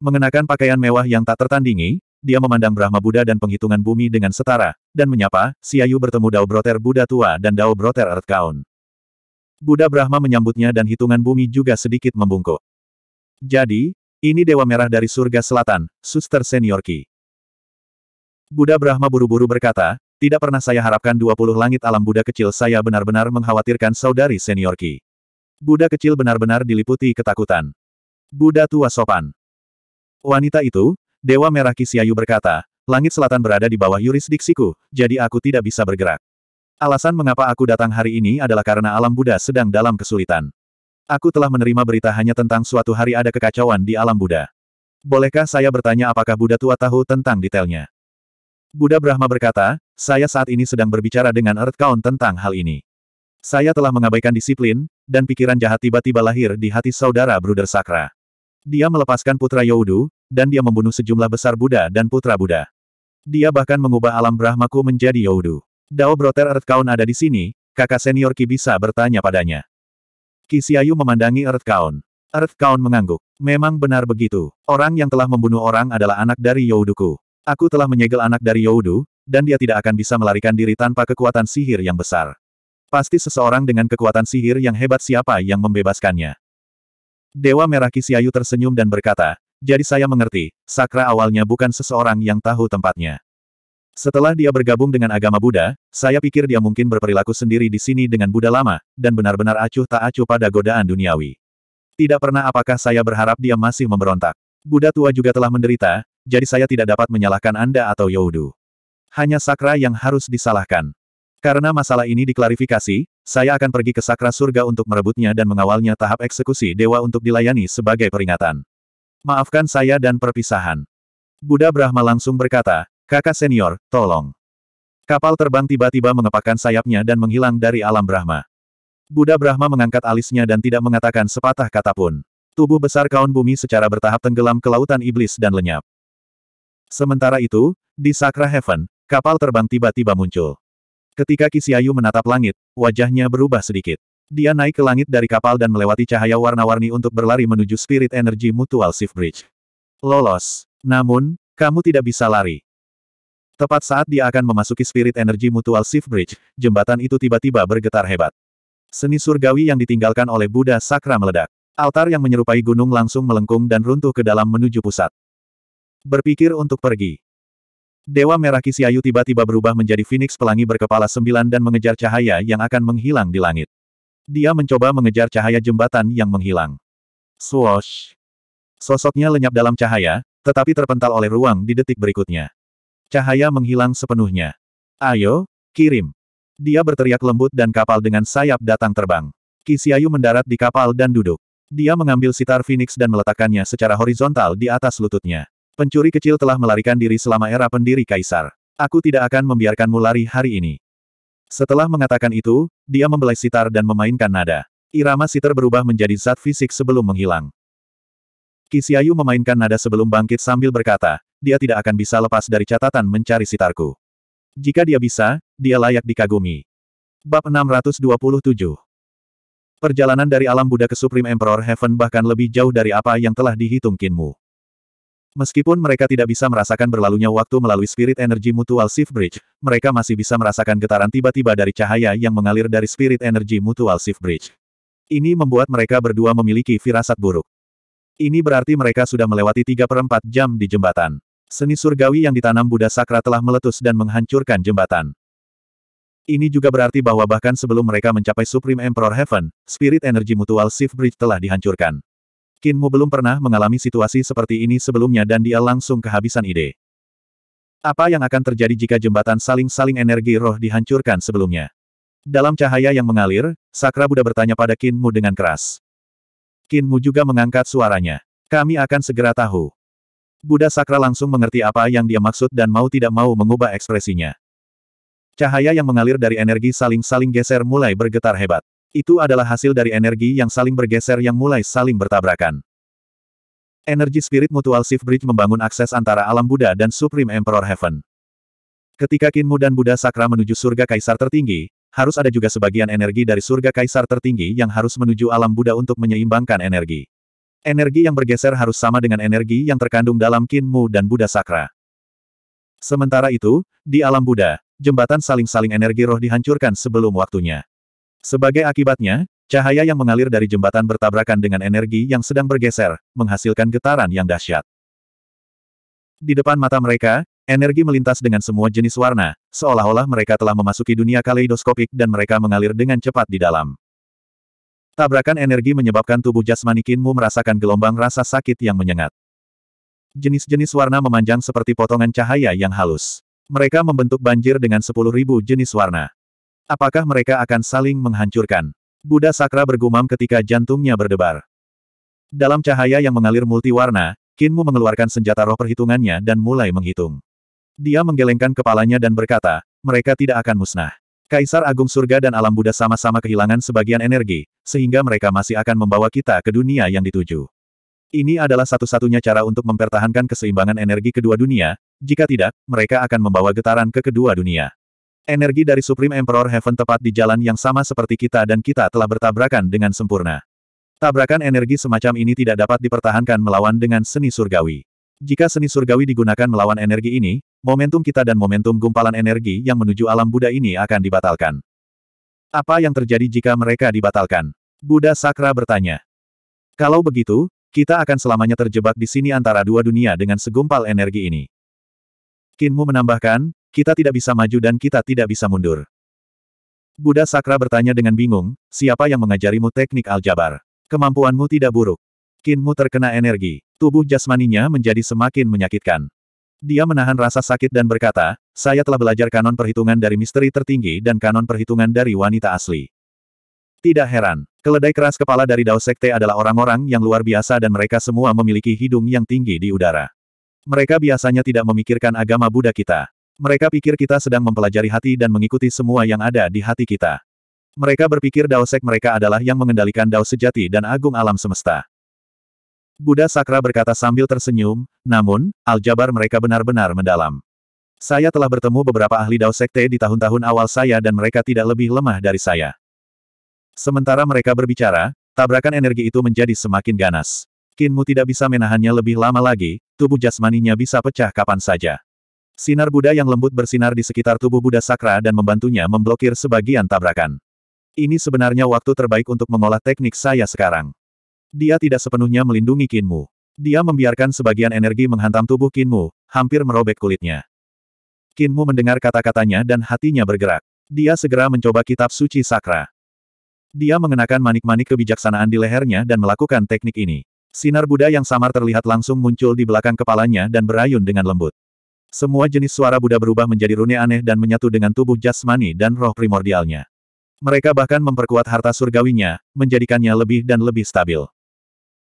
Mengenakan pakaian mewah yang tak tertandingi, dia memandang Brahma Buddha dan penghitungan bumi dengan setara, dan menyapa, Siayu bertemu Dao Broter Buddha tua dan Dao Broter Earth Kaun. Buddha Brahma menyambutnya dan hitungan bumi juga sedikit membungkuk. Jadi, ini Dewa Merah dari Surga Selatan, Suster Senior Ki. Buddha Brahma buru-buru berkata, tidak pernah saya harapkan 20 langit alam Buddha kecil saya benar-benar mengkhawatirkan saudari Senior Ki. Buddha kecil benar-benar diliputi ketakutan. Buddha tua sopan. Wanita itu, Dewa Merah Kisyayu berkata, langit selatan berada di bawah yurisdiksiku, jadi aku tidak bisa bergerak. Alasan mengapa aku datang hari ini adalah karena alam Buddha sedang dalam kesulitan. Aku telah menerima berita hanya tentang suatu hari ada kekacauan di alam Buddha. Bolehkah saya bertanya apakah Buddha tua tahu tentang detailnya? Buddha Brahma berkata, saya saat ini sedang berbicara dengan Earth Count tentang hal ini. Saya telah mengabaikan disiplin, dan pikiran jahat tiba-tiba lahir di hati saudara Bruder Sakra. Dia melepaskan putra Youdu, dan dia membunuh sejumlah besar Buddha dan putra Buddha. Dia bahkan mengubah alam Brahmaku menjadi Youdu. Dao Broter Earth Count ada di sini, kakak senior Ki bisa bertanya padanya. Kisiayu memandangi Earth Kaon. Earth Kaon mengangguk. Memang benar begitu. Orang yang telah membunuh orang adalah anak dari Youduku. Aku telah menyegel anak dari Youdu, dan dia tidak akan bisa melarikan diri tanpa kekuatan sihir yang besar. Pasti seseorang dengan kekuatan sihir yang hebat siapa yang membebaskannya. Dewa Merah Kisiayu tersenyum dan berkata, jadi saya mengerti, Sakra awalnya bukan seseorang yang tahu tempatnya. Setelah dia bergabung dengan agama Buddha, saya pikir dia mungkin berperilaku sendiri di sini dengan Buddha lama, dan benar-benar acuh tak acuh pada godaan duniawi. Tidak pernah apakah saya berharap dia masih memberontak. Buddha tua juga telah menderita, jadi saya tidak dapat menyalahkan Anda atau Youdu. Hanya Sakra yang harus disalahkan. Karena masalah ini diklarifikasi, saya akan pergi ke Sakra Surga untuk merebutnya dan mengawalnya tahap eksekusi dewa untuk dilayani sebagai peringatan. Maafkan saya dan perpisahan. Buddha Brahma langsung berkata, kakak senior, tolong. Kapal terbang tiba-tiba mengepakkan sayapnya dan menghilang dari alam Brahma. Buddha Brahma mengangkat alisnya dan tidak mengatakan sepatah kata pun. Tubuh besar kaun bumi secara bertahap tenggelam ke lautan iblis dan lenyap. Sementara itu, di Sakra Heaven, kapal terbang tiba-tiba muncul. Ketika Kisiayu menatap langit, wajahnya berubah sedikit. Dia naik ke langit dari kapal dan melewati cahaya warna-warni untuk berlari menuju Spirit Energy Mutual Shift Bridge. Lolos. Namun, kamu tidak bisa lari. Tepat saat dia akan memasuki Spirit Energy Mutual Shift Bridge, jembatan itu tiba-tiba bergetar hebat. Seni surgawi yang ditinggalkan oleh Buddha Sakra meledak. Altar yang menyerupai gunung langsung melengkung dan runtuh ke dalam menuju pusat. Berpikir untuk pergi. Dewa Merah Kisiayu tiba-tiba berubah menjadi Phoenix pelangi berkepala sembilan dan mengejar cahaya yang akan menghilang di langit. Dia mencoba mengejar cahaya jembatan yang menghilang. Swoosh! Sosoknya lenyap dalam cahaya, tetapi terpental oleh ruang di detik berikutnya. Cahaya menghilang sepenuhnya. Ayo, kirim. Dia berteriak lembut dan kapal dengan sayap datang terbang. Kisiayu mendarat di kapal dan duduk. Dia mengambil sitar Phoenix dan meletakkannya secara horizontal di atas lututnya. Pencuri kecil telah melarikan diri selama era pendiri kaisar. Aku tidak akan membiarkanmu lari hari ini. Setelah mengatakan itu, dia membelai sitar dan memainkan nada. Irama sitar berubah menjadi zat fisik sebelum menghilang. Kisiayu memainkan nada sebelum bangkit sambil berkata, dia tidak akan bisa lepas dari catatan mencari sitarku. Jika dia bisa, dia layak dikagumi. Bab 627 Perjalanan dari alam Buddha ke Supreme Emperor Heaven bahkan lebih jauh dari apa yang telah dihitung Kinmu. Meskipun mereka tidak bisa merasakan berlalunya waktu melalui Spirit Energy Mutual Shift Bridge, mereka masih bisa merasakan getaran tiba-tiba dari cahaya yang mengalir dari Spirit Energy Mutual Shift Bridge. Ini membuat mereka berdua memiliki firasat buruk. Ini berarti mereka sudah melewati 3 per 4 jam di jembatan. Seni surgawi yang ditanam Buddha Sakra telah meletus dan menghancurkan jembatan. Ini juga berarti bahwa bahkan sebelum mereka mencapai Supreme Emperor Heaven, Spirit Energy Mutual Shift Bridge telah dihancurkan. Kinmu belum pernah mengalami situasi seperti ini sebelumnya dan dia langsung kehabisan ide. Apa yang akan terjadi jika jembatan saling-saling energi roh dihancurkan sebelumnya? Dalam cahaya yang mengalir, Sakra Buddha bertanya pada Kinmu dengan keras. Kinmu juga mengangkat suaranya. Kami akan segera tahu. Buddha Sakra langsung mengerti apa yang dia maksud dan mau tidak mau mengubah ekspresinya. Cahaya yang mengalir dari energi saling-saling geser mulai bergetar hebat. Itu adalah hasil dari energi yang saling bergeser yang mulai saling bertabrakan. Energi Spirit Mutual Shift Bridge membangun akses antara alam Buddha dan Supreme Emperor Heaven. Ketika Kinmu dan Buddha Sakra menuju surga kaisar tertinggi, harus ada juga sebagian energi dari surga kaisar tertinggi yang harus menuju alam Buddha untuk menyeimbangkan energi. Energi yang bergeser harus sama dengan energi yang terkandung dalam Kinmu dan Buddha Sakra. Sementara itu, di alam Buddha, jembatan saling-saling energi roh dihancurkan sebelum waktunya. Sebagai akibatnya, cahaya yang mengalir dari jembatan bertabrakan dengan energi yang sedang bergeser, menghasilkan getaran yang dahsyat. Di depan mata mereka, energi melintas dengan semua jenis warna, seolah-olah mereka telah memasuki dunia kaleidoskopik dan mereka mengalir dengan cepat di dalam. Tabrakan energi menyebabkan tubuh jasmani Kinmu merasakan gelombang rasa sakit yang menyengat. Jenis-jenis warna memanjang seperti potongan cahaya yang halus. Mereka membentuk banjir dengan sepuluh ribu jenis warna. Apakah mereka akan saling menghancurkan? Buddha Sakra bergumam ketika jantungnya berdebar. Dalam cahaya yang mengalir multiwarna, Kinmu mengeluarkan senjata roh perhitungannya dan mulai menghitung. Dia menggelengkan kepalanya dan berkata, mereka tidak akan musnah. Kaisar Agung Surga dan Alam Buddha sama-sama kehilangan sebagian energi, sehingga mereka masih akan membawa kita ke dunia yang dituju. Ini adalah satu-satunya cara untuk mempertahankan keseimbangan energi kedua dunia, jika tidak, mereka akan membawa getaran ke kedua dunia. Energi dari Supreme Emperor Heaven tepat di jalan yang sama seperti kita dan kita telah bertabrakan dengan sempurna. Tabrakan energi semacam ini tidak dapat dipertahankan melawan dengan seni surgawi. Jika seni surgawi digunakan melawan energi ini, momentum kita dan momentum gumpalan energi yang menuju alam Buddha ini akan dibatalkan. Apa yang terjadi jika mereka dibatalkan? Buddha Sakra bertanya. Kalau begitu, kita akan selamanya terjebak di sini antara dua dunia dengan segumpal energi ini. Kinmu menambahkan, kita tidak bisa maju dan kita tidak bisa mundur. Buddha Sakra bertanya dengan bingung, siapa yang mengajarimu teknik aljabar? Kemampuanmu tidak buruk. Kinmu terkena energi. Tubuh jasmaninya menjadi semakin menyakitkan. Dia menahan rasa sakit dan berkata, saya telah belajar kanon perhitungan dari misteri tertinggi dan kanon perhitungan dari wanita asli. Tidak heran, keledai keras kepala dari Dao Sekte adalah orang-orang yang luar biasa dan mereka semua memiliki hidung yang tinggi di udara. Mereka biasanya tidak memikirkan agama Buddha kita. Mereka pikir kita sedang mempelajari hati dan mengikuti semua yang ada di hati kita. Mereka berpikir Dao Sek mereka adalah yang mengendalikan Dao sejati dan agung alam semesta. Buddha Sakra berkata sambil tersenyum, namun, aljabar mereka benar-benar mendalam. Saya telah bertemu beberapa ahli Dao Sekte di tahun-tahun awal saya dan mereka tidak lebih lemah dari saya. Sementara mereka berbicara, tabrakan energi itu menjadi semakin ganas. Kinmu tidak bisa menahannya lebih lama lagi, tubuh jasmaninya bisa pecah kapan saja. Sinar Buddha yang lembut bersinar di sekitar tubuh Buddha Sakra dan membantunya memblokir sebagian tabrakan. Ini sebenarnya waktu terbaik untuk mengolah teknik saya sekarang. Dia tidak sepenuhnya melindungi Kinmu. Dia membiarkan sebagian energi menghantam tubuh Kinmu, hampir merobek kulitnya. Kinmu mendengar kata-katanya dan hatinya bergerak. Dia segera mencoba kitab suci sakra. Dia mengenakan manik-manik kebijaksanaan di lehernya dan melakukan teknik ini. Sinar Buddha yang samar terlihat langsung muncul di belakang kepalanya dan berayun dengan lembut. Semua jenis suara Buddha berubah menjadi rune aneh dan menyatu dengan tubuh jasmani dan roh primordialnya. Mereka bahkan memperkuat harta surgawinya, menjadikannya lebih dan lebih stabil.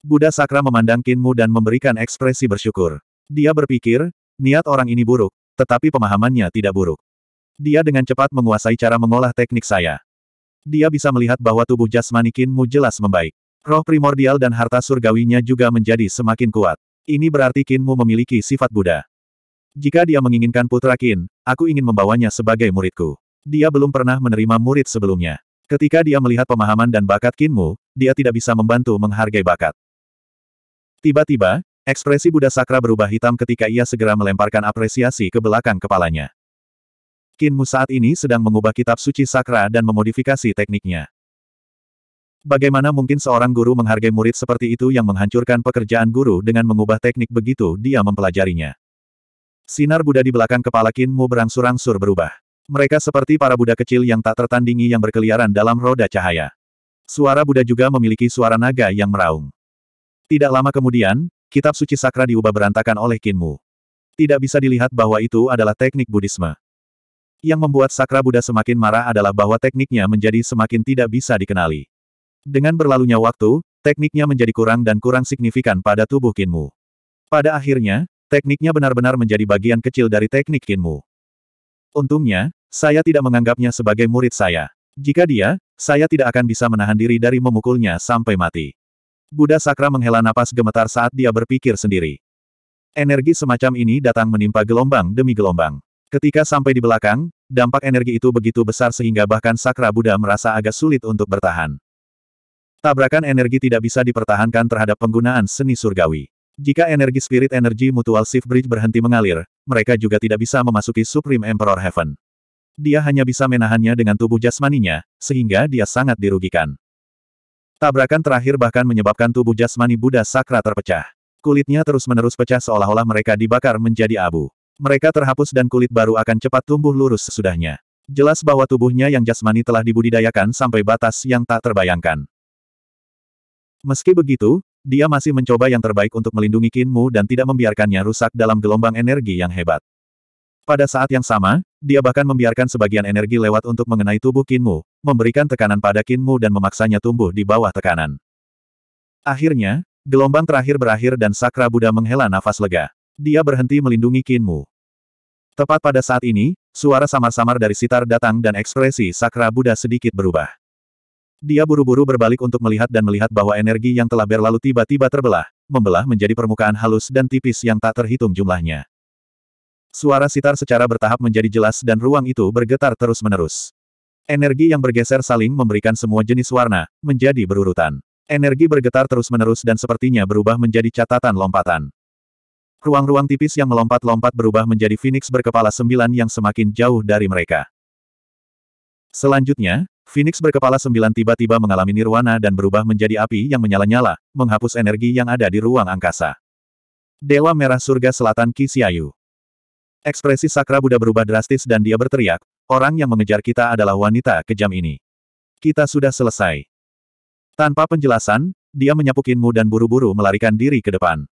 Buddha Sakra memandang Kinmu dan memberikan ekspresi bersyukur. Dia berpikir, niat orang ini buruk, tetapi pemahamannya tidak buruk. Dia dengan cepat menguasai cara mengolah teknik saya. Dia bisa melihat bahwa tubuh jasmani Kinmu jelas membaik. Roh primordial dan harta surgawinya juga menjadi semakin kuat. Ini berarti Kinmu memiliki sifat Buddha. Jika dia menginginkan putra Kin, aku ingin membawanya sebagai muridku. Dia belum pernah menerima murid sebelumnya. Ketika dia melihat pemahaman dan bakat Kinmu, dia tidak bisa membantu menghargai bakat. Tiba-tiba, ekspresi Buddha Sakra berubah hitam ketika ia segera melemparkan apresiasi ke belakang kepalanya. Kinmu saat ini sedang mengubah kitab suci Sakra dan memodifikasi tekniknya. Bagaimana mungkin seorang guru menghargai murid seperti itu yang menghancurkan pekerjaan guru dengan mengubah teknik begitu dia mempelajarinya? Sinar Buddha di belakang kepala Kinmu berangsur-angsur berubah. Mereka seperti para Buddha kecil yang tak tertandingi yang berkeliaran dalam roda cahaya. Suara Buddha juga memiliki suara naga yang meraung. Tidak lama kemudian, kitab suci sakra diubah berantakan oleh Kinmu. Tidak bisa dilihat bahwa itu adalah teknik Buddhisme. Yang membuat sakra Buddha semakin marah adalah bahwa tekniknya menjadi semakin tidak bisa dikenali. Dengan berlalunya waktu, tekniknya menjadi kurang dan kurang signifikan pada tubuh Kinmu. Pada akhirnya, tekniknya benar-benar menjadi bagian kecil dari teknik Kinmu. Untungnya, saya tidak menganggapnya sebagai murid saya. Jika dia, saya tidak akan bisa menahan diri dari memukulnya sampai mati. Buddha Sakra menghela napas gemetar saat dia berpikir sendiri. Energi semacam ini datang menimpa gelombang demi gelombang. Ketika sampai di belakang, dampak energi itu begitu besar sehingga bahkan Sakra Buddha merasa agak sulit untuk bertahan. Tabrakan energi tidak bisa dipertahankan terhadap penggunaan seni surgawi. Jika energi spirit energi mutual shift bridge berhenti mengalir, mereka juga tidak bisa memasuki Supreme Emperor Heaven. Dia hanya bisa menahannya dengan tubuh jasmaninya, sehingga dia sangat dirugikan. Tabrakan terakhir bahkan menyebabkan tubuh jasmani Buddha Sakra terpecah. Kulitnya terus-menerus pecah seolah-olah mereka dibakar menjadi abu. Mereka terhapus dan kulit baru akan cepat tumbuh lurus sesudahnya. Jelas bahwa tubuhnya yang jasmani telah dibudidayakan sampai batas yang tak terbayangkan. Meski begitu, dia masih mencoba yang terbaik untuk melindungi Kinmu dan tidak membiarkannya rusak dalam gelombang energi yang hebat. Pada saat yang sama, dia bahkan membiarkan sebagian energi lewat untuk mengenai tubuh Kinmu, memberikan tekanan pada Kinmu dan memaksanya tumbuh di bawah tekanan. Akhirnya, gelombang terakhir berakhir dan Sakra Buddha menghela nafas lega. Dia berhenti melindungi Kinmu. Tepat pada saat ini, suara samar-samar dari sitar datang dan ekspresi Sakra Buddha sedikit berubah. Dia buru-buru berbalik untuk melihat dan melihat bahwa energi yang telah berlalu tiba-tiba terbelah, membelah menjadi permukaan halus dan tipis yang tak terhitung jumlahnya. Suara sitar secara bertahap menjadi jelas dan ruang itu bergetar terus-menerus. Energi yang bergeser saling memberikan semua jenis warna, menjadi berurutan. Energi bergetar terus-menerus dan sepertinya berubah menjadi catatan lompatan. Ruang-ruang tipis yang melompat-lompat berubah menjadi Phoenix berkepala sembilan yang semakin jauh dari mereka. Selanjutnya, Phoenix berkepala sembilan tiba-tiba mengalami nirwana dan berubah menjadi api yang menyala-nyala, menghapus energi yang ada di ruang angkasa. Dewa Merah Surga Selatan Kisiayu Ekspresi Sakra Buddha berubah drastis dan dia berteriak, orang yang mengejar kita adalah wanita kejam ini. Kita sudah selesai. Tanpa penjelasan, dia menyapu Kinmu dan buru-buru melarikan diri ke depan.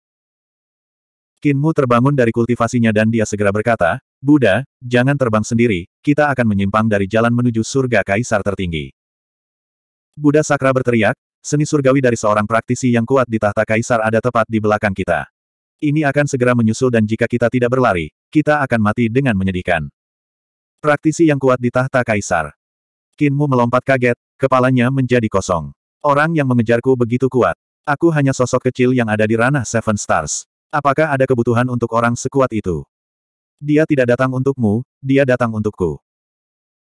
Kinmu terbangun dari kultivasinya dan dia segera berkata, Buddha, jangan terbang sendiri, kita akan menyimpang dari jalan menuju surga kaisar tertinggi. Buddha Sakra berteriak, seni surgawi dari seorang praktisi yang kuat di tahta kaisar ada tepat di belakang kita. Ini akan segera menyusul dan jika kita tidak berlari, kita akan mati dengan menyedihkan. Praktisi yang kuat di tahta kaisar. Kinmu melompat kaget, kepalanya menjadi kosong. Orang yang mengejarku begitu kuat. Aku hanya sosok kecil yang ada di ranah Seven Stars. Apakah ada kebutuhan untuk orang sekuat itu? Dia tidak datang untukmu, dia datang untukku.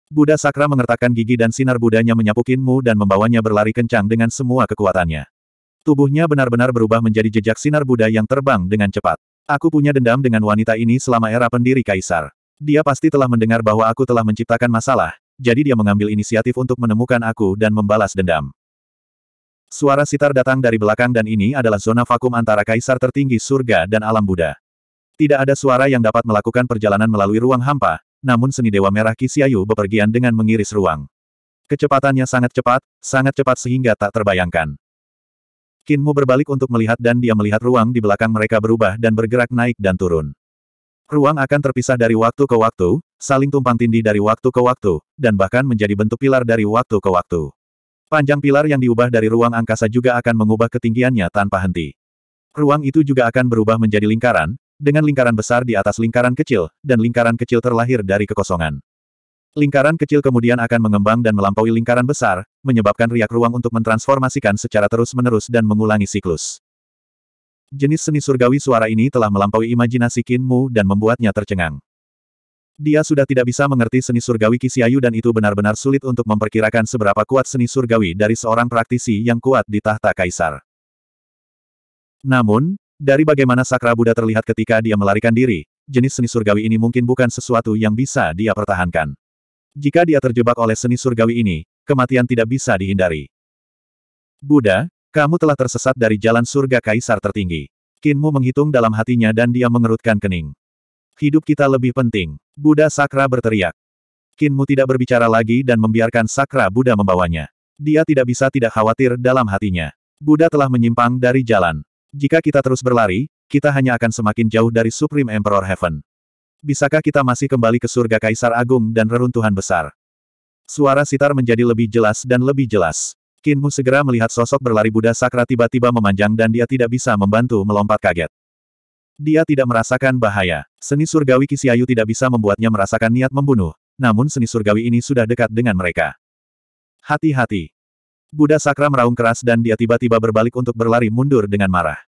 Buddha Sakra mengertakkan gigi dan sinar Budanya menyapu Kinmu dan membawanya berlari kencang dengan semua kekuatannya. Tubuhnya benar-benar berubah menjadi jejak sinar Buddha yang terbang dengan cepat. Aku punya dendam dengan wanita ini selama era pendiri kaisar. Dia pasti telah mendengar bahwa aku telah menciptakan masalah, jadi dia mengambil inisiatif untuk menemukan aku dan membalas dendam. Suara sitar datang dari belakang dan ini adalah zona vakum antara kaisar tertinggi surga dan alam Buddha. Tidak ada suara yang dapat melakukan perjalanan melalui ruang hampa, namun seni Dewa Merah Kisyayu bepergian dengan mengiris ruang. Kecepatannya sangat cepat, sangat cepat sehingga tak terbayangkan. Kinmu berbalik untuk melihat dan dia melihat ruang di belakang mereka berubah dan bergerak naik dan turun. Ruang akan terpisah dari waktu ke waktu, saling tumpang tindih dari waktu ke waktu, dan bahkan menjadi bentuk pilar dari waktu ke waktu. Panjang pilar yang diubah dari ruang angkasa juga akan mengubah ketinggiannya tanpa henti. Ruang itu juga akan berubah menjadi lingkaran, dengan lingkaran besar di atas lingkaran kecil, dan lingkaran kecil terlahir dari kekosongan. Lingkaran kecil kemudian akan mengembang dan melampaui lingkaran besar, menyebabkan riak ruang untuk mentransformasikan secara terus-menerus dan mengulangi siklus. Jenis seni surgawi suara ini telah melampaui imajinasi Kinmu dan membuatnya tercengang. Dia sudah tidak bisa mengerti seni surgawi Kisyayu dan itu benar-benar sulit untuk memperkirakan seberapa kuat seni surgawi dari seorang praktisi yang kuat di tahta kaisar. Namun, dari bagaimana Sakra Buddha terlihat ketika dia melarikan diri, jenis seni surgawi ini mungkin bukan sesuatu yang bisa dia pertahankan. Jika dia terjebak oleh seni surgawi ini, kematian tidak bisa dihindari. Buddha, kamu telah tersesat dari jalan surga kaisar tertinggi. Kinmu menghitung dalam hatinya dan dia mengerutkan kening. Hidup kita lebih penting. Buddha Sakra berteriak. Kinmu tidak berbicara lagi dan membiarkan Sakra Buddha membawanya. Dia tidak bisa tidak khawatir dalam hatinya. Buddha telah menyimpang dari jalan. Jika kita terus berlari, kita hanya akan semakin jauh dari Supreme Emperor Heaven. Bisakah kita masih kembali ke surga Kaisar Agung dan reruntuhan besar? Suara sitar menjadi lebih jelas dan lebih jelas. Kinmu segera melihat sosok berlari Buddha Sakra tiba-tiba memanjang dan dia tidak bisa membantu melompat kaget. Dia tidak merasakan bahaya. Seni surgawi Kisyayu tidak bisa membuatnya merasakan niat membunuh, namun seni surgawi ini sudah dekat dengan mereka. Hati-hati. Buddha Sakra meraung keras dan dia tiba-tiba berbalik untuk berlari mundur dengan marah.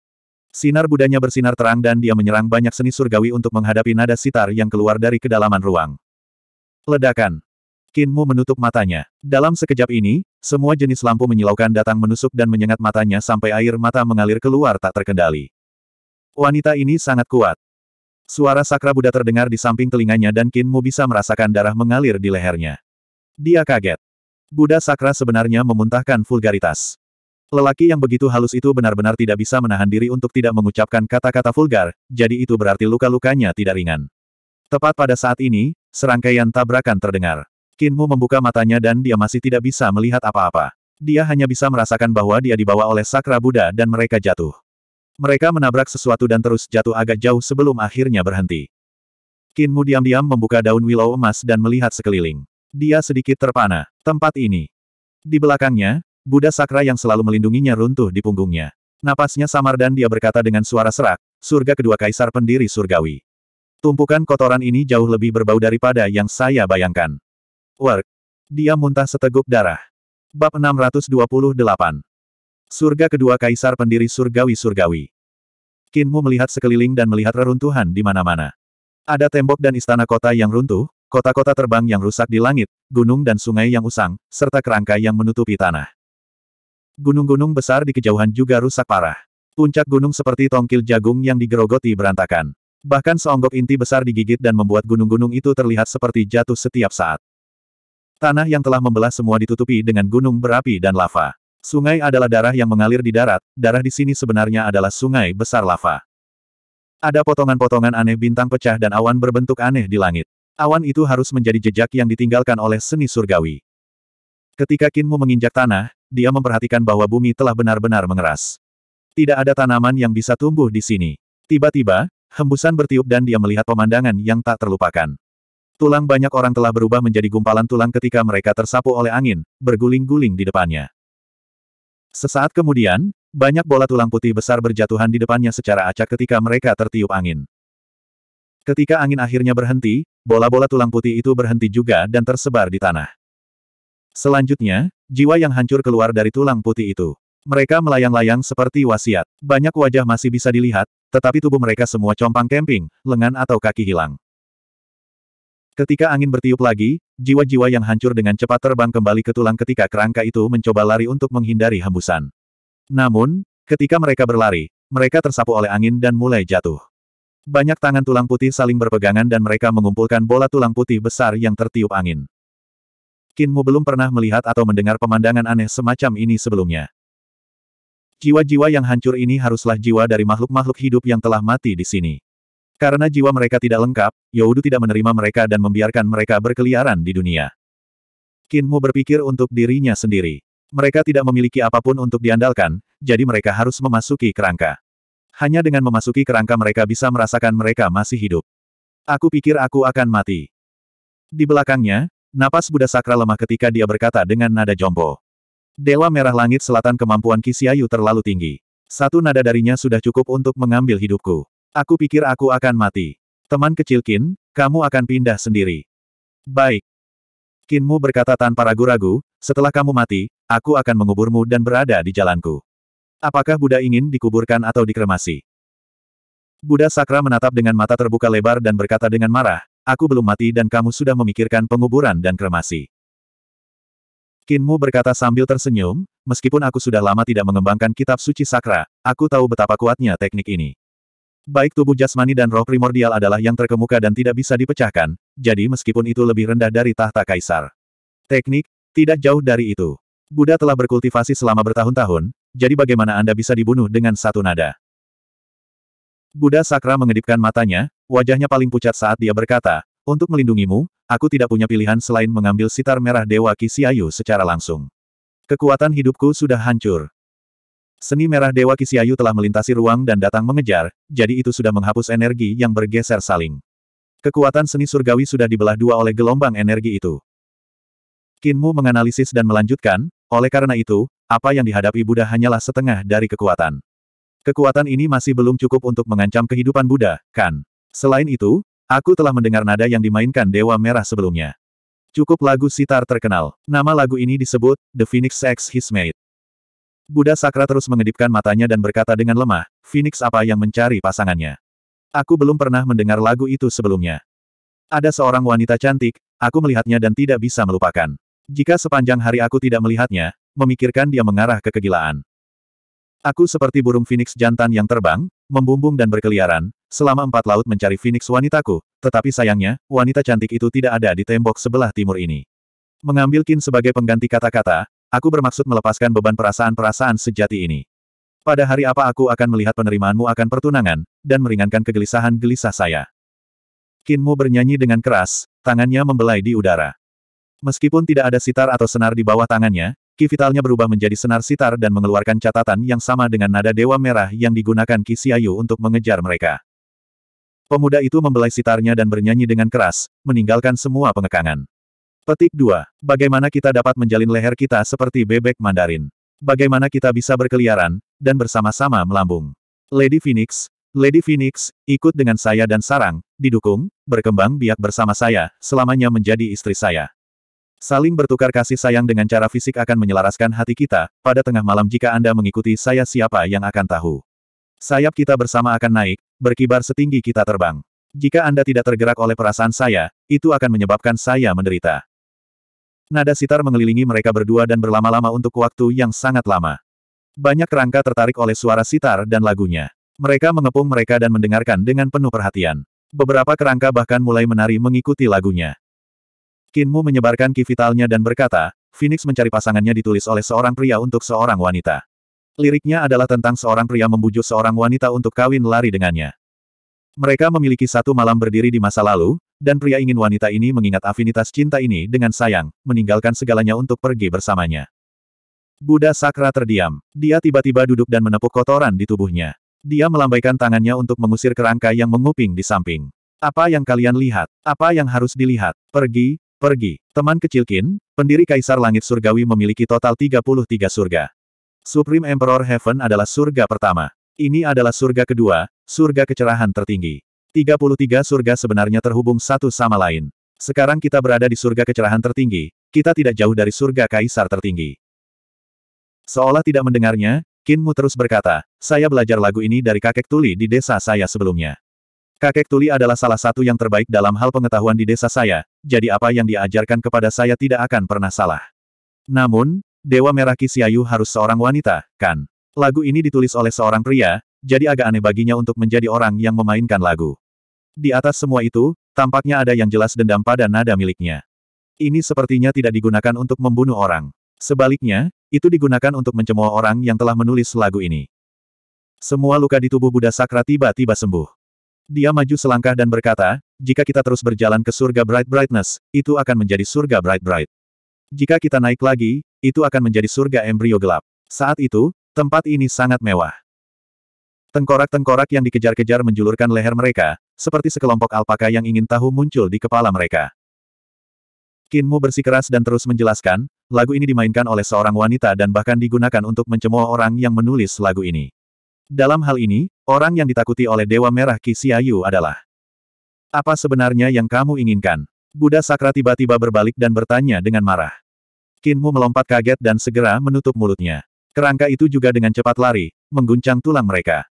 Sinar Budanya bersinar terang dan dia menyerang banyak seni surgawi untuk menghadapi nada sitar yang keluar dari kedalaman ruang. Ledakan. Kinmu menutup matanya. Dalam sekejap ini, semua jenis lampu menyilaukan datang menusuk dan menyengat matanya sampai air mata mengalir keluar tak terkendali. Wanita ini sangat kuat. Suara sakra Buddha terdengar di samping telinganya dan Kinmu bisa merasakan darah mengalir di lehernya. Dia kaget. Buddha sakra sebenarnya memuntahkan vulgaritas. Lelaki yang begitu halus itu benar-benar tidak bisa menahan diri untuk tidak mengucapkan kata-kata vulgar, jadi itu berarti luka-lukanya tidak ringan. Tepat pada saat ini, serangkaian tabrakan terdengar. Kinmu membuka matanya dan dia masih tidak bisa melihat apa-apa. Dia hanya bisa merasakan bahwa dia dibawa oleh sakra Buddha dan mereka jatuh. Mereka menabrak sesuatu dan terus jatuh agak jauh sebelum akhirnya berhenti. Kinmu diam-diam membuka daun willow emas dan melihat sekeliling. Dia sedikit terpana. Tempat ini. Di belakangnya, Buddha Sakra yang selalu melindunginya runtuh di punggungnya. Napasnya samar dan dia berkata dengan suara serak, surga kedua kaisar pendiri surgawi. Tumpukan kotoran ini jauh lebih berbau daripada yang saya bayangkan. Work. Dia muntah seteguk darah. Bab 628. Surga kedua kaisar pendiri surgawi-surgawi. Kinmu melihat sekeliling dan melihat reruntuhan di mana-mana. Ada tembok dan istana kota yang runtuh, kota-kota terbang yang rusak di langit, gunung dan sungai yang usang, serta kerangka yang menutupi tanah. Gunung-gunung besar di kejauhan juga rusak parah. Puncak gunung seperti tongkil jagung yang digerogoti berantakan. Bahkan seonggok inti besar digigit dan membuat gunung-gunung itu terlihat seperti jatuh setiap saat. Tanah yang telah membelah semua ditutupi dengan gunung berapi dan lava. Sungai adalah darah yang mengalir di darat, darah di sini sebenarnya adalah sungai besar lava. Ada potongan-potongan aneh bintang pecah dan awan berbentuk aneh di langit. Awan itu harus menjadi jejak yang ditinggalkan oleh seni surgawi. Ketika Kinmu menginjak tanah, dia memperhatikan bahwa bumi telah benar-benar mengeras. Tidak ada tanaman yang bisa tumbuh di sini. Tiba-tiba, hembusan bertiup dan dia melihat pemandangan yang tak terlupakan. Tulang banyak orang telah berubah menjadi gumpalan tulang ketika mereka tersapu oleh angin, berguling-guling di depannya. Sesaat kemudian, banyak bola tulang putih besar berjatuhan di depannya secara acak ketika mereka tertiup angin. Ketika angin akhirnya berhenti, bola-bola tulang putih itu berhenti juga dan tersebar di tanah. Selanjutnya, jiwa yang hancur keluar dari tulang putih itu. Mereka melayang-layang seperti wasiat. Banyak wajah masih bisa dilihat, tetapi tubuh mereka semua compang camping, lengan atau kaki hilang. Ketika angin bertiup lagi, jiwa-jiwa yang hancur dengan cepat terbang kembali ke tulang ketika kerangka itu mencoba lari untuk menghindari hembusan. Namun, ketika mereka berlari, mereka tersapu oleh angin dan mulai jatuh. Banyak tangan tulang putih saling berpegangan dan mereka mengumpulkan bola tulang putih besar yang tertiup angin. Kinmu belum pernah melihat atau mendengar pemandangan aneh semacam ini sebelumnya. Jiwa-jiwa yang hancur ini haruslah jiwa dari makhluk-makhluk hidup yang telah mati di sini. Karena jiwa mereka tidak lengkap, Youdu tidak menerima mereka dan membiarkan mereka berkeliaran di dunia. Kinmu berpikir untuk dirinya sendiri. Mereka tidak memiliki apa pun untuk diandalkan, jadi mereka harus memasuki kerangka. Hanya dengan memasuki kerangka mereka bisa merasakan mereka masih hidup. Aku pikir aku akan mati. Di belakangnya, napas Buddha Sakra lemah ketika dia berkata dengan nada jompo. Dewa Merah Langit Selatan kemampuan Kisiayu terlalu tinggi. Satu nada darinya sudah cukup untuk mengambil hidupku. Aku pikir aku akan mati. Teman kecil Qin, kamu akan pindah sendiri. Baik. Qinmu berkata tanpa ragu-ragu, setelah kamu mati, aku akan menguburmu dan berada di jalanku. Apakah Buddha ingin dikuburkan atau dikremasi? Buddha Sakra menatap dengan mata terbuka lebar dan berkata dengan marah, aku belum mati dan kamu sudah memikirkan penguburan dan kremasi. Kinmu berkata sambil tersenyum, meskipun aku sudah lama tidak mengembangkan kitab suci sakra, aku tahu betapa kuatnya teknik ini. Baik tubuh jasmani dan roh primordial adalah yang terkemuka dan tidak bisa dipecahkan, jadi meskipun itu lebih rendah dari tahta kaisar. Teknik, tidak jauh dari itu. Buddha telah berkultivasi selama bertahun-tahun, jadi bagaimana Anda bisa dibunuh dengan satu nada? Buddha Sakra mengedipkan matanya, wajahnya paling pucat saat dia berkata, untuk melindungimu, Aku tidak punya pilihan selain mengambil sitar merah Dewa Kisiayu secara langsung. Kekuatan hidupku sudah hancur. Seni merah Dewa Kisiayu telah melintasi ruang dan datang mengejar, jadi itu sudah menghapus energi yang bergeser saling. Kekuatan seni surgawi sudah dibelah dua oleh gelombang energi itu. Kinmu menganalisis dan melanjutkan, oleh karena itu, apa yang dihadapi Buddha hanyalah setengah dari kekuatan. Kekuatan ini masih belum cukup untuk mengancam kehidupan Buddha, kan? Selain itu, Aku telah mendengar nada yang dimainkan Dewa Merah sebelumnya. Cukup lagu sitar terkenal. Nama lagu ini disebut, The Phoenix X His Mate. Buddha Sakra terus mengedipkan matanya dan berkata dengan lemah, Phoenix apa yang mencari pasangannya? Aku belum pernah mendengar lagu itu sebelumnya. Ada seorang wanita cantik, aku melihatnya dan tidak bisa melupakan. Jika sepanjang hari aku tidak melihatnya, memikirkan dia mengarah ke kegilaan. Aku seperti burung phoenix jantan yang terbang, membumbung dan berkeliaran, selama empat laut mencari phoenix wanitaku, tetapi sayangnya, wanita cantik itu tidak ada di tembok sebelah timur ini. Mengambil Kin sebagai pengganti kata-kata, aku bermaksud melepaskan beban perasaan-perasaan sejati ini. Pada hari apa aku akan melihat penerimaanmu akan pertunangan, dan meringankan kegelisahan gelisah saya. Kinmu bernyanyi dengan keras, tangannya membelai di udara. Meskipun tidak ada sitar atau senar di bawah tangannya, Ki vitalnya berubah menjadi senar sitar dan mengeluarkan catatan yang sama dengan nada Dewa Merah yang digunakan Ki Xiaoyu untuk mengejar mereka. Pemuda itu membelai sitarnya dan bernyanyi dengan keras, meninggalkan semua pengekangan. Petik 2. Bagaimana kita dapat menjalin leher kita seperti bebek Mandarin? Bagaimana kita bisa berkeliaran, dan bersama-sama melambung? Lady Phoenix, Lady Phoenix, ikut dengan saya dan sarang, didukung, berkembang biak bersama saya, selamanya menjadi istri saya. Saling bertukar kasih sayang dengan cara fisik akan menyelaraskan hati kita, pada tengah malam jika Anda mengikuti saya siapa yang akan tahu. Sayap kita bersama akan naik, berkibar setinggi kita terbang. Jika Anda tidak tergerak oleh perasaan saya, itu akan menyebabkan saya menderita. Nada sitar mengelilingi mereka berdua dan berlama-lama untuk waktu yang sangat lama. Banyak kerangka tertarik oleh suara sitar dan lagunya. Mereka mengepung mereka dan mendengarkan dengan penuh perhatian. Beberapa kerangka bahkan mulai menari mengikuti lagunya. Kinmu menyebarkan ki vitalnya dan berkata, Phoenix mencari pasangannya ditulis oleh seorang pria untuk seorang wanita. Liriknya adalah tentang seorang pria membujuk seorang wanita untuk kawin lari dengannya. Mereka memiliki satu malam berdiri di masa lalu, dan pria ingin wanita ini mengingat afinitas cinta ini dengan sayang, meninggalkan segalanya untuk pergi bersamanya. Buddha Sakra terdiam. Dia tiba-tiba duduk dan menepuk kotoran di tubuhnya. Dia melambaikan tangannya untuk mengusir kerangka yang menguping di samping. Apa yang kalian lihat? Apa yang harus dilihat? Pergi, pergi. Teman kecil Qin, pendiri Kaisar Langit Surgawi memiliki total 33 surga. Supreme Emperor Heaven adalah surga pertama. Ini adalah surga kedua, surga kecerahan tertinggi. 33 surga sebenarnya terhubung satu sama lain. Sekarang kita berada di surga kecerahan tertinggi, kita tidak jauh dari surga kaisar tertinggi. Seolah tidak mendengarnya, Kinmu terus berkata, saya belajar lagu ini dari kakek tuli di desa saya sebelumnya. Kakek tuli adalah salah satu yang terbaik dalam hal pengetahuan di desa saya, jadi apa yang diajarkan kepada saya tidak akan pernah salah. Namun, Dewa Merah Kisyayu harus seorang wanita, kan? Lagu ini ditulis oleh seorang pria, jadi agak aneh baginya untuk menjadi orang yang memainkan lagu. Di atas semua itu, tampaknya ada yang jelas dendam pada nada miliknya. Ini sepertinya tidak digunakan untuk membunuh orang. Sebaliknya, itu digunakan untuk mencemooh orang yang telah menulis lagu ini. Semua luka di tubuh Buddha Sakra tiba-tiba sembuh. Dia maju selangkah dan berkata, jika kita terus berjalan ke surga Bright Brightness, itu akan menjadi surga Bright Bright. Jika kita naik lagi, itu akan menjadi surga embrio gelap. Saat itu, tempat ini sangat mewah. Tengkorak-tengkorak yang dikejar-kejar menjulurkan leher mereka, seperti sekelompok alpaka yang ingin tahu muncul di kepala mereka. Kinmu bersikeras dan terus menjelaskan, lagu ini dimainkan oleh seorang wanita dan bahkan digunakan untuk mencemooh orang yang menulis lagu ini. Dalam hal ini, orang yang ditakuti oleh Dewa Merah Kisiayu adalah Apa sebenarnya yang kamu inginkan? Buddha Sakra tiba-tiba berbalik dan bertanya dengan marah. Kinmu melompat kaget dan segera menutup mulutnya. Kerangka itu juga dengan cepat lari, mengguncang tulang mereka.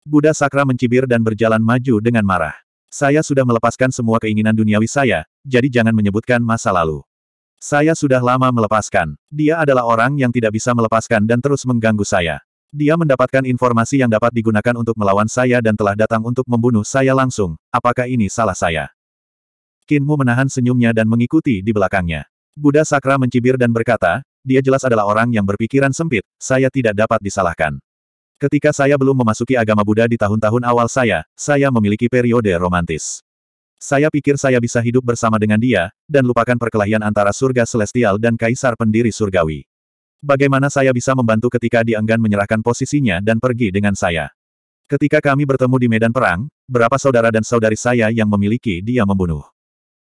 Buddha Sakra mencibir dan berjalan maju dengan marah. Saya sudah melepaskan semua keinginan duniawi saya, jadi jangan menyebutkan masa lalu. Saya sudah lama melepaskan. Dia adalah orang yang tidak bisa melepaskan dan terus mengganggu saya. Dia mendapatkan informasi yang dapat digunakan untuk melawan saya dan telah datang untuk membunuh saya langsung. Apakah ini salah saya? Kinmu menahan senyumnya dan mengikuti di belakangnya. Buddha Sakra mencibir dan berkata, dia jelas adalah orang yang berpikiran sempit, saya tidak dapat disalahkan. Ketika saya belum memasuki agama Buddha di tahun-tahun awal saya, saya memiliki periode romantis. Saya pikir saya bisa hidup bersama dengan dia, dan lupakan perkelahian antara surga celestial dan kaisar pendiri surgawi. Bagaimana saya bisa membantu ketika dia enggan menyerahkan posisinya dan pergi dengan saya? Ketika kami bertemu di medan perang, berapa saudara dan saudari saya yang memiliki dia membunuh?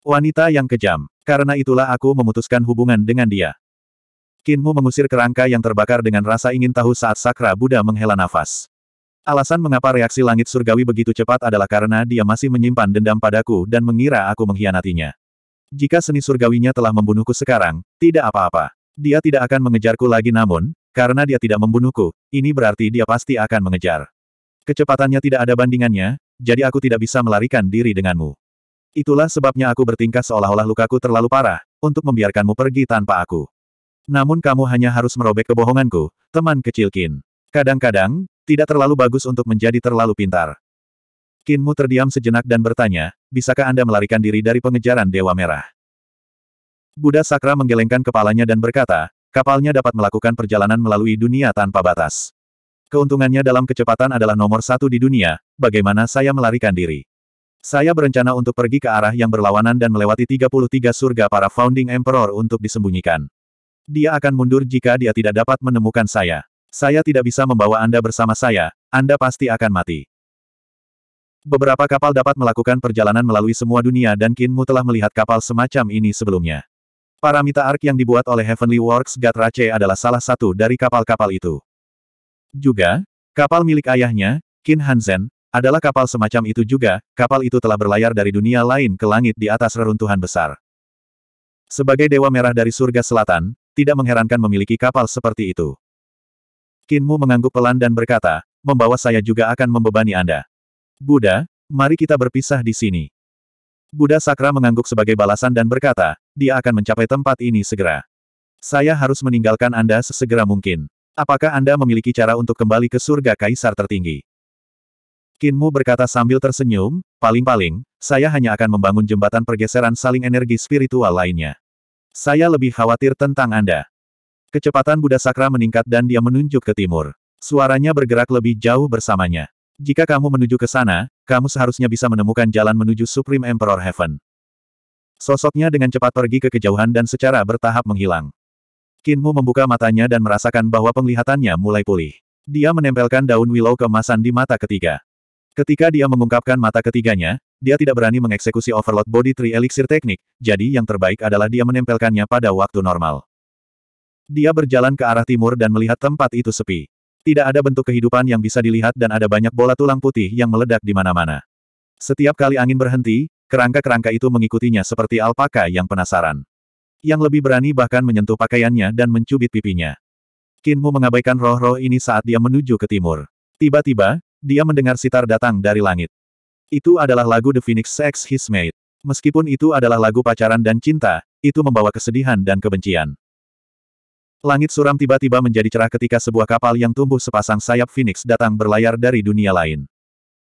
Wanita yang kejam. Karena itulah aku memutuskan hubungan dengan dia. Kinmu mengusir kerangka yang terbakar dengan rasa ingin tahu saat Sakra Buddha menghela nafas. Alasan mengapa reaksi langit surgawi begitu cepat adalah karena dia masih menyimpan dendam padaku dan mengira aku mengkhianatinya. Jika seni surgawinya telah membunuhku sekarang, tidak apa-apa. Dia tidak akan mengejarku lagi namun, karena dia tidak membunuhku, ini berarti dia pasti akan mengejar. Kecepatannya tidak ada bandingannya, jadi aku tidak bisa melarikan diri denganmu. Itulah sebabnya aku bertingkah seolah-olah lukaku terlalu parah, untuk membiarkanmu pergi tanpa aku. Namun kamu hanya harus merobek kebohonganku, teman kecil Qin. Kadang-kadang, tidak terlalu bagus untuk menjadi terlalu pintar. Qinmu terdiam sejenak dan bertanya, bisakah Anda melarikan diri dari pengejaran Dewa Merah? Buddha Sakra menggelengkan kepalanya dan berkata, kapalnya dapat melakukan perjalanan melalui dunia tanpa batas. Keuntungannya dalam kecepatan adalah nomor satu di dunia, bagaimana saya melarikan diri? Saya berencana untuk pergi ke arah yang berlawanan dan melewati 33 surga para Founding Emperor untuk disembunyikan. Dia akan mundur jika dia tidak dapat menemukan saya. Saya tidak bisa membawa Anda bersama saya, Anda pasti akan mati. Beberapa kapal dapat melakukan perjalanan melalui semua dunia dan Kinmu telah melihat kapal semacam ini sebelumnya. Paramita Ark yang dibuat oleh Heavenly Works Gatrache adalah salah satu dari kapal-kapal itu. Juga, kapal milik ayahnya, Qin Hansen, adalah kapal semacam itu juga, kapal itu telah berlayar dari dunia lain ke langit di atas reruntuhan besar. Sebagai Dewa Merah dari surga selatan, tidak mengherankan memiliki kapal seperti itu. Kinmu mengangguk pelan dan berkata, membawa saya juga akan membebani Anda. Buddha, mari kita berpisah di sini. Buddha Sakra mengangguk sebagai balasan dan berkata, dia akan mencapai tempat ini segera. Saya harus meninggalkan Anda sesegera mungkin. Apakah Anda memiliki cara untuk kembali ke surga kaisar tertinggi? Kinmu berkata sambil tersenyum, paling-paling, saya hanya akan membangun jembatan pergeseran saling energi spiritual lainnya. Saya lebih khawatir tentang Anda. Kecepatan Buddha Sakra meningkat dan dia menunjuk ke timur. Suaranya bergerak lebih jauh bersamanya. Jika kamu menuju ke sana, kamu seharusnya bisa menemukan jalan menuju Supreme Emperor Heaven. Sosoknya dengan cepat pergi ke kejauhan dan secara bertahap menghilang. Kinmu membuka matanya dan merasakan bahwa penglihatannya mulai pulih. Dia menempelkan daun willow kemasan di mata ketiga. Ketika dia mengungkapkan mata ketiganya, dia tidak berani mengeksekusi Overload Body Tree Elixir teknik, jadi yang terbaik adalah dia menempelkannya pada waktu normal. Dia berjalan ke arah timur dan melihat tempat itu sepi. Tidak ada bentuk kehidupan yang bisa dilihat dan ada banyak bola tulang putih yang meledak di mana-mana. Setiap kali angin berhenti, kerangka-kerangka itu mengikutinya seperti alpaka yang penasaran. Yang lebih berani bahkan menyentuh pakaiannya dan mencubit pipinya. Kinmu mengabaikan roh-roh ini saat dia menuju ke timur. Tiba-tiba, dia mendengar sitar datang dari langit. Itu adalah lagu The Phoenix X His Mate. Meskipun itu adalah lagu pacaran dan cinta, itu membawa kesedihan dan kebencian. Langit suram tiba-tiba menjadi cerah ketika sebuah kapal yang tumbuh sepasang sayap Phoenix datang berlayar dari dunia lain.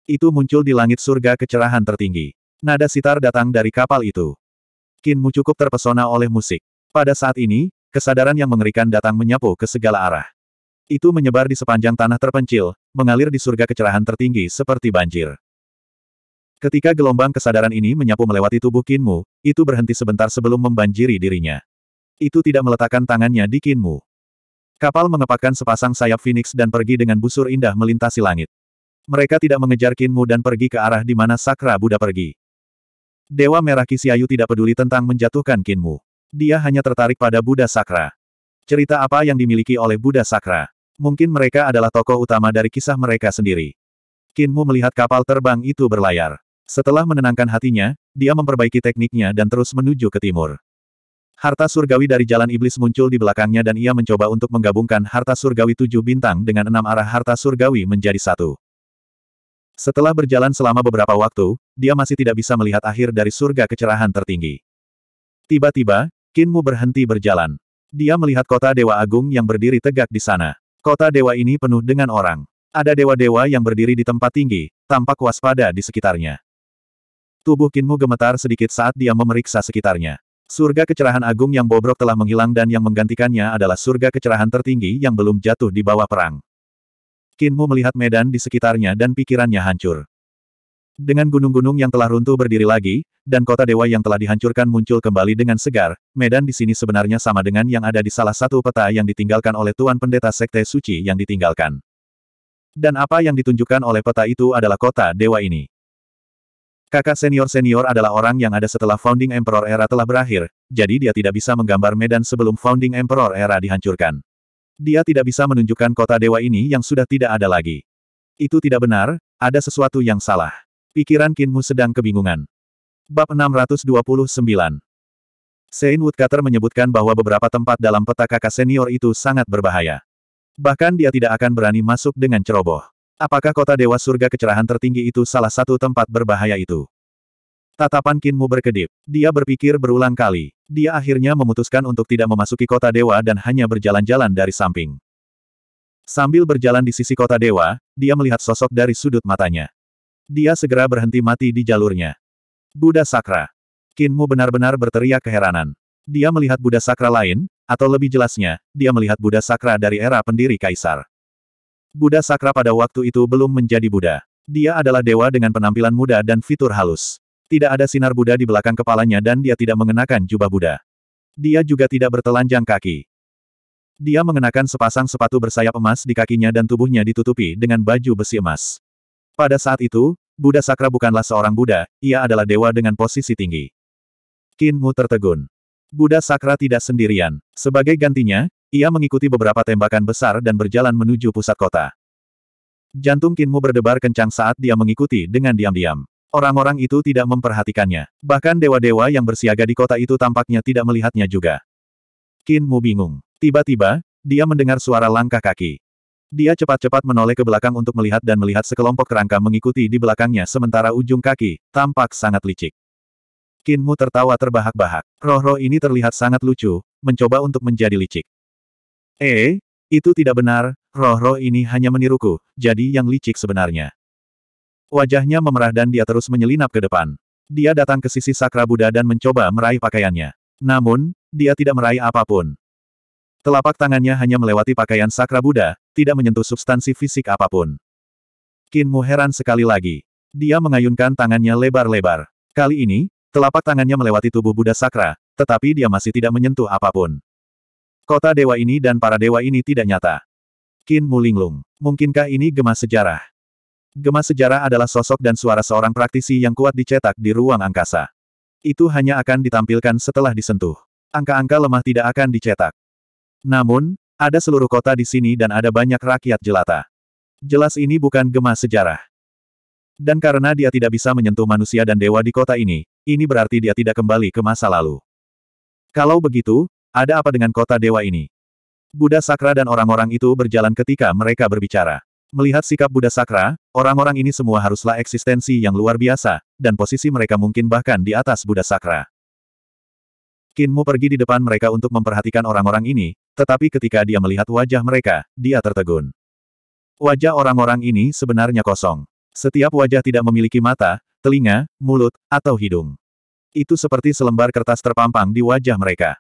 Itu muncul di langit surga kecerahan tertinggi. Nada sitar datang dari kapal itu. Kinmu cukup terpesona oleh musik. Pada saat ini, kesadaran yang mengerikan datang menyapu ke segala arah. Itu menyebar di sepanjang tanah terpencil, mengalir di surga kecerahan tertinggi seperti banjir. Ketika gelombang kesadaran ini menyapu melewati tubuh Kinmu, itu berhenti sebentar sebelum membanjiri dirinya. Itu tidak meletakkan tangannya di Kinmu. Kapal mengepakkan sepasang sayap Phoenix dan pergi dengan busur indah melintasi langit. Mereka tidak mengejar Kinmu dan pergi ke arah di mana Sakra Buddha pergi. Dewa Merah Kisiayu tidak peduli tentang menjatuhkan Kinmu. Dia hanya tertarik pada Buddha Sakra. Cerita apa yang dimiliki oleh Buddha Sakra? Mungkin mereka adalah tokoh utama dari kisah mereka sendiri. Kinmu melihat kapal terbang itu berlayar. Setelah menenangkan hatinya, dia memperbaiki tekniknya dan terus menuju ke timur. Harta surgawi dari jalan iblis muncul di belakangnya dan ia mencoba untuk menggabungkan harta surgawi tujuh bintang dengan enam arah harta surgawi menjadi satu. Setelah berjalan selama beberapa waktu, dia masih tidak bisa melihat akhir dari surga kecerahan tertinggi. Tiba-tiba, Kinmu berhenti berjalan. Dia melihat kota Dewa Agung yang berdiri tegak di sana. Kota Dewa ini penuh dengan orang. Ada dewa-dewa yang berdiri di tempat tinggi, tampak waspada di sekitarnya. Tubuh Kinmu gemetar sedikit saat dia memeriksa sekitarnya. Surga kecerahan agung yang bobrok telah menghilang dan yang menggantikannya adalah surga kecerahan tertinggi yang belum jatuh di bawah perang. Kinmu melihat medan di sekitarnya dan pikirannya hancur. Dengan gunung-gunung yang telah runtuh berdiri lagi, dan kota dewa yang telah dihancurkan muncul kembali dengan segar, medan di sini sebenarnya sama dengan yang ada di salah satu peta yang ditinggalkan oleh Tuan Pendeta Sekte Suci yang ditinggalkan. Dan apa yang ditunjukkan oleh peta itu adalah kota dewa ini. Kakak senior-senior adalah orang yang ada setelah Founding Emperor era telah berakhir, jadi dia tidak bisa menggambar medan sebelum Founding Emperor era dihancurkan. Dia tidak bisa menunjukkan kota dewa ini yang sudah tidak ada lagi. Itu tidak benar, ada sesuatu yang salah. Pikiran Kinmu sedang kebingungan. Bab 629 Sein Woodcutter menyebutkan bahwa beberapa tempat dalam peta kakak senior itu sangat berbahaya. Bahkan dia tidak akan berani masuk dengan ceroboh. Apakah kota Dewa Surga Kecerahan tertinggi itu salah satu tempat berbahaya itu? Tatapan Kinmu berkedip. Dia berpikir berulang kali. Dia akhirnya memutuskan untuk tidak memasuki kota dewa dan hanya berjalan-jalan dari samping. Sambil berjalan di sisi kota dewa, dia melihat sosok dari sudut matanya. Dia segera berhenti mati di jalurnya. Buddha Sakra. Kinmu benar-benar berteriak keheranan. Dia melihat Buddha Sakra lain, atau lebih jelasnya, dia melihat Buddha Sakra dari era pendiri Kaisar. Buddha Sakra pada waktu itu belum menjadi Buddha. Dia adalah dewa dengan penampilan muda dan fitur halus. Tidak ada sinar Buddha di belakang kepalanya dan dia tidak mengenakan jubah Buddha. Dia juga tidak bertelanjang kaki. Dia mengenakan sepasang sepatu bersayap emas di kakinya dan tubuhnya ditutupi dengan baju besi emas. Pada saat itu, Buddha Sakra bukanlah seorang Buddha, ia adalah dewa dengan posisi tinggi. Kinmu tertegun. Buddha Sakra tidak sendirian. Sebagai gantinya, ia mengikuti beberapa tembakan besar dan berjalan menuju pusat kota. Jantung Kinmu berdebar kencang saat dia mengikuti dengan diam-diam. Orang-orang itu tidak memperhatikannya. Bahkan dewa-dewa yang bersiaga di kota itu tampaknya tidak melihatnya juga. Qin Mu bingung. Tiba-tiba, dia mendengar suara langkah kaki. Dia cepat-cepat menoleh ke belakang untuk melihat dan melihat sekelompok kerangka mengikuti di belakangnya sementara ujung kaki, tampak sangat licik. Qin Mu tertawa terbahak-bahak. Roh-roh ini terlihat sangat lucu, mencoba untuk menjadi licik. Eh, itu tidak benar, roh-roh ini hanya meniruku, jadi yang licik sebenarnya. Wajahnya memerah dan dia terus menyelinap ke depan. Dia datang ke sisi Sakra Buddha dan mencoba meraih pakaiannya. Namun, dia tidak meraih apa pun. Telapak tangannya hanya melewati pakaian Sakra Buddha, tidak menyentuh substansi fisik apa pun. Kinmu heran sekali lagi. Dia mengayunkan tangannya lebar-lebar. Kali ini, telapak tangannya melewati tubuh Buddha Sakra, tetapi dia masih tidak menyentuh apa pun. Kota dewa ini dan para dewa ini tidak nyata. Qin Mulinglung. Mungkinkah ini gema sejarah? Gema sejarah adalah sosok dan suara seorang praktisi yang kuat dicetak di ruang angkasa. Itu hanya akan ditampilkan setelah disentuh. Angka-angka lemah tidak akan dicetak. Namun, ada seluruh kota di sini dan ada banyak rakyat jelata. Jelas ini bukan gema sejarah. Dan karena dia tidak bisa menyentuh manusia dan dewa di kota ini, ini berarti dia tidak kembali ke masa lalu. Kalau begitu, ada apa dengan kota dewa ini? Buddha Sakra dan orang-orang itu berjalan ketika mereka berbicara. Melihat sikap Buddha Sakra, orang-orang ini semua haruslah eksistensi yang luar biasa, dan posisi mereka mungkin bahkan di atas Buddha Sakra. Kinmu pergi di depan mereka untuk memperhatikan orang-orang ini, tetapi ketika dia melihat wajah mereka, dia tertegun. Wajah orang-orang ini sebenarnya kosong. Setiap wajah tidak memiliki mata, telinga, mulut, atau hidung. Itu seperti selembar kertas terpampang di wajah mereka.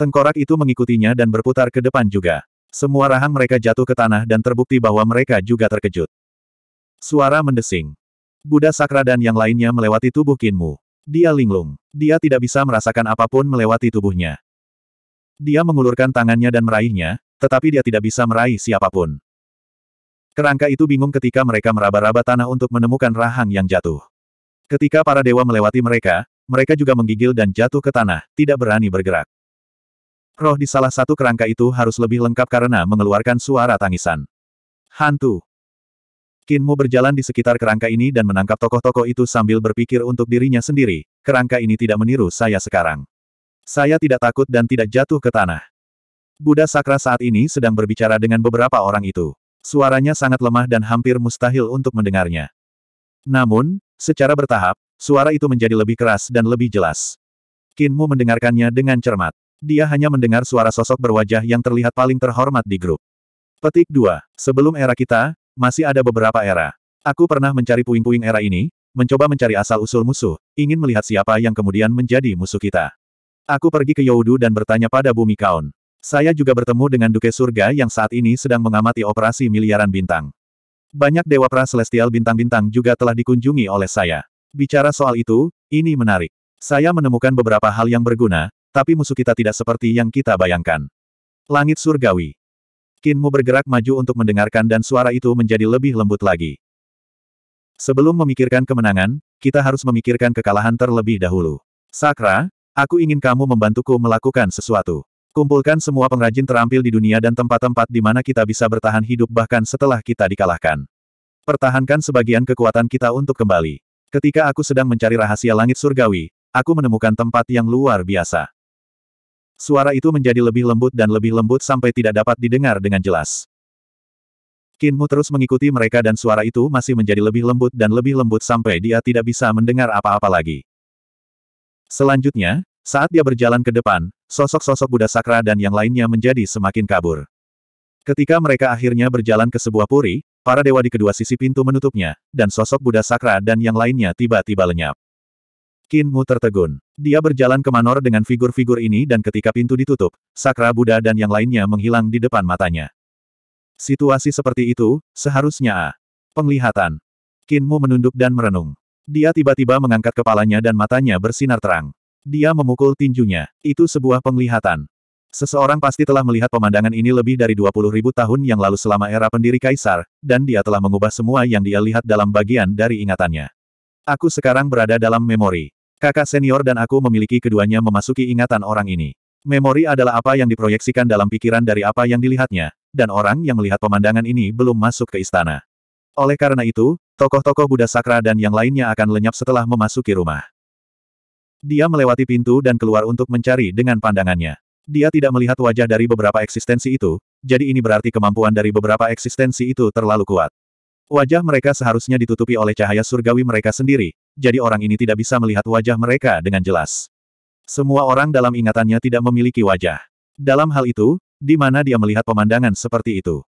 Tengkorak itu mengikutinya dan berputar ke depan juga. Semua rahang mereka jatuh ke tanah dan terbukti bahwa mereka juga terkejut. Suara mendesing. Buddha Sakra dan yang lainnya melewati tubuh Kinmu. Dia linglung. Dia tidak bisa merasakan apa pun melewati tubuhnya. Dia mengulurkan tangannya dan meraihnya, tetapi dia tidak bisa meraih siapa pun. Kerangka itu bingung ketika mereka meraba-raba tanah untuk menemukan rahang yang jatuh. Ketika para dewa melewati mereka, mereka juga menggigil dan jatuh ke tanah, tidak berani bergerak. Roh di salah satu kerangka itu harus lebih lengkap karena mengeluarkan suara tangisan. Hantu. Kinmu berjalan di sekitar kerangka ini dan menangkap tokoh-tokoh itu sambil berpikir untuk dirinya sendiri, kerangka ini tidak meniru saya sekarang. Saya tidak takut dan tidak jatuh ke tanah. Buddha Sakra saat ini sedang berbicara dengan beberapa orang itu. Suaranya sangat lemah dan hampir mustahil untuk mendengarnya. Namun, secara bertahap, suara itu menjadi lebih keras dan lebih jelas. Kinmu mendengarkannya dengan cermat. Dia hanya mendengar suara sosok berwajah yang terlihat paling terhormat di grup. Petik 2. Sebelum era kita, masih ada beberapa era. Aku pernah mencari puing-puing era ini, mencoba mencari asal-usul musuh, ingin melihat siapa yang kemudian menjadi musuh kita. Aku pergi ke Youdu dan bertanya pada Bumi Kaun. Saya juga bertemu dengan Duke Surga yang saat ini sedang mengamati operasi miliaran bintang. Banyak dewa pra-celestial bintang-bintang juga telah dikunjungi oleh saya. Bicara soal itu, ini menarik. Saya menemukan beberapa hal yang berguna, tapi musuh kita tidak seperti yang kita bayangkan. Langit Surgawi. Kinmu bergerak maju untuk mendengarkan dan suara itu menjadi lebih lembut lagi. Sebelum memikirkan kemenangan, kita harus memikirkan kekalahan terlebih dahulu. Sakra, aku ingin kamu membantuku melakukan sesuatu. Kumpulkan semua pengrajin terampil di dunia dan tempat-tempat di mana kita bisa bertahan hidup bahkan setelah kita dikalahkan. Pertahankan sebagian kekuatan kita untuk kembali. Ketika aku sedang mencari rahasia langit surgawi, aku menemukan tempat yang luar biasa. Suara itu menjadi lebih lembut dan lebih lembut sampai tidak dapat didengar dengan jelas. Kinmu terus mengikuti mereka dan suara itu masih menjadi lebih lembut dan lebih lembut sampai dia tidak bisa mendengar apa-apa lagi. Selanjutnya, saat dia berjalan ke depan, sosok-sosok Buddha Sakra dan yang lainnya menjadi semakin kabur. Ketika mereka akhirnya berjalan ke sebuah puri, para dewa di kedua sisi pintu menutupnya, dan sosok Buddha Sakra dan yang lainnya tiba-tiba lenyap. Qin Mu tertegun. Dia berjalan ke Manor dengan figur-figur ini dan ketika pintu ditutup, Sakra Buddha dan yang lainnya menghilang di depan matanya. Situasi seperti itu, seharusnya A. Penglihatan. Qin Mu menunduk dan merenung. Dia tiba-tiba mengangkat kepalanya dan matanya bersinar terang. Dia memukul tinjunya. Itu sebuah penglihatan. Seseorang pasti telah melihat pemandangan ini lebih dari 20 ribu tahun yang lalu selama era pendiri kaisar, dan dia telah mengubah semua yang dia lihat dalam bagian dari ingatannya. Aku sekarang berada dalam memori. Kakak senior dan aku memiliki keduanya memasuki ingatan orang ini. Memori adalah apa yang diproyeksikan dalam pikiran dari apa yang dilihatnya, dan orang yang melihat pemandangan ini belum masuk ke istana. Oleh karena itu, tokoh-tokoh Buddha Sakra dan yang lainnya akan lenyap setelah memasuki rumah. Dia melewati pintu dan keluar untuk mencari dengan pandangannya. Dia tidak melihat wajah dari beberapa eksistensi itu, jadi ini berarti kemampuan dari beberapa eksistensi itu terlalu kuat. Wajah mereka seharusnya ditutupi oleh cahaya surgawi mereka sendiri, jadi orang ini tidak bisa melihat wajah mereka dengan jelas. Semua orang dalam ingatannya tidak memiliki wajah. Dalam hal itu, di mana dia melihat pemandangan seperti itu?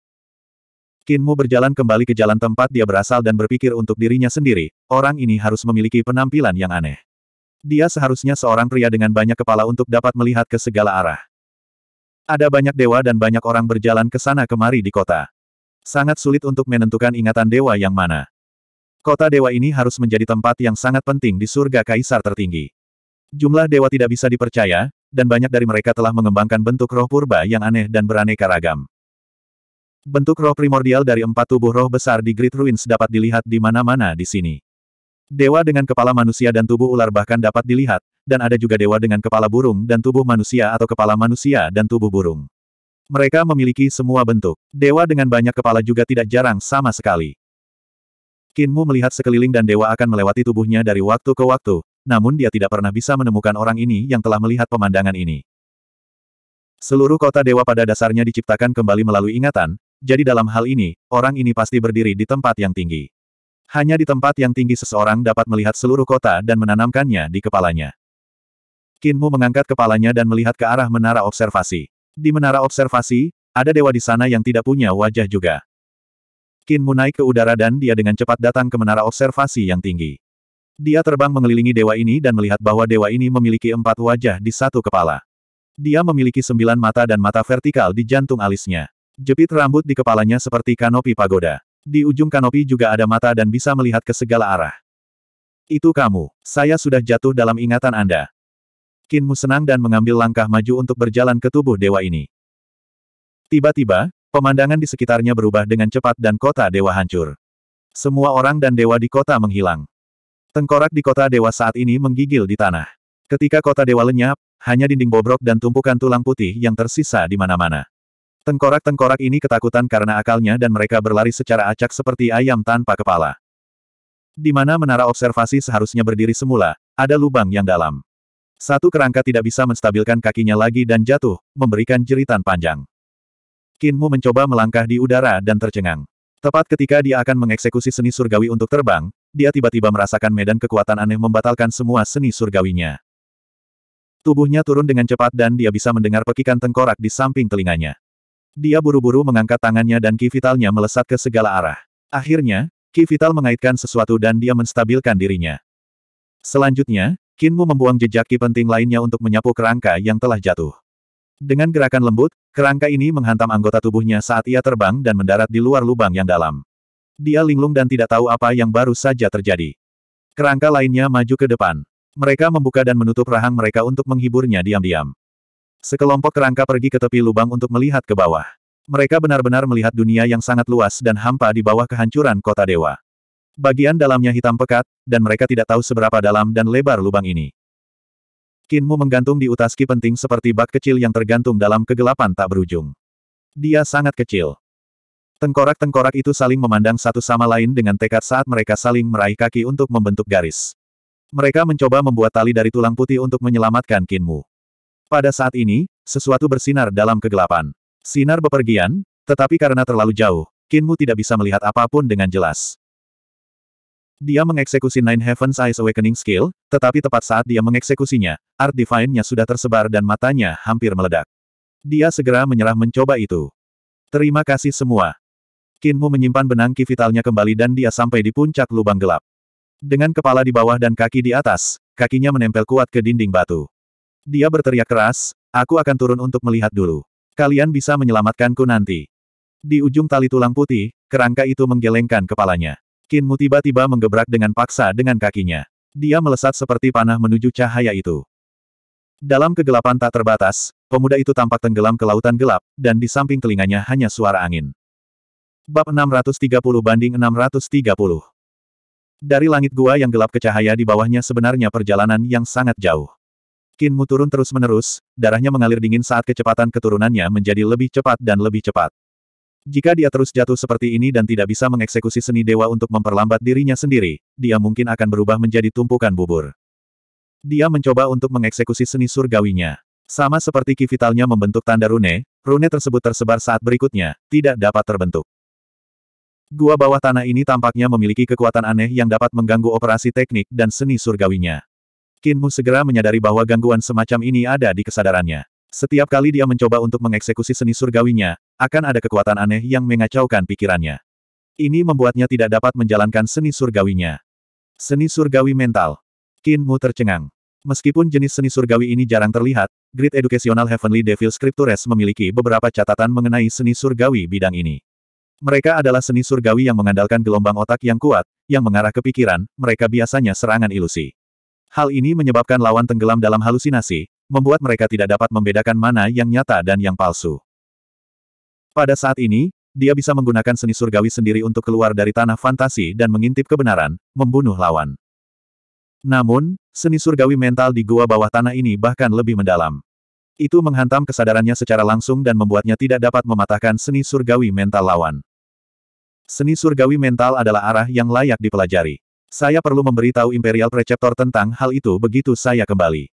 Kinmu berjalan kembali ke jalan tempat dia berasal dan berpikir untuk dirinya sendiri, orang ini harus memiliki penampilan yang aneh. Dia seharusnya seorang pria dengan banyak kepala untuk dapat melihat ke segala arah. Ada banyak dewa dan banyak orang berjalan ke sana kemari di kota. Sangat sulit untuk menentukan ingatan dewa yang mana. Kota dewa ini harus menjadi tempat yang sangat penting di surga kaisar tertinggi. Jumlah dewa tidak bisa dipercaya, dan banyak dari mereka telah mengembangkan bentuk roh purba yang aneh dan beraneka ragam. Bentuk roh primordial dari empat tubuh roh besar di Great Ruins dapat dilihat di mana-mana di sini. Dewa dengan kepala manusia dan tubuh ular bahkan dapat dilihat, dan ada juga dewa dengan kepala burung dan tubuh manusia atau kepala manusia dan tubuh burung. Mereka memiliki semua bentuk. Dewa dengan banyak kepala juga tidak jarang sama sekali. Kinmu melihat sekeliling dan dewa akan melewati tubuhnya dari waktu ke waktu, namun dia tidak pernah bisa menemukan orang ini yang telah melihat pemandangan ini. Seluruh kota dewa pada dasarnya diciptakan kembali melalui ingatan, jadi dalam hal ini, orang ini pasti berdiri di tempat yang tinggi. Hanya di tempat yang tinggi seseorang dapat melihat seluruh kota dan menanamkannya di kepalanya. Kinmu mengangkat kepalanya dan melihat ke arah menara observasi. Di menara observasi, ada dewa di sana yang tidak punya wajah juga. Kinmu naik ke udara dan dia dengan cepat datang ke menara observasi yang tinggi. Dia terbang mengelilingi dewa ini dan melihat bahwa dewa ini memiliki empat wajah di satu kepala. Dia memiliki sembilan mata dan mata vertikal di jantung alisnya. Jepit rambut di kepalanya seperti kanopi pagoda. Di ujung kanopi juga ada mata dan bisa melihat ke segala arah. Itu kamu. Saya sudah jatuh dalam ingatan Anda. Kinmu senang dan mengambil langkah maju untuk berjalan ke tubuh dewa ini. Tiba-tiba, Pemandangan di sekitarnya berubah dengan cepat dan kota dewa hancur. Semua orang dan dewa di kota menghilang. Tengkorak di kota dewa saat ini menggigil di tanah. Ketika kota dewa lenyap, hanya dinding bobrok dan tumpukan tulang putih yang tersisa di mana-mana. Tengkorak-tengkorak ini ketakutan karena akalnya dan mereka berlari secara acak seperti ayam tanpa kepala. Di mana menara observasi seharusnya berdiri semula, ada lubang yang dalam. Satu kerangka tidak bisa menstabilkan kakinya lagi dan jatuh, memberikan jeritan panjang. Kinmu mencoba melangkah di udara dan tercengang. Tepat ketika dia akan mengeksekusi seni surgawi untuk terbang, dia tiba-tiba merasakan medan kekuatan aneh membatalkan semua seni surgawinya. Tubuhnya turun dengan cepat dan dia bisa mendengar pekikan tengkorak di samping telinganya. Dia buru-buru mengangkat tangannya dan ki vitalnya melesat ke segala arah. Akhirnya, ki vital mengaitkan sesuatu dan dia menstabilkan dirinya. Selanjutnya, Kinmu membuang jejak ki penting lainnya untuk menyapu kerangka yang telah jatuh. Dengan gerakan lembut, kerangka ini menghantam anggota tubuhnya saat ia terbang dan mendarat di luar lubang yang dalam. Dia linglung dan tidak tahu apa yang baru saja terjadi. Kerangka lainnya maju ke depan. Mereka membuka dan menutup rahang mereka untuk menghiburnya diam-diam. Sekelompok kerangka pergi ke tepi lubang untuk melihat ke bawah. Mereka benar-benar melihat dunia yang sangat luas dan hampa di bawah kehancuran kota dewa. Bagian dalamnya hitam pekat, dan mereka tidak tahu seberapa dalam dan lebar lubang ini. Kinmu menggantung di utaski penting seperti bak kecil yang tergantung dalam kegelapan tak berujung. Dia sangat kecil. Tengkorak-tengkorak itu saling memandang satu sama lain dengan tekad saat mereka saling meraih kaki untuk membentuk garis. Mereka mencoba membuat tali dari tulang putih untuk menyelamatkan Kinmu. Pada saat ini, sesuatu bersinar dalam kegelapan. Sinar bepergian, tetapi karena terlalu jauh, Kinmu tidak bisa melihat apa pun dengan jelas. Dia mengeksekusi Nine Heavens Eyes Awakening Skill, tetapi tepat saat dia mengeksekusinya, Art Divine-nya sudah tersebar dan matanya hampir meledak. Dia segera menyerah mencoba itu. Terima kasih semua. Kinmu menyimpan benang ki vitalnya kembali dan dia sampai di puncak lubang gelap. Dengan kepala di bawah dan kaki di atas, kakinya menempel kuat ke dinding batu. Dia berteriak keras, aku akan turun untuk melihat dulu. Kalian bisa menyelamatkanku nanti. Di ujung tali tulang putih, kerangka itu menggelengkan kepalanya. Kinmu tiba-tiba menggebrak dengan paksa dengan kakinya. Dia melesat seperti panah menuju cahaya itu. Dalam kegelapan tak terbatas, pemuda itu tampak tenggelam ke lautan gelap, dan di samping telinganya hanya suara angin. Bab 630 banding 630 Dari langit gua yang gelap ke cahaya di bawahnya sebenarnya perjalanan yang sangat jauh. Kinmu turun terus-menerus, darahnya mengalir dingin saat kecepatan keturunannya menjadi lebih cepat dan lebih cepat. Jika dia terus jatuh seperti ini dan tidak bisa mengeksekusi seni dewa untuk memperlambat dirinya sendiri, dia mungkin akan berubah menjadi tumpukan bubur. Dia mencoba untuk mengeksekusi seni surgawinya. Sama seperti ki vitalnya membentuk tanda rune, rune tersebut tersebar saat berikutnya, tidak dapat terbentuk. Gua bawah tanah ini tampaknya memiliki kekuatan aneh yang dapat mengganggu operasi teknik dan seni surgawinya. Kinmu segera menyadari bahwa gangguan semacam ini ada di kesadarannya. Setiap kali dia mencoba untuk mengeksekusi seni surgawinya, akan ada kekuatan aneh yang mengacaukan pikirannya. Ini membuatnya tidak dapat menjalankan seni surgawinya. Seni surgawi mental. Kinmu tercengang. Meskipun jenis seni surgawi ini jarang terlihat, Grid Educational Heavenly Devil Scriptures memiliki beberapa catatan mengenai seni surgawi bidang ini. Mereka adalah seni surgawi yang mengandalkan gelombang otak yang kuat, yang mengarah ke pikiran, mereka biasanya serangan ilusi. Hal ini menyebabkan lawan tenggelam dalam halusinasi, membuat mereka tidak dapat membedakan mana yang nyata dan yang palsu. Pada saat ini, dia bisa menggunakan seni surgawi sendiri untuk keluar dari tanah fantasi dan mengintip kebenaran, membunuh lawan. Namun, seni surgawi mental di gua bawah tanah ini bahkan lebih mendalam. Itu menghantam kesadarannya secara langsung dan membuatnya tidak dapat mematahkan seni surgawi mental lawan. Seni surgawi mental adalah arah yang layak dipelajari. Saya perlu memberitahu Imperial Preceptor tentang hal itu begitu saya kembali.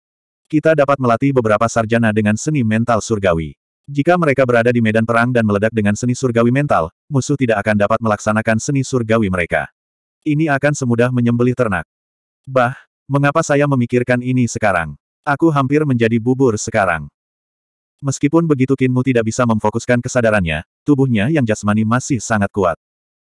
Kita dapat melatih beberapa sarjana dengan seni mental surgawi. Jika mereka berada di medan perang dan meledak dengan seni surgawi mental, musuh tidak akan dapat melaksanakan seni surgawi mereka. Ini akan semudah menyembelih ternak. Bah, mengapa saya memikirkan ini sekarang? Aku hampir menjadi bubur sekarang. Meskipun begitu Kinmu tidak bisa memfokuskan kesadarannya, tubuhnya yang jasmani masih sangat kuat.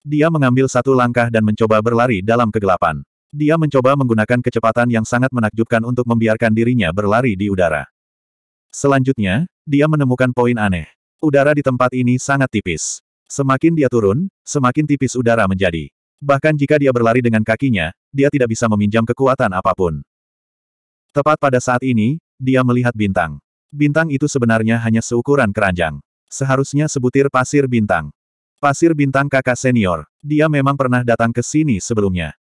Dia mengambil satu langkah dan mencoba berlari dalam kegelapan. Dia mencoba menggunakan kecepatan yang sangat menakjubkan untuk membiarkan dirinya berlari di udara. Selanjutnya, dia menemukan poin aneh. Udara di tempat ini sangat tipis. Semakin dia turun, semakin tipis udara menjadi. Bahkan jika dia berlari dengan kakinya, dia tidak bisa meminjam kekuatan apa pun. Tepat pada saat ini, dia melihat bintang. Bintang itu sebenarnya hanya seukuran keranjang. Seharusnya sebutir pasir bintang. Pasir bintang kakak senior. Dia memang pernah datang ke sini sebelumnya.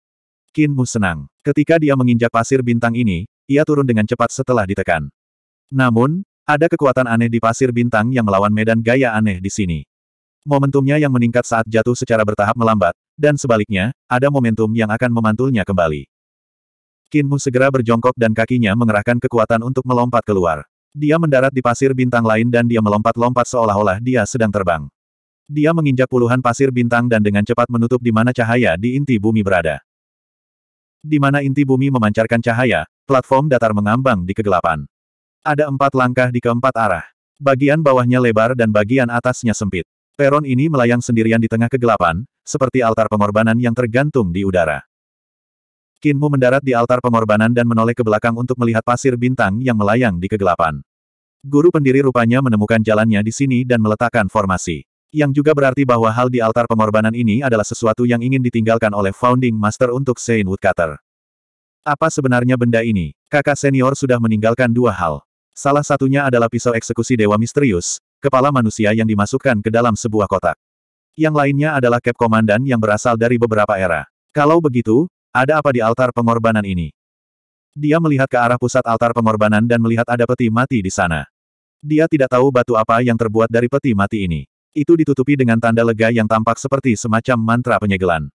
Qin Mu senang. Ketika dia menginjak pasir bintang ini, ia turun dengan cepat setelah ditekan. Namun, ada kekuatan aneh di pasir bintang yang melawan medan gaya aneh di sini. Momentumnya yang meningkat saat jatuh secara bertahap melambat, dan sebaliknya, ada momentum yang akan memantulnya kembali. Kinmu segera berjongkok dan kakinya mengerahkan kekuatan untuk melompat keluar. Dia mendarat di pasir bintang lain dan dia melompat-lompat seolah-olah dia sedang terbang. Dia menginjak puluhan pasir bintang dan dengan cepat menutup di mana cahaya di inti bumi berada. Di mana inti bumi memancarkan cahaya, platform datar mengambang di kegelapan. Ada empat langkah di keempat arah. Bagian bawahnya lebar dan bagian atasnya sempit. Peron ini melayang sendirian di tengah kegelapan, seperti altar pengorbanan yang tergantung di udara. Kinmu mendarat di altar pengorbanan dan menoleh ke belakang untuk melihat pasir bintang yang melayang di kegelapan. Guru pendiri rupanya menemukan jalannya di sini dan meletakkan formasi. Yang juga berarti bahwa hal di altar pengorbanan ini adalah sesuatu yang ingin ditinggalkan oleh Founding Master untuk Saint Woodcutter. Apa sebenarnya benda ini? Kakak senior sudah meninggalkan dua hal. Salah satunya adalah pisau eksekusi dewa misterius, kepala manusia yang dimasukkan ke dalam sebuah kotak. Yang lainnya adalah cap komandan yang berasal dari beberapa era. Kalau begitu, ada apa di altar pengorbanan ini? Dia melihat ke arah pusat altar pengorbanan dan melihat ada peti mati di sana. Dia tidak tahu batu apa yang terbuat dari peti mati ini. Itu ditutupi dengan tanda lega yang tampak seperti semacam mantra penyegelan.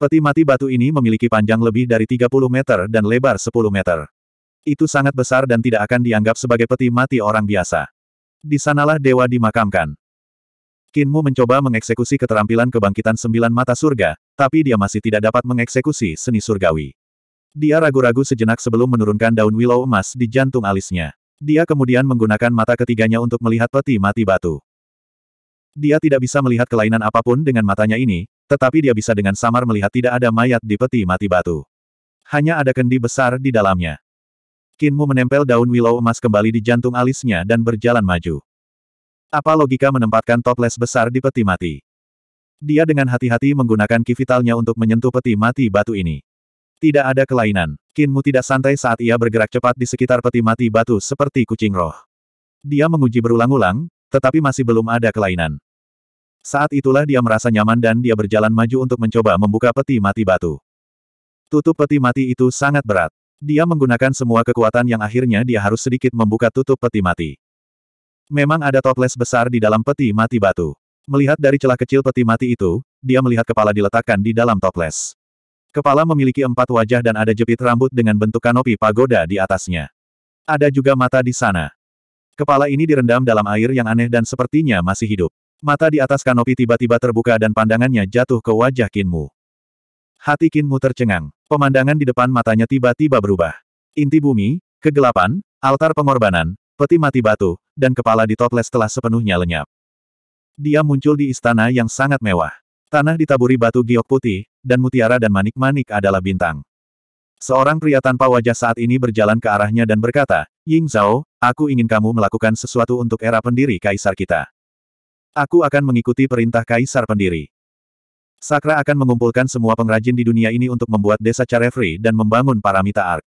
Peti mati batu ini memiliki panjang lebih dari 30 meter dan lebar 10 meter. Itu sangat besar dan tidak akan dianggap sebagai peti mati orang biasa. Di sanalah dewa dimakamkan. Kinmu mencoba mengeksekusi keterampilan kebangkitan sembilan mata surga, tapi dia masih tidak dapat mengeksekusi seni surgawi. Dia ragu-ragu sejenak sebelum menurunkan daun willow emas di jantung alisnya. Dia kemudian menggunakan mata ketiganya untuk melihat peti mati batu. Dia tidak bisa melihat kelainan apa pun dengan matanya ini, tetapi dia bisa dengan samar melihat tidak ada mayat di peti mati batu. Hanya ada kendi besar di dalamnya. Kinmu menempel daun willow emas kembali di jantung alisnya dan berjalan maju. Apa logika menempatkan toples besar di peti mati? Dia dengan hati-hati menggunakan ki vitalnya untuk menyentuh peti mati batu ini. Tidak ada kelainan. Kinmu tidak santai saat ia bergerak cepat di sekitar peti mati batu seperti kucing roh. Dia menguji berulang-ulang, tetapi masih belum ada kelainan. Saat itulah dia merasa nyaman dan dia berjalan maju untuk mencoba membuka peti mati batu. Tutup peti mati itu sangat berat. Dia menggunakan semua kekuatan yang akhirnya dia harus sedikit membuka tutup peti mati. Memang ada toples besar di dalam peti mati batu. Melihat dari celah kecil peti mati itu, dia melihat kepala diletakkan di dalam toples. Kepala memiliki empat wajah dan ada jepit rambut dengan bentuk kanopi pagoda di atasnya. Ada juga mata di sana. Kepala ini direndam dalam air yang aneh dan sepertinya masih hidup. Mata di atas kanopi tiba-tiba terbuka dan pandangannya jatuh ke wajah Kinmu. Hati Kinmu tercengang. Pemandangan di depan matanya tiba-tiba berubah. Inti bumi, kegelapan, altar pengorbanan, peti mati batu, dan kepala di toples telah sepenuhnya lenyap. Dia muncul di istana yang sangat mewah. Tanah ditaburi batu giok putih, dan mutiara dan manik-manik adalah bintang. Seorang pria tanpa wajah saat ini berjalan ke arahnya dan berkata, Ying Zhao, aku ingin kamu melakukan sesuatu untuk era pendiri kaisar kita. Aku akan mengikuti perintah kaisar pendiri. Sakra akan mengumpulkan semua pengrajin di dunia ini untuk membuat desa Carefree dan membangun Paramita Ark.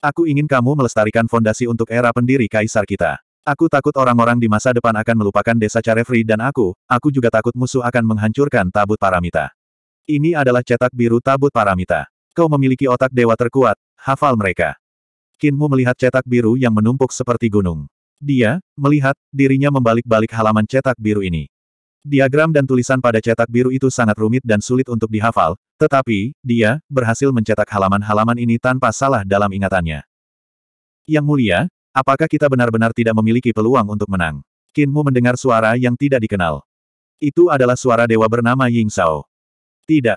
Aku ingin kamu melestarikan fondasi untuk era pendiri kaisar kita. Aku takut orang-orang di masa depan akan melupakan desa Carefree dan aku, aku juga takut musuh akan menghancurkan tabut paramita. Ini adalah cetak biru tabut paramita. Kau memiliki otak dewa terkuat, hafal mereka. Kinmu melihat cetak biru yang menumpuk seperti gunung. Dia, melihat, dirinya membalik-balik halaman cetak biru ini. Diagram dan tulisan pada cetak biru itu sangat rumit dan sulit untuk dihafal, tetapi, dia, berhasil mencetak halaman-halaman ini tanpa salah dalam ingatannya. Yang mulia, Apakah kita benar-benar tidak memiliki peluang untuk menang? Kinmu mendengar suara yang tidak dikenal. Itu adalah suara dewa bernama Ying Sao. Tidak.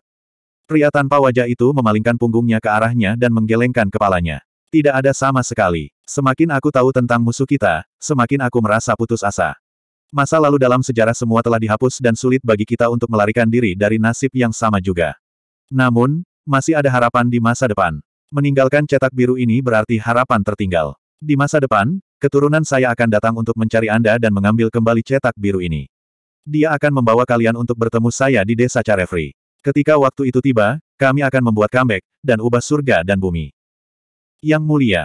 Pria tanpa wajah itu memalingkan punggungnya ke arahnya dan menggelengkan kepalanya. Tidak ada sama sekali. Semakin aku tahu tentang musuh kita, semakin aku merasa putus asa. Masa lalu dalam sejarah semua telah dihapus dan sulit bagi kita untuk melarikan diri dari nasib yang sama juga. Namun, masih ada harapan di masa depan. Meninggalkan cetak biru ini berarti harapan tertinggal. Di masa depan, keturunan saya akan datang untuk mencari Anda dan mengambil kembali cetak biru ini. Dia akan membawa kalian untuk bertemu saya di desa Carefree. Ketika waktu itu tiba, kami akan membuat comeback, dan ubah surga dan bumi. Yang mulia.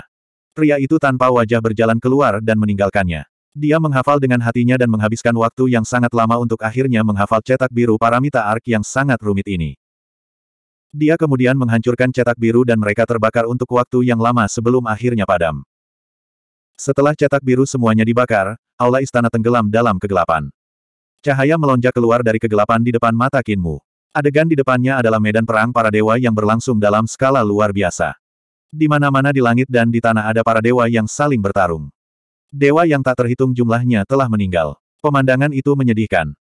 Pria itu tanpa wajah berjalan keluar dan meninggalkannya. Dia menghafal dengan hatinya dan menghabiskan waktu yang sangat lama untuk akhirnya menghafal cetak biru paramita ark yang sangat rumit ini. Dia kemudian menghancurkan cetak biru dan mereka terbakar untuk waktu yang lama sebelum akhirnya padam. Setelah cetak biru semuanya dibakar, aula istana tenggelam dalam kegelapan. Cahaya melonjak keluar dari kegelapan di depan mata Kinmu. Adegan di depannya adalah medan perang para dewa yang berlangsung dalam skala luar biasa. Di mana-mana di langit dan di tanah ada para dewa yang saling bertarung. Dewa yang tak terhitung jumlahnya telah meninggal. Pemandangan itu menyedihkan.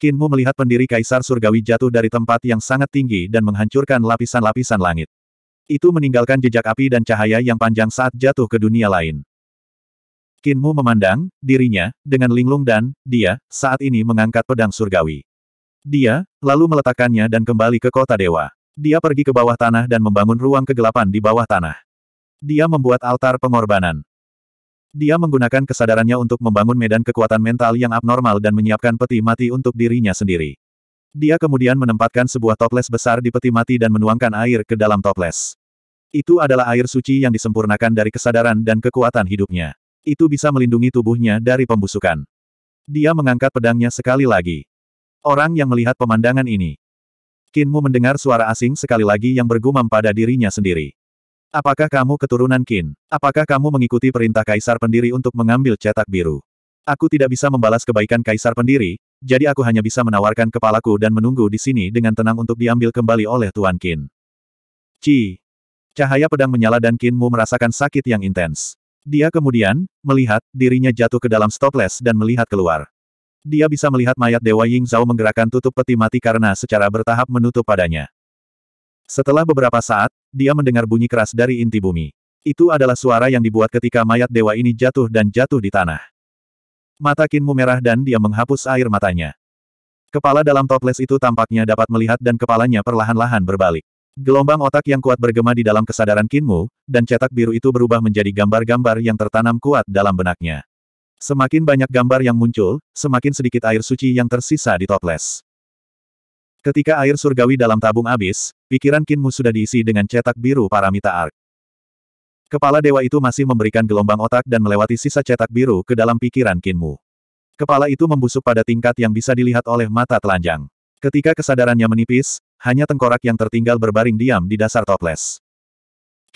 Kinmu melihat pendiri Kaisar Surgawi jatuh dari tempat yang sangat tinggi dan menghancurkan lapisan-lapisan langit. Itu meninggalkan jejak api dan cahaya yang panjang saat jatuh ke dunia lain. Kinmu memandang, dirinya, dengan linglung dan, dia, saat ini mengangkat pedang surgawi. Dia, lalu meletakkannya dan kembali ke kota dewa. Dia pergi ke bawah tanah dan membangun ruang kegelapan di bawah tanah. Dia membuat altar pengorbanan. Dia menggunakan kesadarannya untuk membangun medan kekuatan mental yang abnormal dan menyiapkan peti mati untuk dirinya sendiri. Dia kemudian menempatkan sebuah toples besar di peti mati dan menuangkan air ke dalam toples. Itu adalah air suci yang disempurnakan dari kesadaran dan kekuatan hidupnya. Itu bisa melindungi tubuhnya dari pembusukan. Dia mengangkat pedangnya sekali lagi. Orang yang melihat pemandangan ini. Kinmu mendengar suara asing sekali lagi yang bergumam pada dirinya sendiri. Apakah kamu keturunan Qin? Apakah kamu mengikuti perintah Kaisar Pendiri untuk mengambil cetak biru? Aku tidak bisa membalas kebaikan Kaisar Pendiri, jadi aku hanya bisa menawarkan kepalaku dan menunggu di sini dengan tenang untuk diambil kembali oleh Tuan Qin. Ci. Cahaya pedang menyala dan Qinmu merasakan sakit yang intens. Dia kemudian, melihat, dirinya jatuh ke dalam stoples dan melihat keluar. Dia bisa melihat mayat Dewa Ying Zhao menggerakkan tutup peti mati karena secara bertahap menutup padanya. Setelah beberapa saat, dia mendengar bunyi keras dari inti bumi. Itu adalah suara yang dibuat ketika mayat dewa ini jatuh dan jatuh di tanah. Mata Kinmu merah dan dia menghapus air matanya. Kepala dalam toples itu tampaknya dapat melihat dan kepalanya perlahan-lahan berbalik. Gelombang otak yang kuat bergema di dalam kesadaran Kinmu, dan cetak biru itu berubah menjadi gambar-gambar yang tertanam kuat dalam benaknya. Semakin banyak gambar yang muncul, semakin sedikit air suci yang tersisa di toples. Ketika air surgawi dalam tabung habis, pikiran Kinmu sudah diisi dengan cetak biru paramita ark. Kepala dewa itu masih memberikan gelombang otak dan melewati sisa cetak biru ke dalam pikiran Kinmu. Kepala itu membusuk pada tingkat yang bisa dilihat oleh mata telanjang. Ketika kesadarannya menipis, hanya tengkorak yang tertinggal berbaring diam di dasar toples.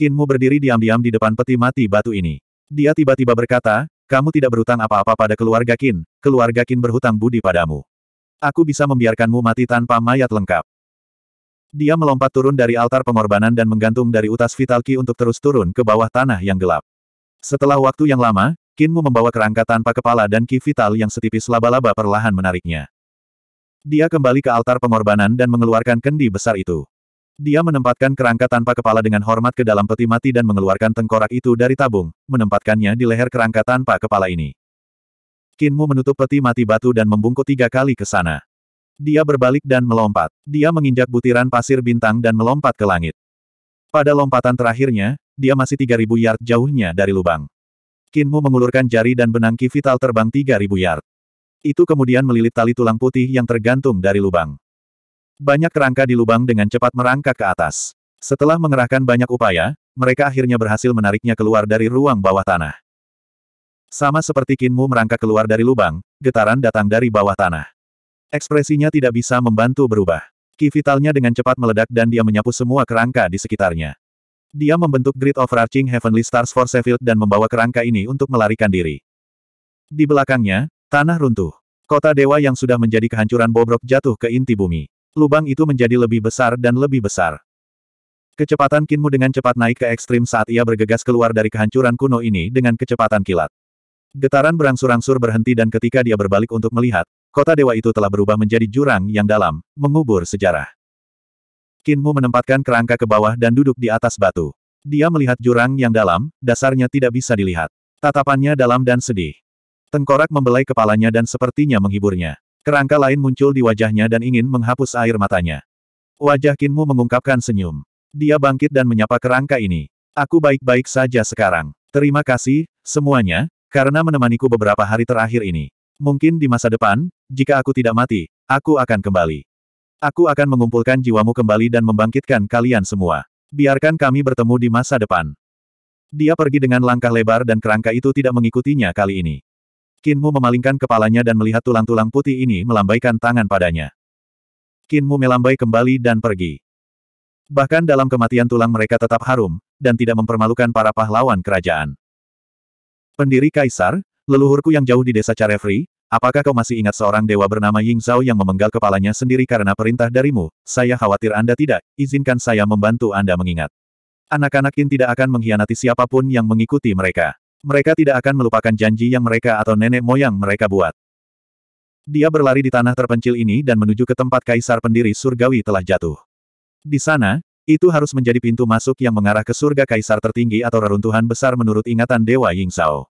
Kinmu berdiri diam-diam di depan peti mati batu ini. Dia tiba-tiba berkata, kamu tidak berhutang apa-apa pada keluarga Kin, keluarga Kin berhutang budi padamu. Aku bisa membiarkanmu mati tanpa mayat lengkap. Dia melompat turun dari altar pengorbanan dan menggantung dari utas vital Ki untuk terus turun ke bawah tanah yang gelap. Setelah waktu yang lama, Kinmu membawa kerangka tanpa kepala dan Ki vital yang setipis laba-laba perlahan menariknya. Dia kembali ke altar pengorbanan dan mengeluarkan kendi besar itu. Dia menempatkan kerangka tanpa kepala dengan hormat ke dalam peti mati dan mengeluarkan tengkorak itu dari tabung, menempatkannya di leher kerangka tanpa kepala ini. Kinmu menutup peti mati batu dan membungkuk tiga kali ke sana. Dia berbalik dan melompat. Dia menginjak butiran pasir bintang dan melompat ke langit. Pada lompatan terakhirnya, dia masih 3000 yard jauhnya dari lubang. Kinmu mengulurkan jari dan benang ki vital terbang 3000 yard. Itu kemudian melilit tali tulang putih yang tergantung dari lubang. Banyak kerangka di lubang dengan cepat merangkak ke atas. Setelah mengerahkan banyak upaya, mereka akhirnya berhasil menariknya keluar dari ruang bawah tanah. Sama seperti Kinmu merangkak keluar dari lubang, getaran datang dari bawah tanah. Ekspresinya tidak bisa membantu berubah. Ki vitalnya dengan cepat meledak dan dia menyapu semua kerangka di sekitarnya. Dia membentuk Grid Overarching Heavenly Stars Force Field dan membawa kerangka ini untuk melarikan diri. Di belakangnya, tanah runtuh. Kota dewa yang sudah menjadi kehancuran bobrok jatuh ke inti bumi. Lubang itu menjadi lebih besar dan lebih besar. Kecepatan Kinmu dengan cepat naik ke ekstrim saat ia bergegas keluar dari kehancuran kuno ini dengan kecepatan kilat. Getaran berangsur-angsur berhenti dan ketika dia berbalik untuk melihat, kota dewa itu telah berubah menjadi jurang yang dalam, mengubur sejarah. Kinmu menempatkan kerangka ke bawah dan duduk di atas batu. Dia melihat jurang yang dalam, dasarnya tidak bisa dilihat. Tatapannya dalam dan sedih. Tengkorak membelai kepalanya dan sepertinya menghiburnya. Kerangka lain muncul di wajahnya dan ingin menghapus air matanya. Wajah Kinmu mengungkapkan senyum. Dia bangkit dan menyapa kerangka ini. Aku baik-baik saja sekarang. Terima kasih, semuanya, karena menemaniku beberapa hari terakhir ini. Mungkin di masa depan, jika aku tidak mati, aku akan kembali. Aku akan mengumpulkan jiwamu kembali dan membangkitkan kalian semua. Biarkan kami bertemu di masa depan. Dia pergi dengan langkah lebar dan kerangka itu tidak mengikutinya kali ini. Kinmu memalingkan kepalanya dan melihat tulang-tulang putih ini melambaikan tangan padanya. Kinmu melambai kembali dan pergi. Bahkan dalam kematian tulang mereka tetap harum, dan tidak mempermalukan para pahlawan kerajaan. Pendiri Kaisar, leluhurku yang jauh di desa Carefree, apakah kau masih ingat seorang dewa bernama Ying Zhao yang memenggal kepalanya sendiri karena perintah darimu? Saya khawatir Anda tidak, izinkan saya membantu Anda mengingat. Anak-anak Qin tidak akan mengkhianati siapa pun yang mengikuti mereka. Mereka tidak akan melupakan janji yang mereka atau nenek moyang mereka buat. Dia berlari di tanah terpencil ini dan menuju ke tempat kaisar pendiri surgawi telah jatuh. Di sana, itu harus menjadi pintu masuk yang mengarah ke surga kaisar tertinggi atau reruntuhan besar menurut ingatan Dewa Yingzhao.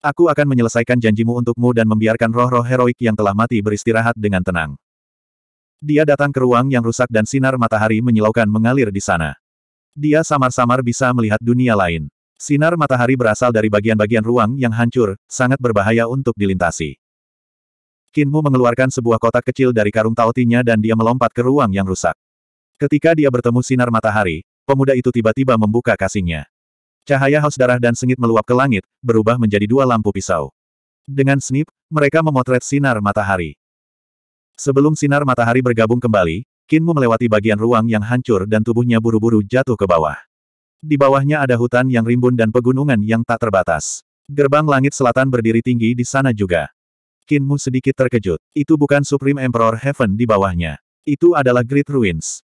Aku akan menyelesaikan janjimu untukmu dan membiarkan roh-roh heroik yang telah mati beristirahat dengan tenang. Dia datang ke ruang yang rusak dan sinar matahari menyilaukan mengalir di sana. Dia samar-samar bisa melihat dunia lain. Sinar matahari berasal dari bagian-bagian ruang yang hancur, sangat berbahaya untuk dilintasi. Kinmu mengeluarkan sebuah kotak kecil dari karung taotinya dan dia melompat ke ruang yang rusak. Ketika dia bertemu sinar matahari, pemuda itu tiba-tiba membuka kasingnya. Cahaya haus darah dan sengit meluap ke langit, berubah menjadi dua lampu pisau. Dengan snip, mereka memotret sinar matahari. Sebelum sinar matahari bergabung kembali, Kinmu melewati bagian ruang yang hancur dan tubuhnya buru-buru jatuh ke bawah. Di bawahnya ada hutan yang rimbun dan pegunungan yang tak terbatas. Gerbang langit selatan berdiri tinggi di sana juga. Kinmu sedikit terkejut. Itu bukan Supreme Emperor Heaven di bawahnya. Itu adalah Great Ruins.